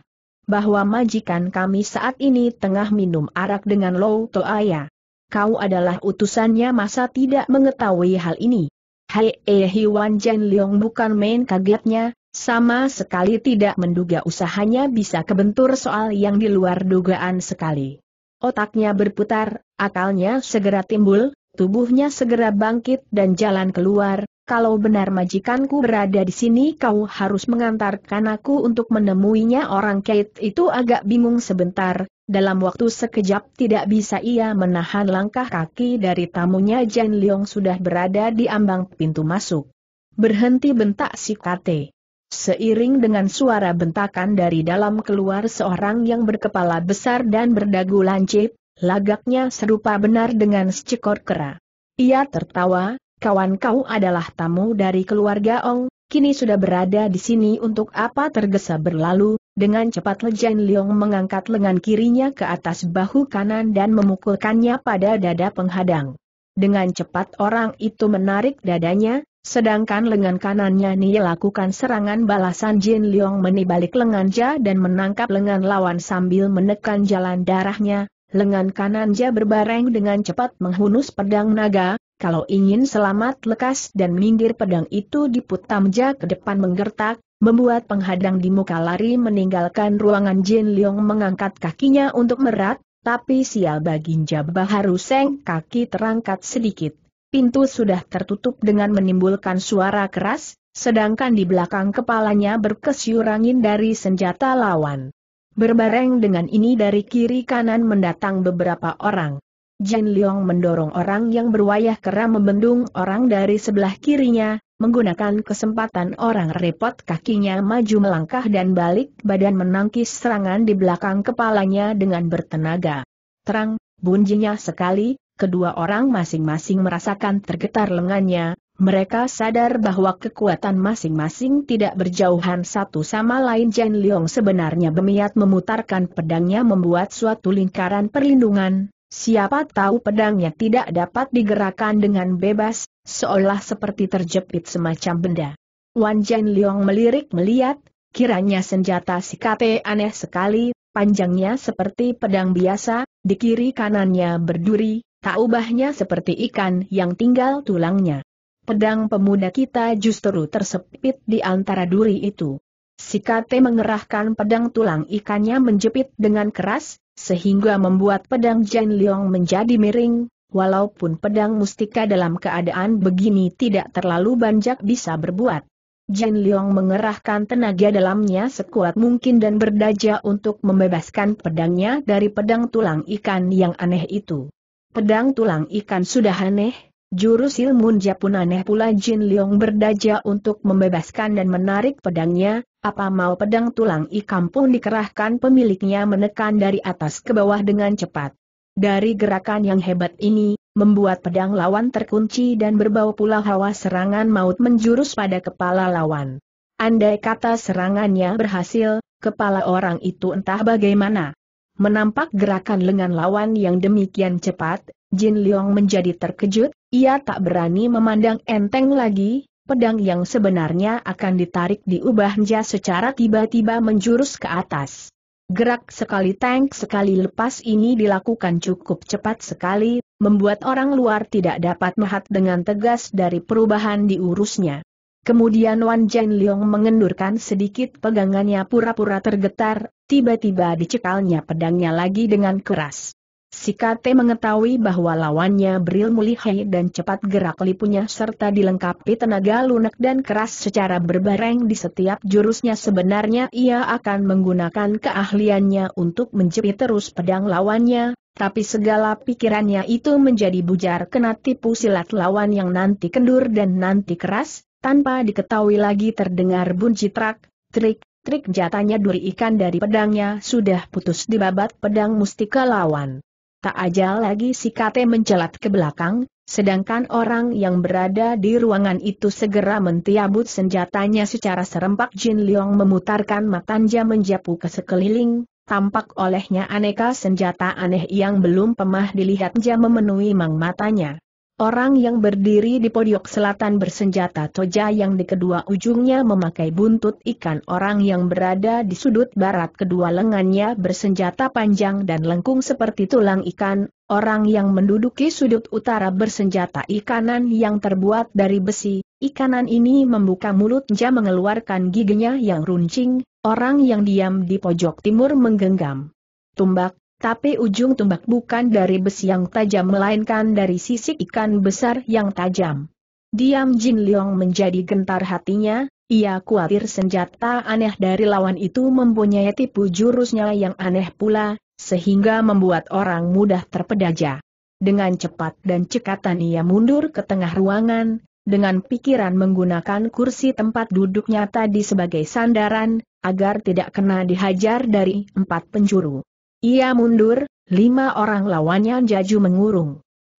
Speaker 1: Bahwa majikan kami saat ini tengah minum arak dengan Lou Toaya. Kau adalah utusannya masa tidak mengetahui hal ini. Hai eh Wan Jen Leong bukan main kagetnya, sama sekali tidak menduga usahanya bisa kebentur soal yang di luar dugaan sekali. Otaknya berputar, akalnya segera timbul, tubuhnya segera bangkit dan jalan keluar, kalau benar majikanku berada di sini kau harus mengantarkan aku untuk menemuinya orang Kate itu agak bingung sebentar, dalam waktu sekejap tidak bisa ia menahan langkah kaki dari tamunya Jan Leong sudah berada di ambang pintu masuk. Berhenti bentak si Kate. Seiring dengan suara bentakan dari dalam keluar seorang yang berkepala besar dan berdagu lancip, lagaknya serupa benar dengan secekor kera. Ia tertawa, kawan kau adalah tamu dari keluarga Ong, kini sudah berada di sini untuk apa tergesa berlalu, dengan cepat Lejan Leong mengangkat lengan kirinya ke atas bahu kanan dan memukulkannya pada dada penghadang. Dengan cepat orang itu menarik dadanya, sedangkan lengan kanannya Ni lakukan serangan balasan. Jin Leong menibalik lengan Ja dan menangkap lengan lawan sambil menekan jalan darahnya, lengan kanan Ja berbareng dengan cepat menghunus pedang naga, kalau ingin selamat lekas dan minggir pedang itu diputam Ja ke depan menggertak, membuat penghadang di muka lari meninggalkan ruangan Jin Leong mengangkat kakinya untuk merat, tapi sial bagi Baharu Seng kaki terangkat sedikit. Pintu sudah tertutup dengan menimbulkan suara keras, sedangkan di belakang kepalanya berkesyur angin dari senjata lawan. Berbareng dengan ini dari kiri kanan mendatang beberapa orang. Jin Leong mendorong orang yang berwayah kera membendung orang dari sebelah kirinya, menggunakan kesempatan orang repot kakinya maju melangkah dan balik badan menangkis serangan di belakang kepalanya dengan bertenaga. Terang, bunyinya sekali, kedua orang masing-masing merasakan tergetar lengannya, mereka sadar bahwa kekuatan masing-masing tidak berjauhan satu sama lain Jen Leong sebenarnya berniat memutarkan pedangnya membuat suatu lingkaran perlindungan, Siapa tahu pedangnya tidak dapat digerakkan dengan bebas, seolah seperti terjepit semacam benda. Wan Jan Leong melirik melihat, kiranya senjata si Kate aneh sekali, panjangnya seperti pedang biasa, di kiri kanannya berduri, tak ubahnya seperti ikan yang tinggal tulangnya. Pedang pemuda kita justru tersepit di antara duri itu. Si Kate mengerahkan pedang tulang ikannya menjepit dengan keras, sehingga membuat pedang Jan Leong menjadi miring, walaupun pedang mustika dalam keadaan begini tidak terlalu banyak bisa berbuat. Jan Leong mengerahkan tenaga dalamnya sekuat mungkin dan berdaja untuk membebaskan pedangnya dari pedang tulang ikan yang aneh itu. Pedang tulang ikan sudah aneh, jurus ilmu pun aneh pula Jin Leong berdaja untuk membebaskan dan menarik pedangnya, apa mau pedang tulang ikan pun dikerahkan pemiliknya menekan dari atas ke bawah dengan cepat. Dari gerakan yang hebat ini, membuat pedang lawan terkunci dan berbau pula hawa serangan maut menjurus pada kepala lawan. Andai kata serangannya berhasil, kepala orang itu entah bagaimana. Menampak gerakan lengan lawan yang demikian cepat, Jin Leong menjadi terkejut, ia tak berani memandang enteng lagi, pedang yang sebenarnya akan ditarik diubahnya secara tiba-tiba menjurus ke atas. Gerak sekali tank sekali lepas ini dilakukan cukup cepat sekali, membuat orang luar tidak dapat melihat dengan tegas dari perubahan diurusnya. Kemudian Wan Jian Leong mengendurkan sedikit pegangannya pura-pura tergetar, tiba-tiba dicekalnya pedangnya lagi dengan keras. Si Kate mengetahui bahwa lawannya berilmu lihai dan cepat gerak lipunya serta dilengkapi tenaga lunak dan keras secara berbareng di setiap jurusnya sebenarnya ia akan menggunakan keahliannya untuk menjepit terus pedang lawannya, tapi segala pikirannya itu menjadi bujar kena tipu silat lawan yang nanti kendur dan nanti keras, tanpa diketahui lagi terdengar bunyi trak, trik, trik jatanya duri ikan dari pedangnya sudah putus di babat pedang mustika lawan. Tak aja lagi si Kate mencelat ke belakang, sedangkan orang yang berada di ruangan itu segera mentiabut senjatanya secara serempak Jin Leong memutarkan matanya menjapu ke sekeliling, tampak olehnya aneka senjata aneh yang belum pernah dilihatnya memenuhi mang matanya. Orang yang berdiri di podiok selatan bersenjata toja yang di kedua ujungnya memakai buntut ikan. Orang yang berada di sudut barat kedua lengannya bersenjata panjang dan lengkung seperti tulang ikan, orang yang menduduki sudut utara bersenjata ikanan yang terbuat dari besi, ikanan ini membuka mulutnya mengeluarkan giginya yang runcing, orang yang diam di pojok timur menggenggam. Tumbak, tapi ujung tumbak bukan dari besi yang tajam melainkan dari sisik ikan besar yang tajam. Diam Jin Leong menjadi gentar hatinya, ia khawatir senjata aneh dari lawan itu mempunyai tipu jurusnya yang aneh pula, sehingga membuat orang mudah terpedaja. Dengan cepat dan cekatan ia mundur ke tengah ruangan, dengan pikiran menggunakan kursi tempat duduknya tadi sebagai sandaran, agar tidak kena dihajar dari empat penjuru. Ia mundur, lima orang lawannya jaju mengurung.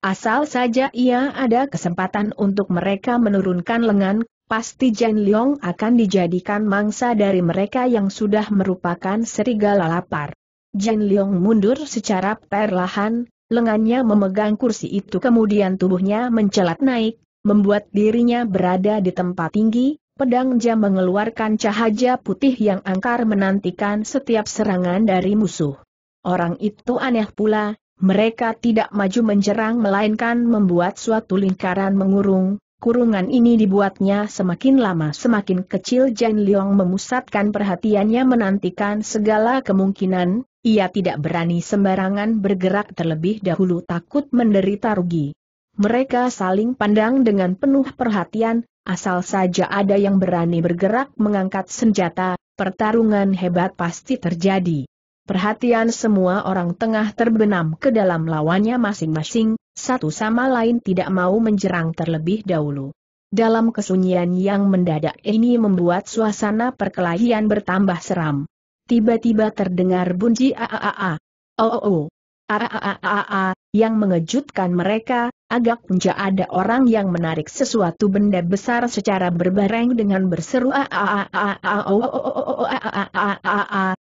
Speaker 1: Asal saja ia ada kesempatan untuk mereka menurunkan lengan, pasti Jan Leong akan dijadikan mangsa dari mereka yang sudah merupakan serigala lapar. Jan Leong mundur secara perlahan, lengannya memegang kursi itu kemudian tubuhnya mencelat naik, membuat dirinya berada di tempat tinggi, pedang jam mengeluarkan cahaya putih yang angkar menantikan setiap serangan dari musuh. Orang itu aneh pula, mereka tidak maju menjerang melainkan membuat suatu lingkaran mengurung, kurungan ini dibuatnya semakin lama semakin kecil Jan Leong memusatkan perhatiannya menantikan segala kemungkinan, ia tidak berani sembarangan bergerak terlebih dahulu takut menderita rugi. Mereka saling pandang dengan penuh perhatian, asal saja ada yang berani bergerak mengangkat senjata, pertarungan hebat pasti terjadi. Perhatian semua orang tengah terbenam ke dalam lawannya masing-masing, satu sama lain tidak mau menjerang terlebih dahulu. Dalam kesunyian yang mendadak ini membuat suasana perkelahian bertambah seram. Tiba-tiba terdengar bunyi aaaa. Oh oh oh. Aaaa yang mengejutkan mereka, agak punca ada orang yang menarik sesuatu benda besar secara berbareng dengan berseru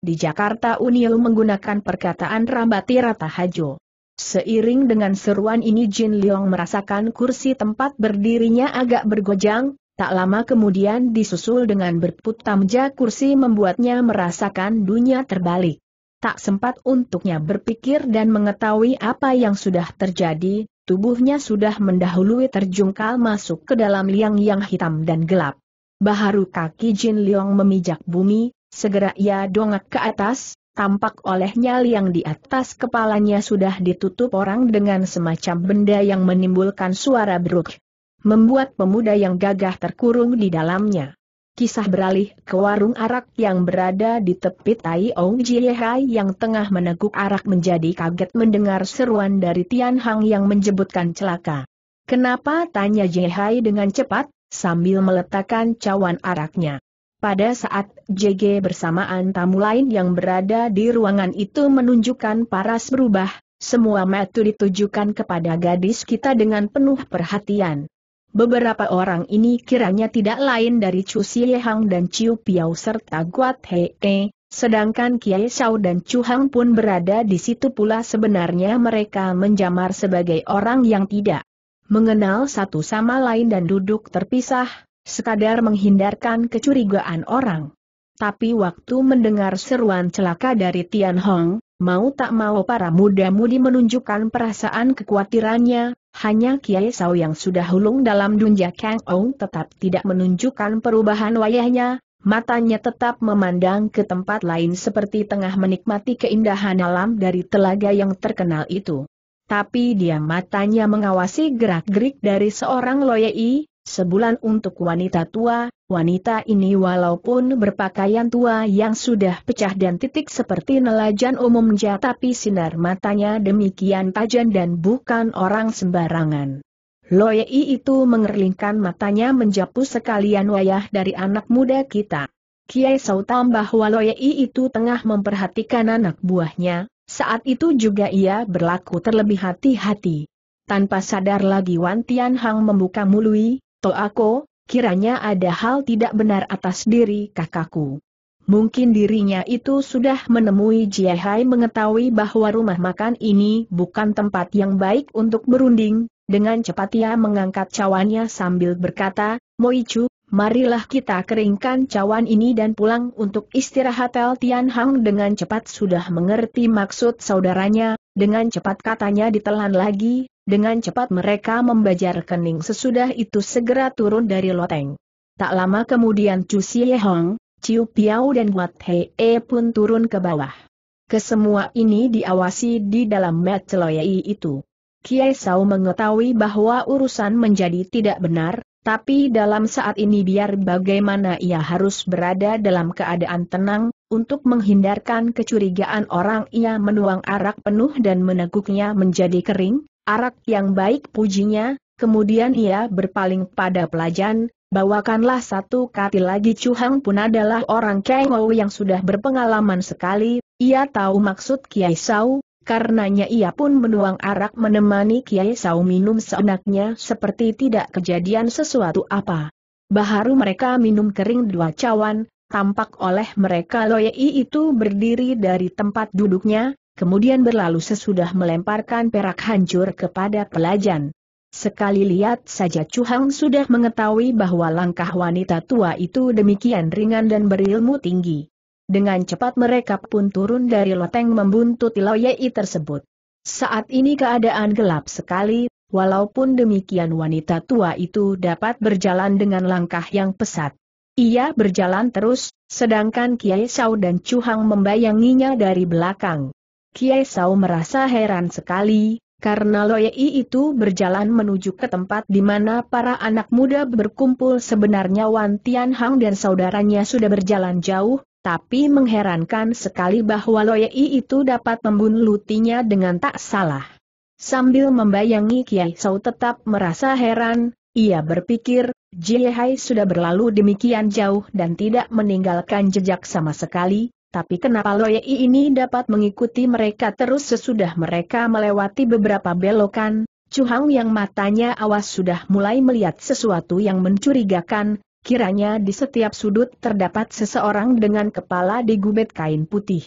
Speaker 1: di Jakarta Unil menggunakan perkataan Rambati Ratahajo. Seiring dengan seruan ini Jin Leong merasakan kursi tempat berdirinya agak bergojang, tak lama kemudian disusul dengan berputamja kursi membuatnya merasakan dunia terbalik. Tak sempat untuknya berpikir dan mengetahui apa yang sudah terjadi, tubuhnya sudah mendahului terjungkal masuk ke dalam liang yang hitam dan gelap. Baharu kaki Jin Leong memijak bumi, segera ia dongak ke atas, tampak olehnya liang di atas kepalanya sudah ditutup orang dengan semacam benda yang menimbulkan suara beruk. Membuat pemuda yang gagah terkurung di dalamnya kisah beralih ke warung arak yang berada di tepi Tai Ong Jiehai yang tengah meneguk arak menjadi kaget mendengar seruan dari Tian Hang yang menyebutkan celaka. Kenapa tanya Jiehai dengan cepat, sambil meletakkan cawan araknya. Pada saat JG bersamaan tamu lain yang berada di ruangan itu menunjukkan paras berubah, semua mata ditujukan kepada gadis kita dengan penuh perhatian. Beberapa orang ini kiranya tidak lain dari Chu Hang dan Chiu Piao serta Guat Hei, sedangkan Kiai Shao dan Chu Hang pun berada di situ pula sebenarnya mereka menjamar sebagai orang yang tidak mengenal satu sama lain dan duduk terpisah, sekadar menghindarkan kecurigaan orang. Tapi waktu mendengar seruan celaka dari Tian Hong, mau tak mau para muda-mudi menunjukkan perasaan kekhawatirannya, hanya Kiai Sao yang sudah hulung dalam dunja Kang Ong tetap tidak menunjukkan perubahan wayahnya, matanya tetap memandang ke tempat lain seperti tengah menikmati keindahan alam dari telaga yang terkenal itu. Tapi dia matanya mengawasi gerak-gerik dari seorang loyei, sebulan untuk wanita tua, wanita ini walaupun berpakaian tua yang sudah pecah dan titik seperti nelajan umumnya tapi sinar matanya demikian tajam dan bukan orang sembarangan. Loyei itu mengerlingkan matanya menjapu sekalian wayah dari anak muda kita. Kiai Sau tambah Loyei itu tengah memperhatikan anak buahnya, saat itu juga ia berlaku terlebih hati-hati. Tanpa sadar lagi Wan Tian Hang membuka mului, Toako, kiranya ada hal tidak benar atas diri kakakku. Mungkin dirinya itu sudah menemui Jiahai mengetahui bahwa rumah makan ini bukan tempat yang baik untuk berunding, dengan cepat ia mengangkat cawannya sambil berkata, Moichu, marilah kita keringkan cawan ini dan pulang untuk istirahat. El Tian Hang dengan cepat sudah mengerti maksud saudaranya, dengan cepat katanya ditelan lagi, dengan cepat mereka membajar kening sesudah itu segera turun dari loteng. Tak lama kemudian Chu Xie Hong, Chiu Piao dan Wat Hei pun turun ke bawah. Kesemua ini diawasi di dalam Met Celoyai itu. Kiai Sao mengetahui bahwa urusan menjadi tidak benar, tapi dalam saat ini biar bagaimana ia harus berada dalam keadaan tenang, untuk menghindarkan kecurigaan orang ia menuang arak penuh dan meneguknya menjadi kering, arak yang baik pujinya, kemudian ia berpaling pada pelajan, bawakanlah satu katil lagi Chuhang pun adalah orang Kengou yang sudah berpengalaman sekali, ia tahu maksud Kiai Sau, karenanya ia pun menuang arak menemani Kiai Sau minum seenaknya seperti tidak kejadian sesuatu apa. Baharu mereka minum kering dua cawan, tampak oleh mereka Loyei itu berdiri dari tempat duduknya, kemudian berlalu sesudah melemparkan perak hancur kepada pelajan. Sekali lihat saja Chuhang sudah mengetahui bahwa langkah wanita tua itu demikian ringan dan berilmu tinggi. Dengan cepat mereka pun turun dari loteng membuntuti Loyei tersebut. Saat ini keadaan gelap sekali, walaupun demikian wanita tua itu dapat berjalan dengan langkah yang pesat. Ia berjalan terus, sedangkan Kiai Shao dan Chuhang membayanginya dari belakang. Kiai Sao merasa heran sekali, karena Loyei itu berjalan menuju ke tempat di mana para anak muda berkumpul sebenarnya Wan Tian Hang dan saudaranya sudah berjalan jauh, tapi mengherankan sekali bahwa Loyei itu dapat membunlutinya dengan tak salah. Sambil membayangi Kiai Sao tetap merasa heran, ia berpikir, Jie sudah berlalu demikian jauh dan tidak meninggalkan jejak sama sekali, tapi kenapa Loyei ini dapat mengikuti mereka terus sesudah mereka melewati beberapa belokan, Chuhang yang matanya awas sudah mulai melihat sesuatu yang mencurigakan, kiranya di setiap sudut terdapat seseorang dengan kepala digubet kain putih.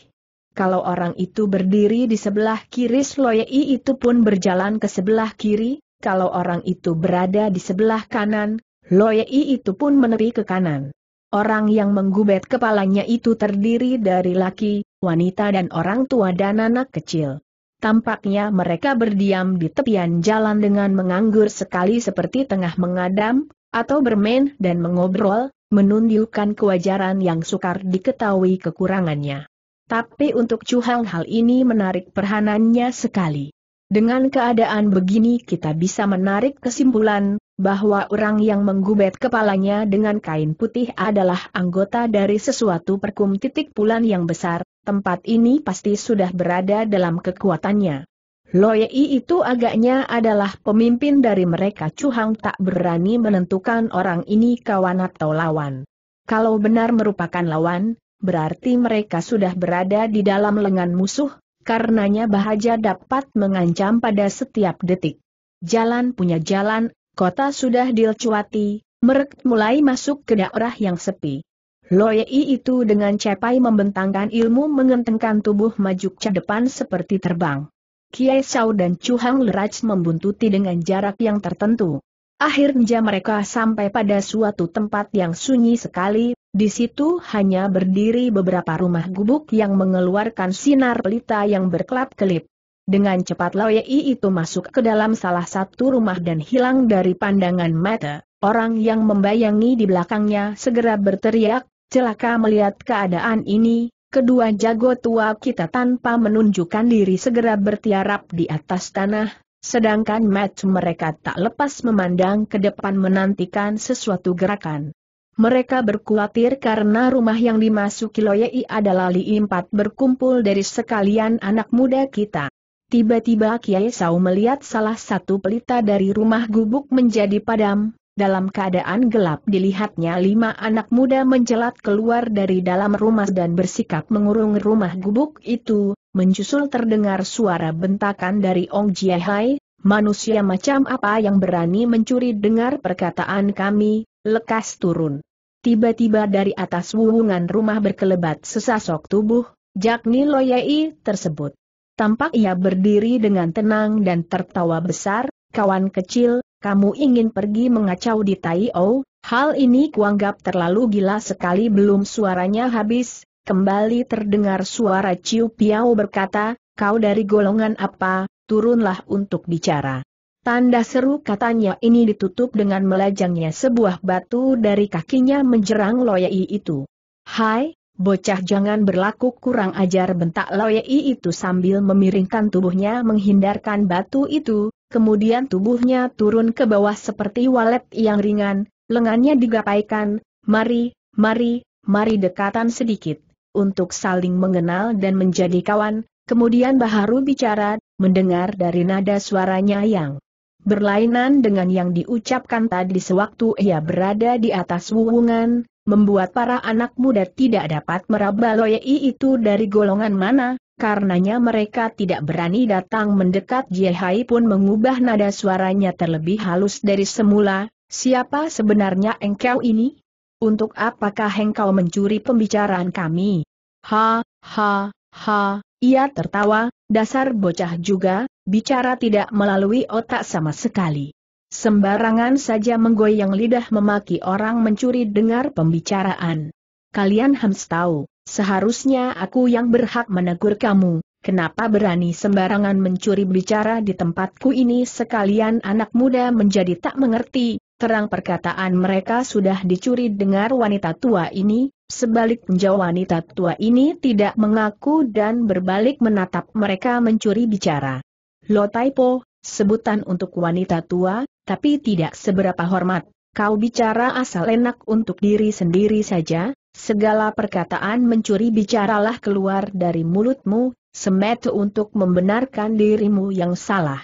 Speaker 1: Kalau orang itu berdiri di sebelah kiri Loyei itu pun berjalan ke sebelah kiri, kalau orang itu berada di sebelah kanan, Loyei itu pun menepi ke kanan. Orang yang menggubet kepalanya itu terdiri dari laki, wanita dan orang tua dan anak kecil. Tampaknya mereka berdiam di tepian jalan dengan menganggur sekali seperti tengah mengadam, atau bermain dan mengobrol, menunjukkan kewajaran yang sukar diketahui kekurangannya. Tapi untuk Chuhang hal ini menarik perhanannya sekali. Dengan keadaan begini kita bisa menarik kesimpulan, bahwa orang yang menggubet kepalanya dengan kain putih adalah anggota dari sesuatu perkum titik bulan yang besar, tempat ini pasti sudah berada dalam kekuatannya. Loyei itu agaknya adalah pemimpin dari mereka Cuhang tak berani menentukan orang ini kawan atau lawan. Kalau benar merupakan lawan, berarti mereka sudah berada di dalam lengan musuh, karenanya bahaya dapat mengancam pada setiap detik. Jalan punya jalan, kota sudah dilcuati, merek mulai masuk ke daerah yang sepi. Loyei itu dengan cepai membentangkan ilmu mengentengkan tubuh maju ke depan seperti terbang. Kiai Sao dan Chu Hang Leraj membuntuti dengan jarak yang tertentu. Akhirnya mereka sampai pada suatu tempat yang sunyi sekali, di situ hanya berdiri beberapa rumah gubuk yang mengeluarkan sinar pelita yang berkelap-kelip. Dengan cepat Loyei itu masuk ke dalam salah satu rumah dan hilang dari pandangan mata. Orang yang membayangi di belakangnya segera berteriak, celaka melihat keadaan ini, kedua jago tua kita tanpa menunjukkan diri segera bertiarap di atas tanah, sedangkan match mereka tak lepas memandang ke depan menantikan sesuatu gerakan. Mereka berkhawatir karena rumah yang dimasuki Loyei adalah Li Impat berkumpul dari sekalian anak muda kita. Tiba-tiba Kiai Sau melihat salah satu pelita dari rumah gubuk menjadi padam, dalam keadaan gelap dilihatnya lima anak muda menjelat keluar dari dalam rumah dan bersikap mengurung rumah gubuk itu, menyusul terdengar suara bentakan dari Ong Jiahai, manusia macam apa yang berani mencuri dengar perkataan kami, lekas turun. Tiba-tiba dari atas wuwungan rumah berkelebat sesosok tubuh, Jakni Loyai tersebut. Tampak ia berdiri dengan tenang dan tertawa besar, kawan kecil, kamu ingin pergi mengacau di Taiyo, hal ini kuanggap terlalu gila sekali belum suaranya habis, kembali terdengar suara Ciu Piao berkata, kau dari golongan apa, turunlah untuk bicara. Tanda seru katanya ini ditutup dengan melajangnya sebuah batu dari kakinya menjerang Loyai itu. Hai, bocah jangan berlaku kurang ajar bentak Loyai itu sambil memiringkan tubuhnya menghindarkan batu itu, kemudian tubuhnya turun ke bawah seperti walet yang ringan, lengannya digapaikan, mari, mari, mari dekatan sedikit, untuk saling mengenal dan menjadi kawan, kemudian baharu bicara, mendengar dari nada suaranya yang berlainan dengan yang diucapkan tadi sewaktu ia berada di atas wuwungan, membuat para anak muda tidak dapat meraba loyai itu dari golongan mana, Karenanya mereka tidak berani datang mendekat Jehai pun mengubah nada suaranya terlebih halus dari semula, siapa sebenarnya engkau ini? Untuk apakah engkau mencuri pembicaraan kami? Ha, ha, ha, ia tertawa, dasar bocah juga, bicara tidak melalui otak sama sekali. Sembarangan saja menggoyang lidah memaki orang mencuri dengar pembicaraan. Kalian harus tahu, Seharusnya aku yang berhak menegur kamu, kenapa berani sembarangan mencuri bicara di tempatku ini sekalian anak muda menjadi tak mengerti, terang perkataan mereka sudah dicuri dengar wanita tua ini, sebaliknya wanita tua ini tidak mengaku dan berbalik menatap mereka mencuri bicara. Lo Taipo, sebutan untuk wanita tua, tapi tidak seberapa hormat, kau bicara asal enak untuk diri sendiri saja, Segala perkataan mencuri bicaralah keluar dari mulutmu, semet untuk membenarkan dirimu yang salah.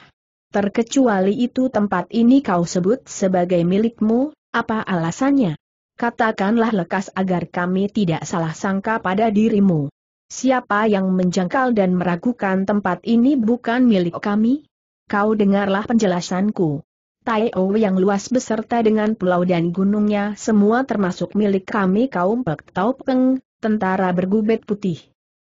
Speaker 1: Terkecuali itu tempat ini kau sebut sebagai milikmu, apa alasannya? Katakanlah lekas agar kami tidak salah sangka pada dirimu. Siapa yang menjangkal dan meragukan tempat ini bukan milik kami? Kau dengarlah penjelasanku. Taio yang luas beserta dengan pulau dan gunungnya semua termasuk milik kami kaum Pek Tau Peng, tentara bergubet putih.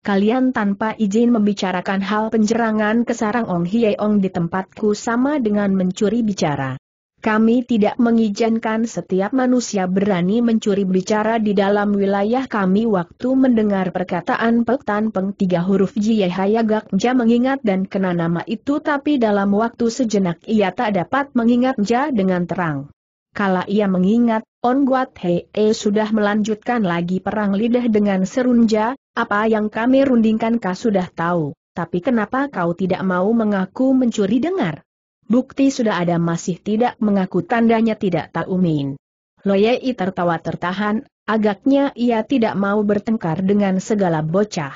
Speaker 1: Kalian tanpa izin membicarakan hal penjerangan ke sarang Ong Hiei Ong di tempatku sama dengan mencuri bicara. Kami tidak mengizinkan setiap manusia berani mencuri bicara di dalam wilayah kami waktu mendengar perkataan Pek Tan Peng tiga huruf Jie Hayagak Ja mengingat dan kena nama itu tapi dalam waktu sejenak ia tak dapat mengingat Ja dengan terang. Kala ia mengingat, On Guat Hei e sudah melanjutkan lagi perang lidah dengan serunja, apa yang kami rundingkan kau sudah tahu, tapi kenapa kau tidak mau mengaku mencuri dengar? Bukti sudah ada masih tidak mengaku tandanya tidak tahu min. Loyei tertawa tertahan, agaknya ia tidak mau bertengkar dengan segala bocah.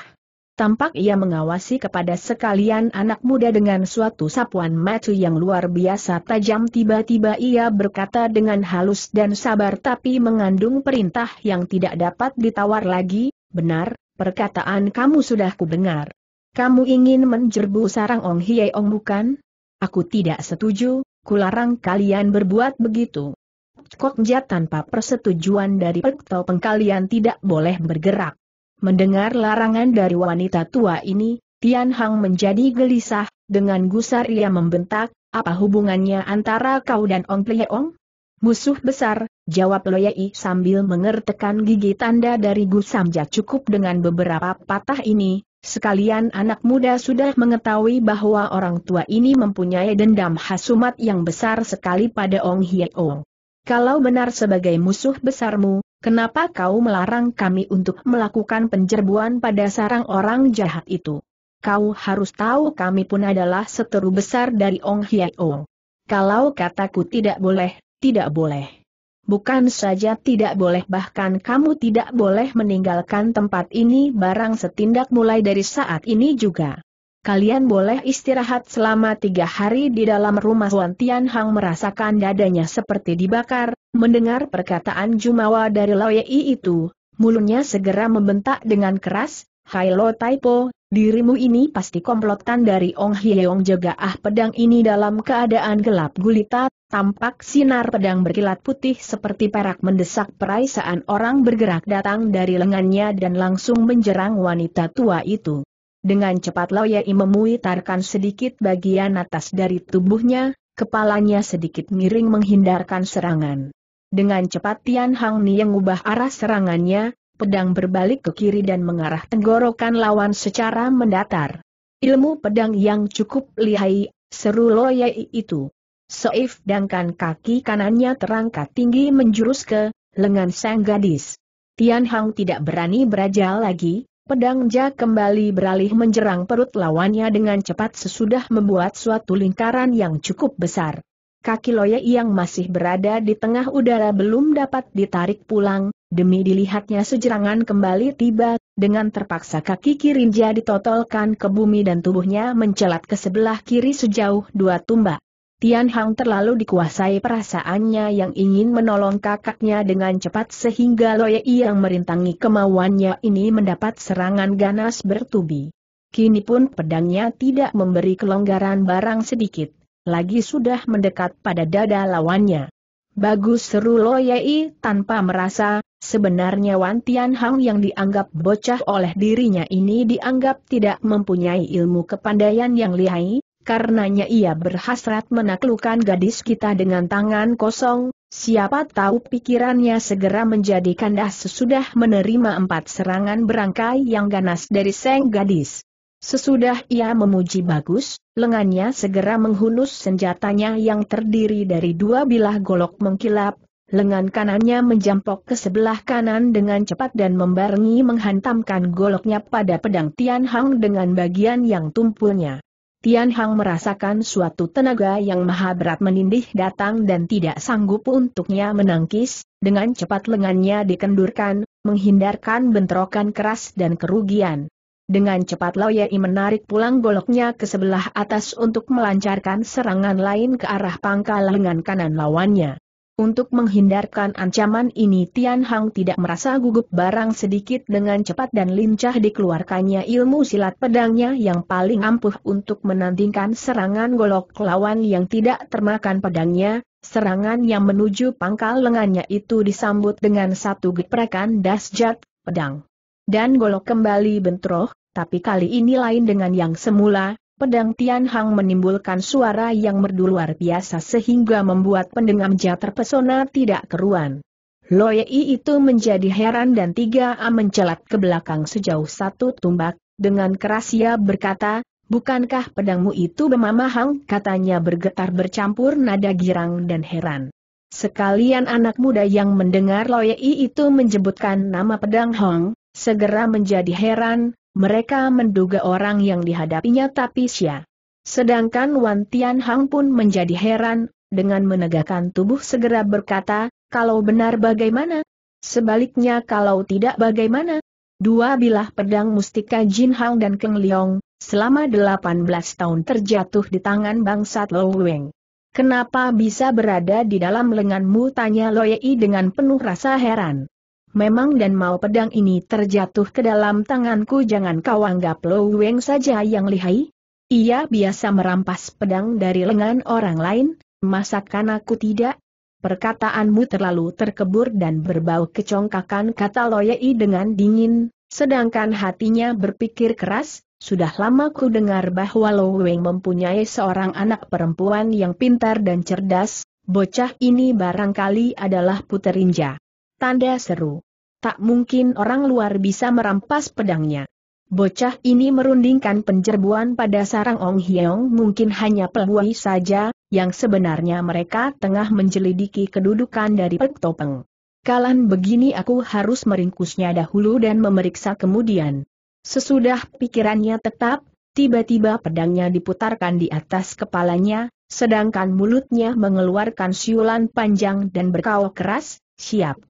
Speaker 1: Tampak ia mengawasi kepada sekalian anak muda dengan suatu sapuan mata yang luar biasa tajam tiba-tiba ia berkata dengan halus dan sabar tapi mengandung perintah yang tidak dapat ditawar lagi, benar, perkataan kamu sudah kudengar. Kamu ingin menjerbu sarang Ong Ong bukan? Aku tidak setuju, kularang kalian berbuat begitu. Kok Jat tanpa persetujuan dari Pekto pengkalian tidak boleh bergerak. Mendengar larangan dari wanita tua ini, Tian Hang menjadi gelisah, dengan gusar ia membentak, apa hubungannya antara kau dan Ong Ong? Musuh besar, jawab Loyai sambil mengertekan gigi tanda dari Gusamja cukup dengan beberapa patah ini, Sekalian anak muda sudah mengetahui bahwa orang tua ini mempunyai dendam hasumat yang besar sekali pada Ong Hieo. Kalau benar sebagai musuh besarmu, kenapa kau melarang kami untuk melakukan penjerbuan pada sarang orang jahat itu? Kau harus tahu kami pun adalah seteru besar dari Ong Hieo. Kalau kataku tidak boleh, tidak boleh. Bukan saja tidak boleh bahkan kamu tidak boleh meninggalkan tempat ini barang setindak mulai dari saat ini juga. Kalian boleh istirahat selama tiga hari di dalam rumah. Wan Tian Hang merasakan dadanya seperti dibakar, mendengar perkataan Jumawa dari Yei itu, mulutnya segera membentak dengan keras, Hai Lo Taipo, dirimu ini pasti komplotan dari Ong Hyeong jaga ah pedang ini dalam keadaan gelap gulita, Tampak sinar pedang berkilat putih seperti perak mendesak perasaan orang bergerak datang dari lengannya dan langsung menjerang wanita tua itu. Dengan cepat Yai memuitarkan sedikit bagian atas dari tubuhnya, kepalanya sedikit miring menghindarkan serangan. Dengan cepat Tian Hang Ni yang ubah arah serangannya, pedang berbalik ke kiri dan mengarah tenggorokan lawan secara mendatar. Ilmu pedang yang cukup lihai, seru Yai itu. Soif dangkan kaki kanannya terangkat tinggi menjurus ke lengan sang gadis. Tian Hang tidak berani berajal lagi, pedang Ja kembali beralih menjerang perut lawannya dengan cepat sesudah membuat suatu lingkaran yang cukup besar. Kaki Loya yang masih berada di tengah udara belum dapat ditarik pulang, demi dilihatnya sejerangan kembali tiba, dengan terpaksa kaki kiri Ja ditotolkan ke bumi dan tubuhnya mencelat ke sebelah kiri sejauh dua tumbak. Tian Hang terlalu dikuasai perasaannya yang ingin menolong kakaknya dengan cepat sehingga Loye yang merintangi kemauannya ini mendapat serangan ganas bertubi. Kini pun pedangnya tidak memberi kelonggaran barang sedikit, lagi sudah mendekat pada dada lawannya. Bagus seru Loye tanpa merasa, sebenarnya Wan Tian Hang yang dianggap bocah oleh dirinya ini dianggap tidak mempunyai ilmu kepandaian yang lihai, karenanya ia berhasrat menaklukkan gadis kita dengan tangan kosong, siapa tahu pikirannya segera menjadi kandas sesudah menerima empat serangan berangkai yang ganas dari seng gadis. Sesudah ia memuji bagus, lengannya segera menghunus senjatanya yang terdiri dari dua bilah golok mengkilap, lengan kanannya menjampok ke sebelah kanan dengan cepat dan membarengi menghantamkan goloknya pada pedang Tian Hang dengan bagian yang tumpulnya. Tian Hang merasakan suatu tenaga yang maha berat menindih datang dan tidak sanggup untuknya menangkis, dengan cepat lengannya dikendurkan, menghindarkan bentrokan keras dan kerugian. Dengan cepat Yai menarik pulang goloknya ke sebelah atas untuk melancarkan serangan lain ke arah pangkal lengan kanan lawannya. Untuk menghindarkan ancaman ini Tian Hang tidak merasa gugup barang sedikit dengan cepat dan lincah dikeluarkannya ilmu silat pedangnya yang paling ampuh untuk menandingkan serangan golok lawan yang tidak termakan pedangnya, serangan yang menuju pangkal lengannya itu disambut dengan satu geprekan dasjat pedang. Dan golok kembali bentroh, tapi kali ini lain dengan yang semula, pedang Tian Hang menimbulkan suara yang merdu luar biasa sehingga membuat pendengam Ja terpesona tidak keruan. Loyei itu menjadi heran dan tiga A mencelat ke belakang sejauh satu tumbak, dengan keras ia berkata, Bukankah pedangmu itu bermamahang? Katanya bergetar bercampur nada girang dan heran. Sekalian anak muda yang mendengar Loyei itu menyebutkan nama pedang Hong, segera menjadi heran, mereka menduga orang yang dihadapinya tapi Xia. Sedangkan Wan Tian Hang pun menjadi heran, dengan menegakkan tubuh segera berkata, kalau benar bagaimana? Sebaliknya kalau tidak bagaimana? Dua bilah pedang mustika Jin Hang dan Keng Leong, selama 18 tahun terjatuh di tangan bangsat Lo Weng. Kenapa bisa berada di dalam lenganmu tanya Loyei dengan penuh rasa heran. Memang dan mau pedang ini terjatuh ke dalam tanganku jangan kau anggap Lo Weng saja yang lihai. Ia biasa merampas pedang dari lengan orang lain, masakan aku tidak? Perkataanmu terlalu terkebur dan berbau kecongkakan kata Loyei dengan dingin, sedangkan hatinya berpikir keras, sudah lama ku dengar bahwa Lo Weng mempunyai seorang anak perempuan yang pintar dan cerdas, bocah ini barangkali adalah puterinja. Tanda seru. Tak mungkin orang luar bisa merampas pedangnya. Bocah ini merundingkan penjerbuan pada sarang Ong Hyong mungkin hanya peluai saja, yang sebenarnya mereka tengah menjelidiki kedudukan dari Pek Topeng. Kalan begini aku harus meringkusnya dahulu dan memeriksa kemudian. Sesudah pikirannya tetap, tiba-tiba pedangnya diputarkan di atas kepalanya, sedangkan mulutnya mengeluarkan siulan panjang dan berkau keras, siap.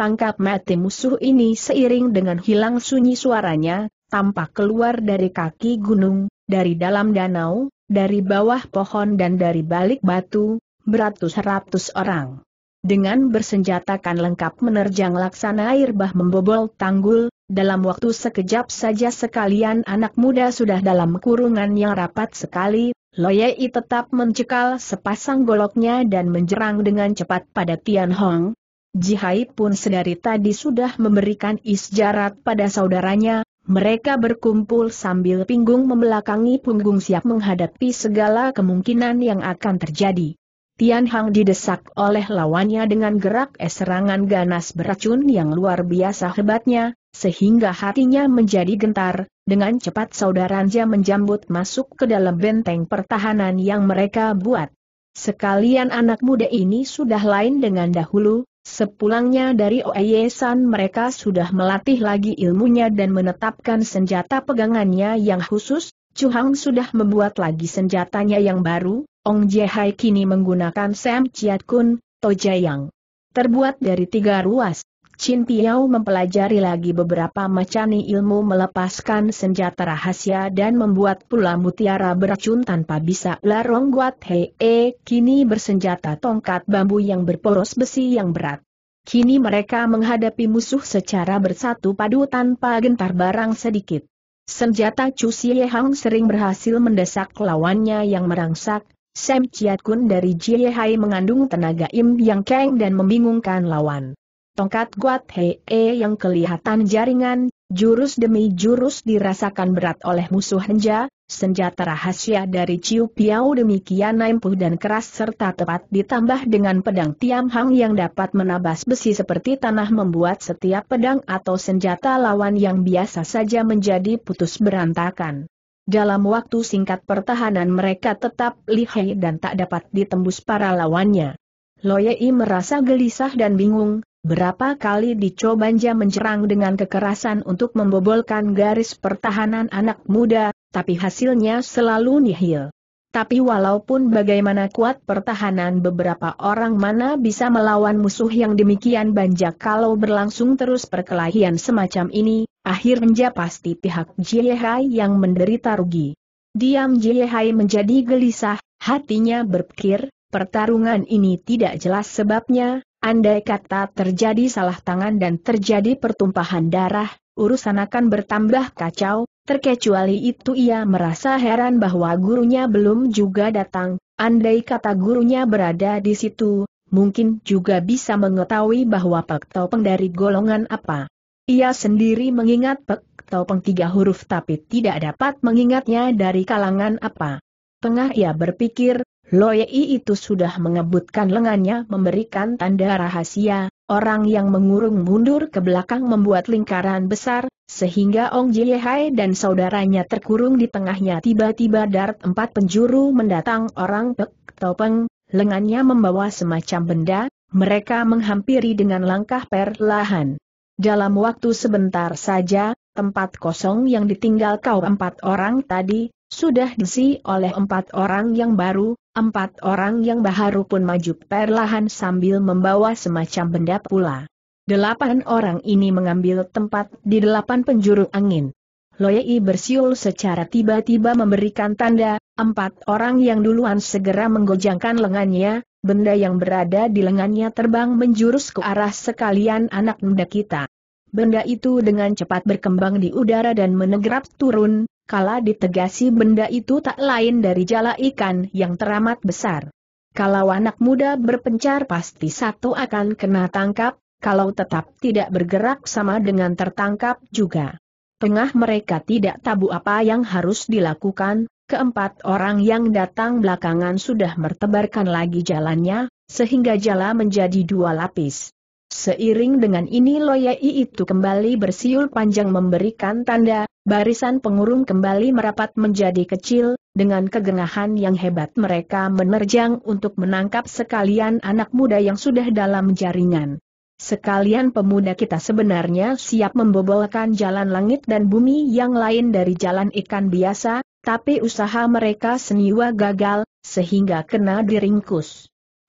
Speaker 1: Tangkap mati musuh ini seiring dengan hilang sunyi suaranya, tampak keluar dari kaki gunung, dari dalam danau, dari bawah pohon dan dari balik batu, beratus-ratus orang. Dengan bersenjatakan lengkap menerjang laksana air bah membobol tanggul, dalam waktu sekejap saja sekalian anak muda sudah dalam kurungan yang rapat sekali, Loyei tetap mencekal sepasang goloknya dan menjerang dengan cepat pada Tian Hong. Jihai pun sedari tadi sudah memberikan isyarat pada saudaranya, mereka berkumpul sambil pinggung membelakangi punggung siap menghadapi segala kemungkinan yang akan terjadi. Tian Hang didesak oleh lawannya dengan gerak serangan ganas beracun yang luar biasa hebatnya, sehingga hatinya menjadi gentar, dengan cepat saudaranya menjambut masuk ke dalam benteng pertahanan yang mereka buat. Sekalian anak muda ini sudah lain dengan dahulu, sepulangnya dari Oyesan mereka sudah melatih lagi ilmunya dan menetapkan senjata pegangannya yang khusus, Chuhang sudah membuat lagi senjatanya yang baru, Ong Jehai kini menggunakan Sam Chiat Kun, Tojayang. Terbuat dari tiga ruas, Chin Piao mempelajari lagi beberapa macani ilmu melepaskan senjata rahasia dan membuat pula mutiara beracun tanpa bisa larong guat Hei e, kini bersenjata tongkat bambu yang berporos besi yang berat. Kini mereka menghadapi musuh secara bersatu padu tanpa gentar barang sedikit. Senjata Chu Hang sering berhasil mendesak lawannya yang merangsak, Sam Chiat Kun dari Jie Hai mengandung tenaga Im Yang Kang dan membingungkan lawan. Tongkat Guat Hei e yang kelihatan jaringan, jurus demi jurus dirasakan berat oleh musuh Henja, senjata rahasia dari Ciu Piao demikian empuh dan keras serta tepat ditambah dengan pedang Tiam Hang yang dapat menabas besi seperti tanah membuat setiap pedang atau senjata lawan yang biasa saja menjadi putus berantakan. Dalam waktu singkat pertahanan mereka tetap lihai dan tak dapat ditembus para lawannya. Loyei merasa gelisah dan bingung, Berapa kali dicobanya mencerang dengan kekerasan untuk membobolkan garis pertahanan anak muda, tapi hasilnya selalu nihil. Tapi walaupun bagaimana kuat pertahanan beberapa orang mana bisa melawan musuh yang demikian banyak kalau berlangsung terus perkelahian semacam ini, akhirnya pasti pihak Jiehai yang menderita rugi. Diam Jiehai menjadi gelisah, hatinya berpikir, pertarungan ini tidak jelas sebabnya, Andai kata terjadi salah tangan dan terjadi pertumpahan darah, urusan akan bertambah kacau, terkecuali itu ia merasa heran bahwa gurunya belum juga datang, andai kata gurunya berada di situ, mungkin juga bisa mengetahui bahwa Pek Topeng dari golongan apa. Ia sendiri mengingat Pek Topeng tiga huruf tapi tidak dapat mengingatnya dari kalangan apa. Tengah ia berpikir, Loyei itu sudah mengebutkan lengannya memberikan tanda rahasia, orang yang mengurung mundur ke belakang membuat lingkaran besar, sehingga Ong Jiehai dan saudaranya terkurung di tengahnya. Tiba-tiba darat empat penjuru mendatang orang Pek Topeng, lengannya membawa semacam benda, mereka menghampiri dengan langkah perlahan. Dalam waktu sebentar saja, tempat kosong yang ditinggal kau empat orang tadi, sudah diisi oleh empat orang yang baru, Empat orang yang baharu pun maju perlahan sambil membawa semacam benda pula. Delapan orang ini mengambil tempat di delapan penjuru angin. Loyei bersiul secara tiba-tiba memberikan tanda, empat orang yang duluan segera menggojangkan lengannya, benda yang berada di lengannya terbang menjurus ke arah sekalian anak muda kita. Benda itu dengan cepat berkembang di udara dan menegrap turun, kala ditegasi benda itu tak lain dari jala ikan yang teramat besar. Kalau anak muda berpencar pasti satu akan kena tangkap, kalau tetap tidak bergerak sama dengan tertangkap juga. Tengah mereka tidak tabu apa yang harus dilakukan, keempat orang yang datang belakangan sudah mertebarkan lagi jalannya, sehingga jala menjadi dua lapis. Seiring dengan ini Loyai itu kembali bersiul panjang memberikan tanda, barisan pengurung kembali merapat menjadi kecil, dengan kegengahan yang hebat mereka menerjang untuk menangkap sekalian anak muda yang sudah dalam jaringan. Sekalian pemuda kita sebenarnya siap membobolkan jalan langit dan bumi yang lain dari jalan ikan biasa, tapi usaha mereka seniwa gagal, sehingga kena diringkus.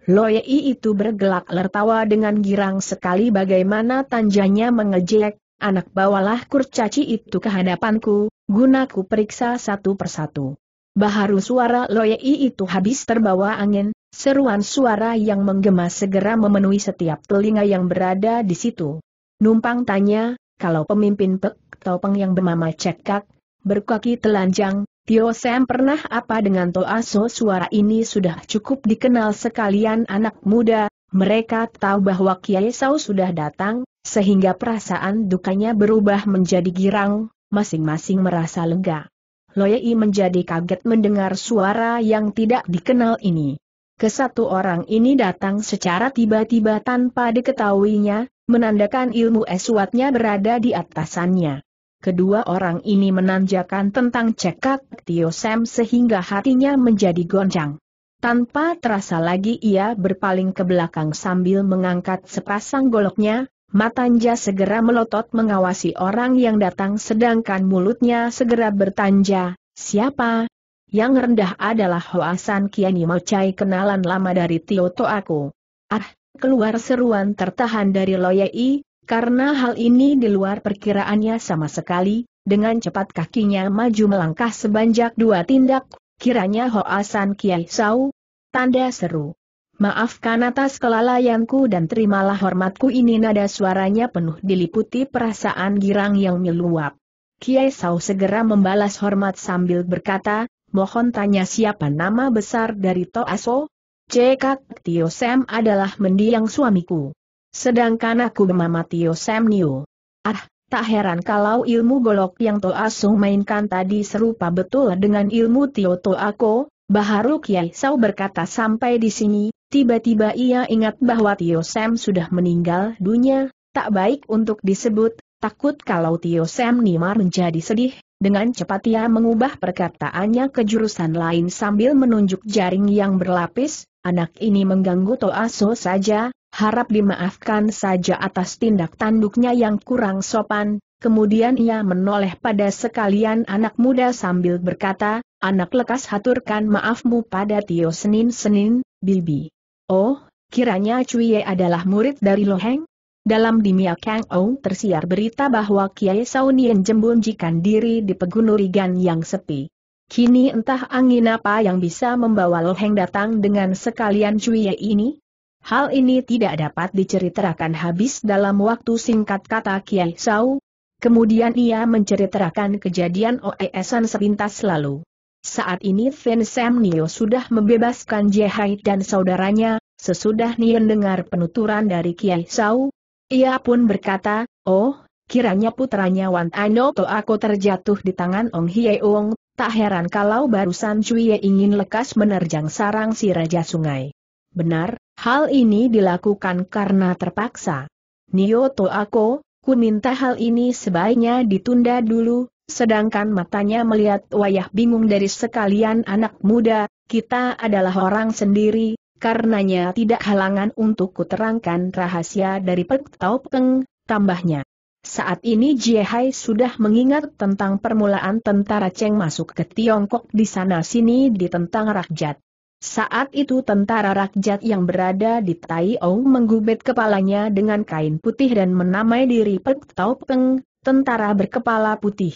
Speaker 1: Loyei itu bergelak lertawa dengan girang sekali bagaimana tanjanya mengejek, anak bawalah kurcaci itu ke hadapanku, gunaku periksa satu persatu. Baharu suara Loyei itu habis terbawa angin, seruan suara yang menggema segera memenuhi setiap telinga yang berada di situ. Numpang tanya, kalau pemimpin Pek Topeng yang bernama Cekak, berkaki telanjang, Tio Sam pernah apa dengan Toaso suara ini sudah cukup dikenal sekalian anak muda, mereka tahu bahwa Kiai Sao sudah datang, sehingga perasaan dukanya berubah menjadi girang, masing-masing merasa lega. Loyei menjadi kaget mendengar suara yang tidak dikenal ini. Kesatu orang ini datang secara tiba-tiba tanpa diketahuinya, menandakan ilmu eswatnya berada di atasannya. Kedua orang ini menanjakan tentang cekak Tio Sam sehingga hatinya menjadi gonjang. Tanpa terasa lagi ia berpaling ke belakang sambil mengangkat sepasang goloknya, matanya segera melotot mengawasi orang yang datang sedangkan mulutnya segera bertanja, siapa? Yang rendah adalah Hoasan Kiani Mocai kenalan lama dari Tio aku. Ah, keluar seruan tertahan dari Loyei, karena hal ini di luar perkiraannya sama sekali, dengan cepat kakinya maju melangkah sebanjak dua tindak, kiranya Hoasan Kiai Sau. Tanda seru. Maafkan atas kelalaianku dan terimalah hormatku ini nada suaranya penuh diliputi perasaan girang yang meluap. Kiai Sau segera membalas hormat sambil berkata, mohon tanya siapa nama besar dari Toaso? Cekak Tio Sam adalah mendiang suamiku. Sedangkan aku Tio Samnio. Ah, tak heran kalau ilmu golok yang To Asung mainkan tadi serupa betul dengan ilmu Tio Ako, Baharu Kiai Sau berkata sampai di sini, tiba-tiba ia ingat bahwa Tio Sam sudah meninggal dunia, tak baik untuk disebut, takut kalau Tio Sam Nimar menjadi sedih, dengan cepat ia mengubah perkataannya ke jurusan lain sambil menunjuk jaring yang berlapis, anak ini mengganggu Toaso saja, harap dimaafkan saja atas tindak tanduknya yang kurang sopan, kemudian ia menoleh pada sekalian anak muda sambil berkata, anak lekas haturkan maafmu pada Tio Senin-Senin, Bibi. Oh, kiranya Cuye adalah murid dari Loheng? Dalam dimia Kang Ou tersiar berita bahwa Kiai Saunian jembunjikan diri di pegunurigan yang sepi. Kini entah angin apa yang bisa membawa Loheng datang dengan sekalian Cuye ini? Hal ini tidak dapat diceritakan habis dalam waktu singkat kata Kiai Sau. Kemudian ia menceritakan kejadian OESan sepintas lalu. Saat ini Sam Nio sudah membebaskan Jehai dan saudaranya, sesudah Nian dengar penuturan dari Kiai Sau. Ia pun berkata, oh, kiranya putranya Wan Ano To aku terjatuh di tangan Ong Hieung, tak heran kalau barusan Cuye ingin lekas menerjang sarang si Raja Sungai. Benar, Hal ini dilakukan karena terpaksa. Nyoto aku, ku minta hal ini sebaiknya ditunda dulu, sedangkan matanya melihat wayah bingung dari sekalian anak muda, kita adalah orang sendiri, karenanya tidak halangan untuk kuterangkan rahasia dari Pek Peng, tambahnya. Saat ini Jie sudah mengingat tentang permulaan tentara Cheng masuk ke Tiongkok di sana-sini di tentang Rakyat. Saat itu tentara rakyat yang berada di Taiou menggubet kepalanya dengan kain putih dan menamai diri Pek Tau Peng, tentara berkepala putih.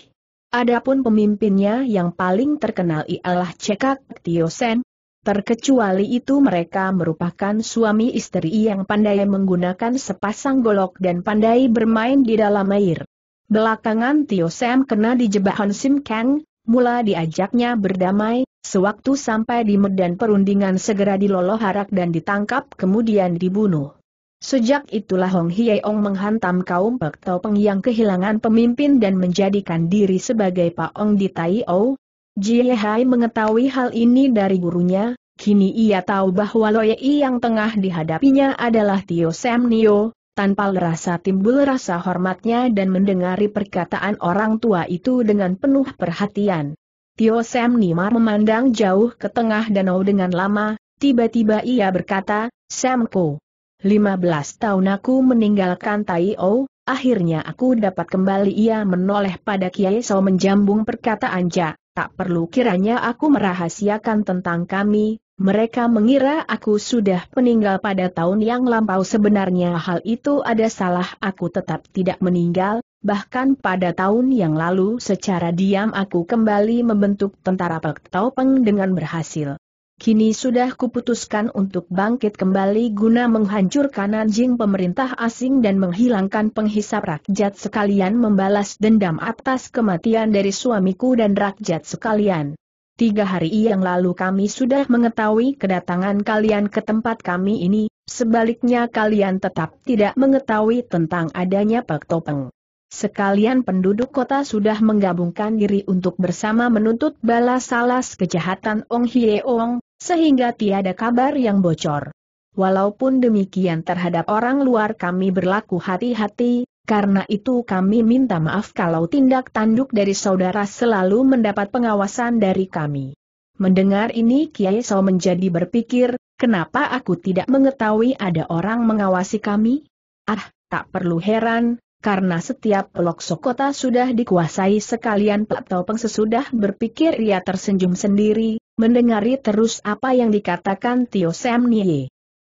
Speaker 1: Adapun pemimpinnya yang paling terkenal ialah Cekak Tio Sen. terkecuali itu mereka merupakan suami istri yang pandai menggunakan sepasang golok dan pandai bermain di dalam air. Belakangan Tio Sam kena dijebak Han Sim Kang, mula diajaknya berdamai, sewaktu sampai di medan perundingan segera diloloh harak dan ditangkap kemudian dibunuh. Sejak itulah Hong Ong menghantam kaum Pek Peng yang kehilangan pemimpin dan menjadikan diri sebagai Paong di Tai O, Jie Hai mengetahui hal ini dari gurunya, kini ia tahu bahwa Loye yang tengah dihadapinya adalah Tio Sam Nio, tanpa rasa timbul rasa hormatnya dan mendengari perkataan orang tua itu dengan penuh perhatian. Tio Sam Nimar memandang jauh ke tengah danau dengan lama, tiba-tiba ia berkata, Samko. 15 tahun aku meninggalkan Tai O, akhirnya aku dapat kembali ia menoleh pada Kiai So menjambung perkataan Ja. Tak perlu kiranya aku merahasiakan tentang kami, mereka mengira aku sudah meninggal pada tahun yang lampau sebenarnya hal itu ada salah aku tetap tidak meninggal, bahkan pada tahun yang lalu secara diam aku kembali membentuk tentara Pek Peng dengan berhasil. Kini sudah kuputuskan untuk bangkit kembali guna menghancurkan anjing pemerintah asing dan menghilangkan penghisap rakyat sekalian membalas dendam atas kematian dari suamiku dan rakyat sekalian. Tiga hari yang lalu kami sudah mengetahui kedatangan kalian ke tempat kami ini, sebaliknya kalian tetap tidak mengetahui tentang adanya Pak Topeng. Sekalian penduduk kota sudah menggabungkan diri untuk bersama menuntut balas salas kejahatan Ong Hieong, sehingga tiada kabar yang bocor. Walaupun demikian terhadap orang luar kami berlaku hati-hati, karena itu kami minta maaf kalau tindak tanduk dari saudara selalu mendapat pengawasan dari kami. Mendengar ini Kiai Sao menjadi berpikir, kenapa aku tidak mengetahui ada orang mengawasi kami? Ah, tak perlu heran, karena setiap pelosok kota sudah dikuasai sekalian Topeng sesudah berpikir ia tersenyum sendiri, mendengari terus apa yang dikatakan Tio Sam Nie.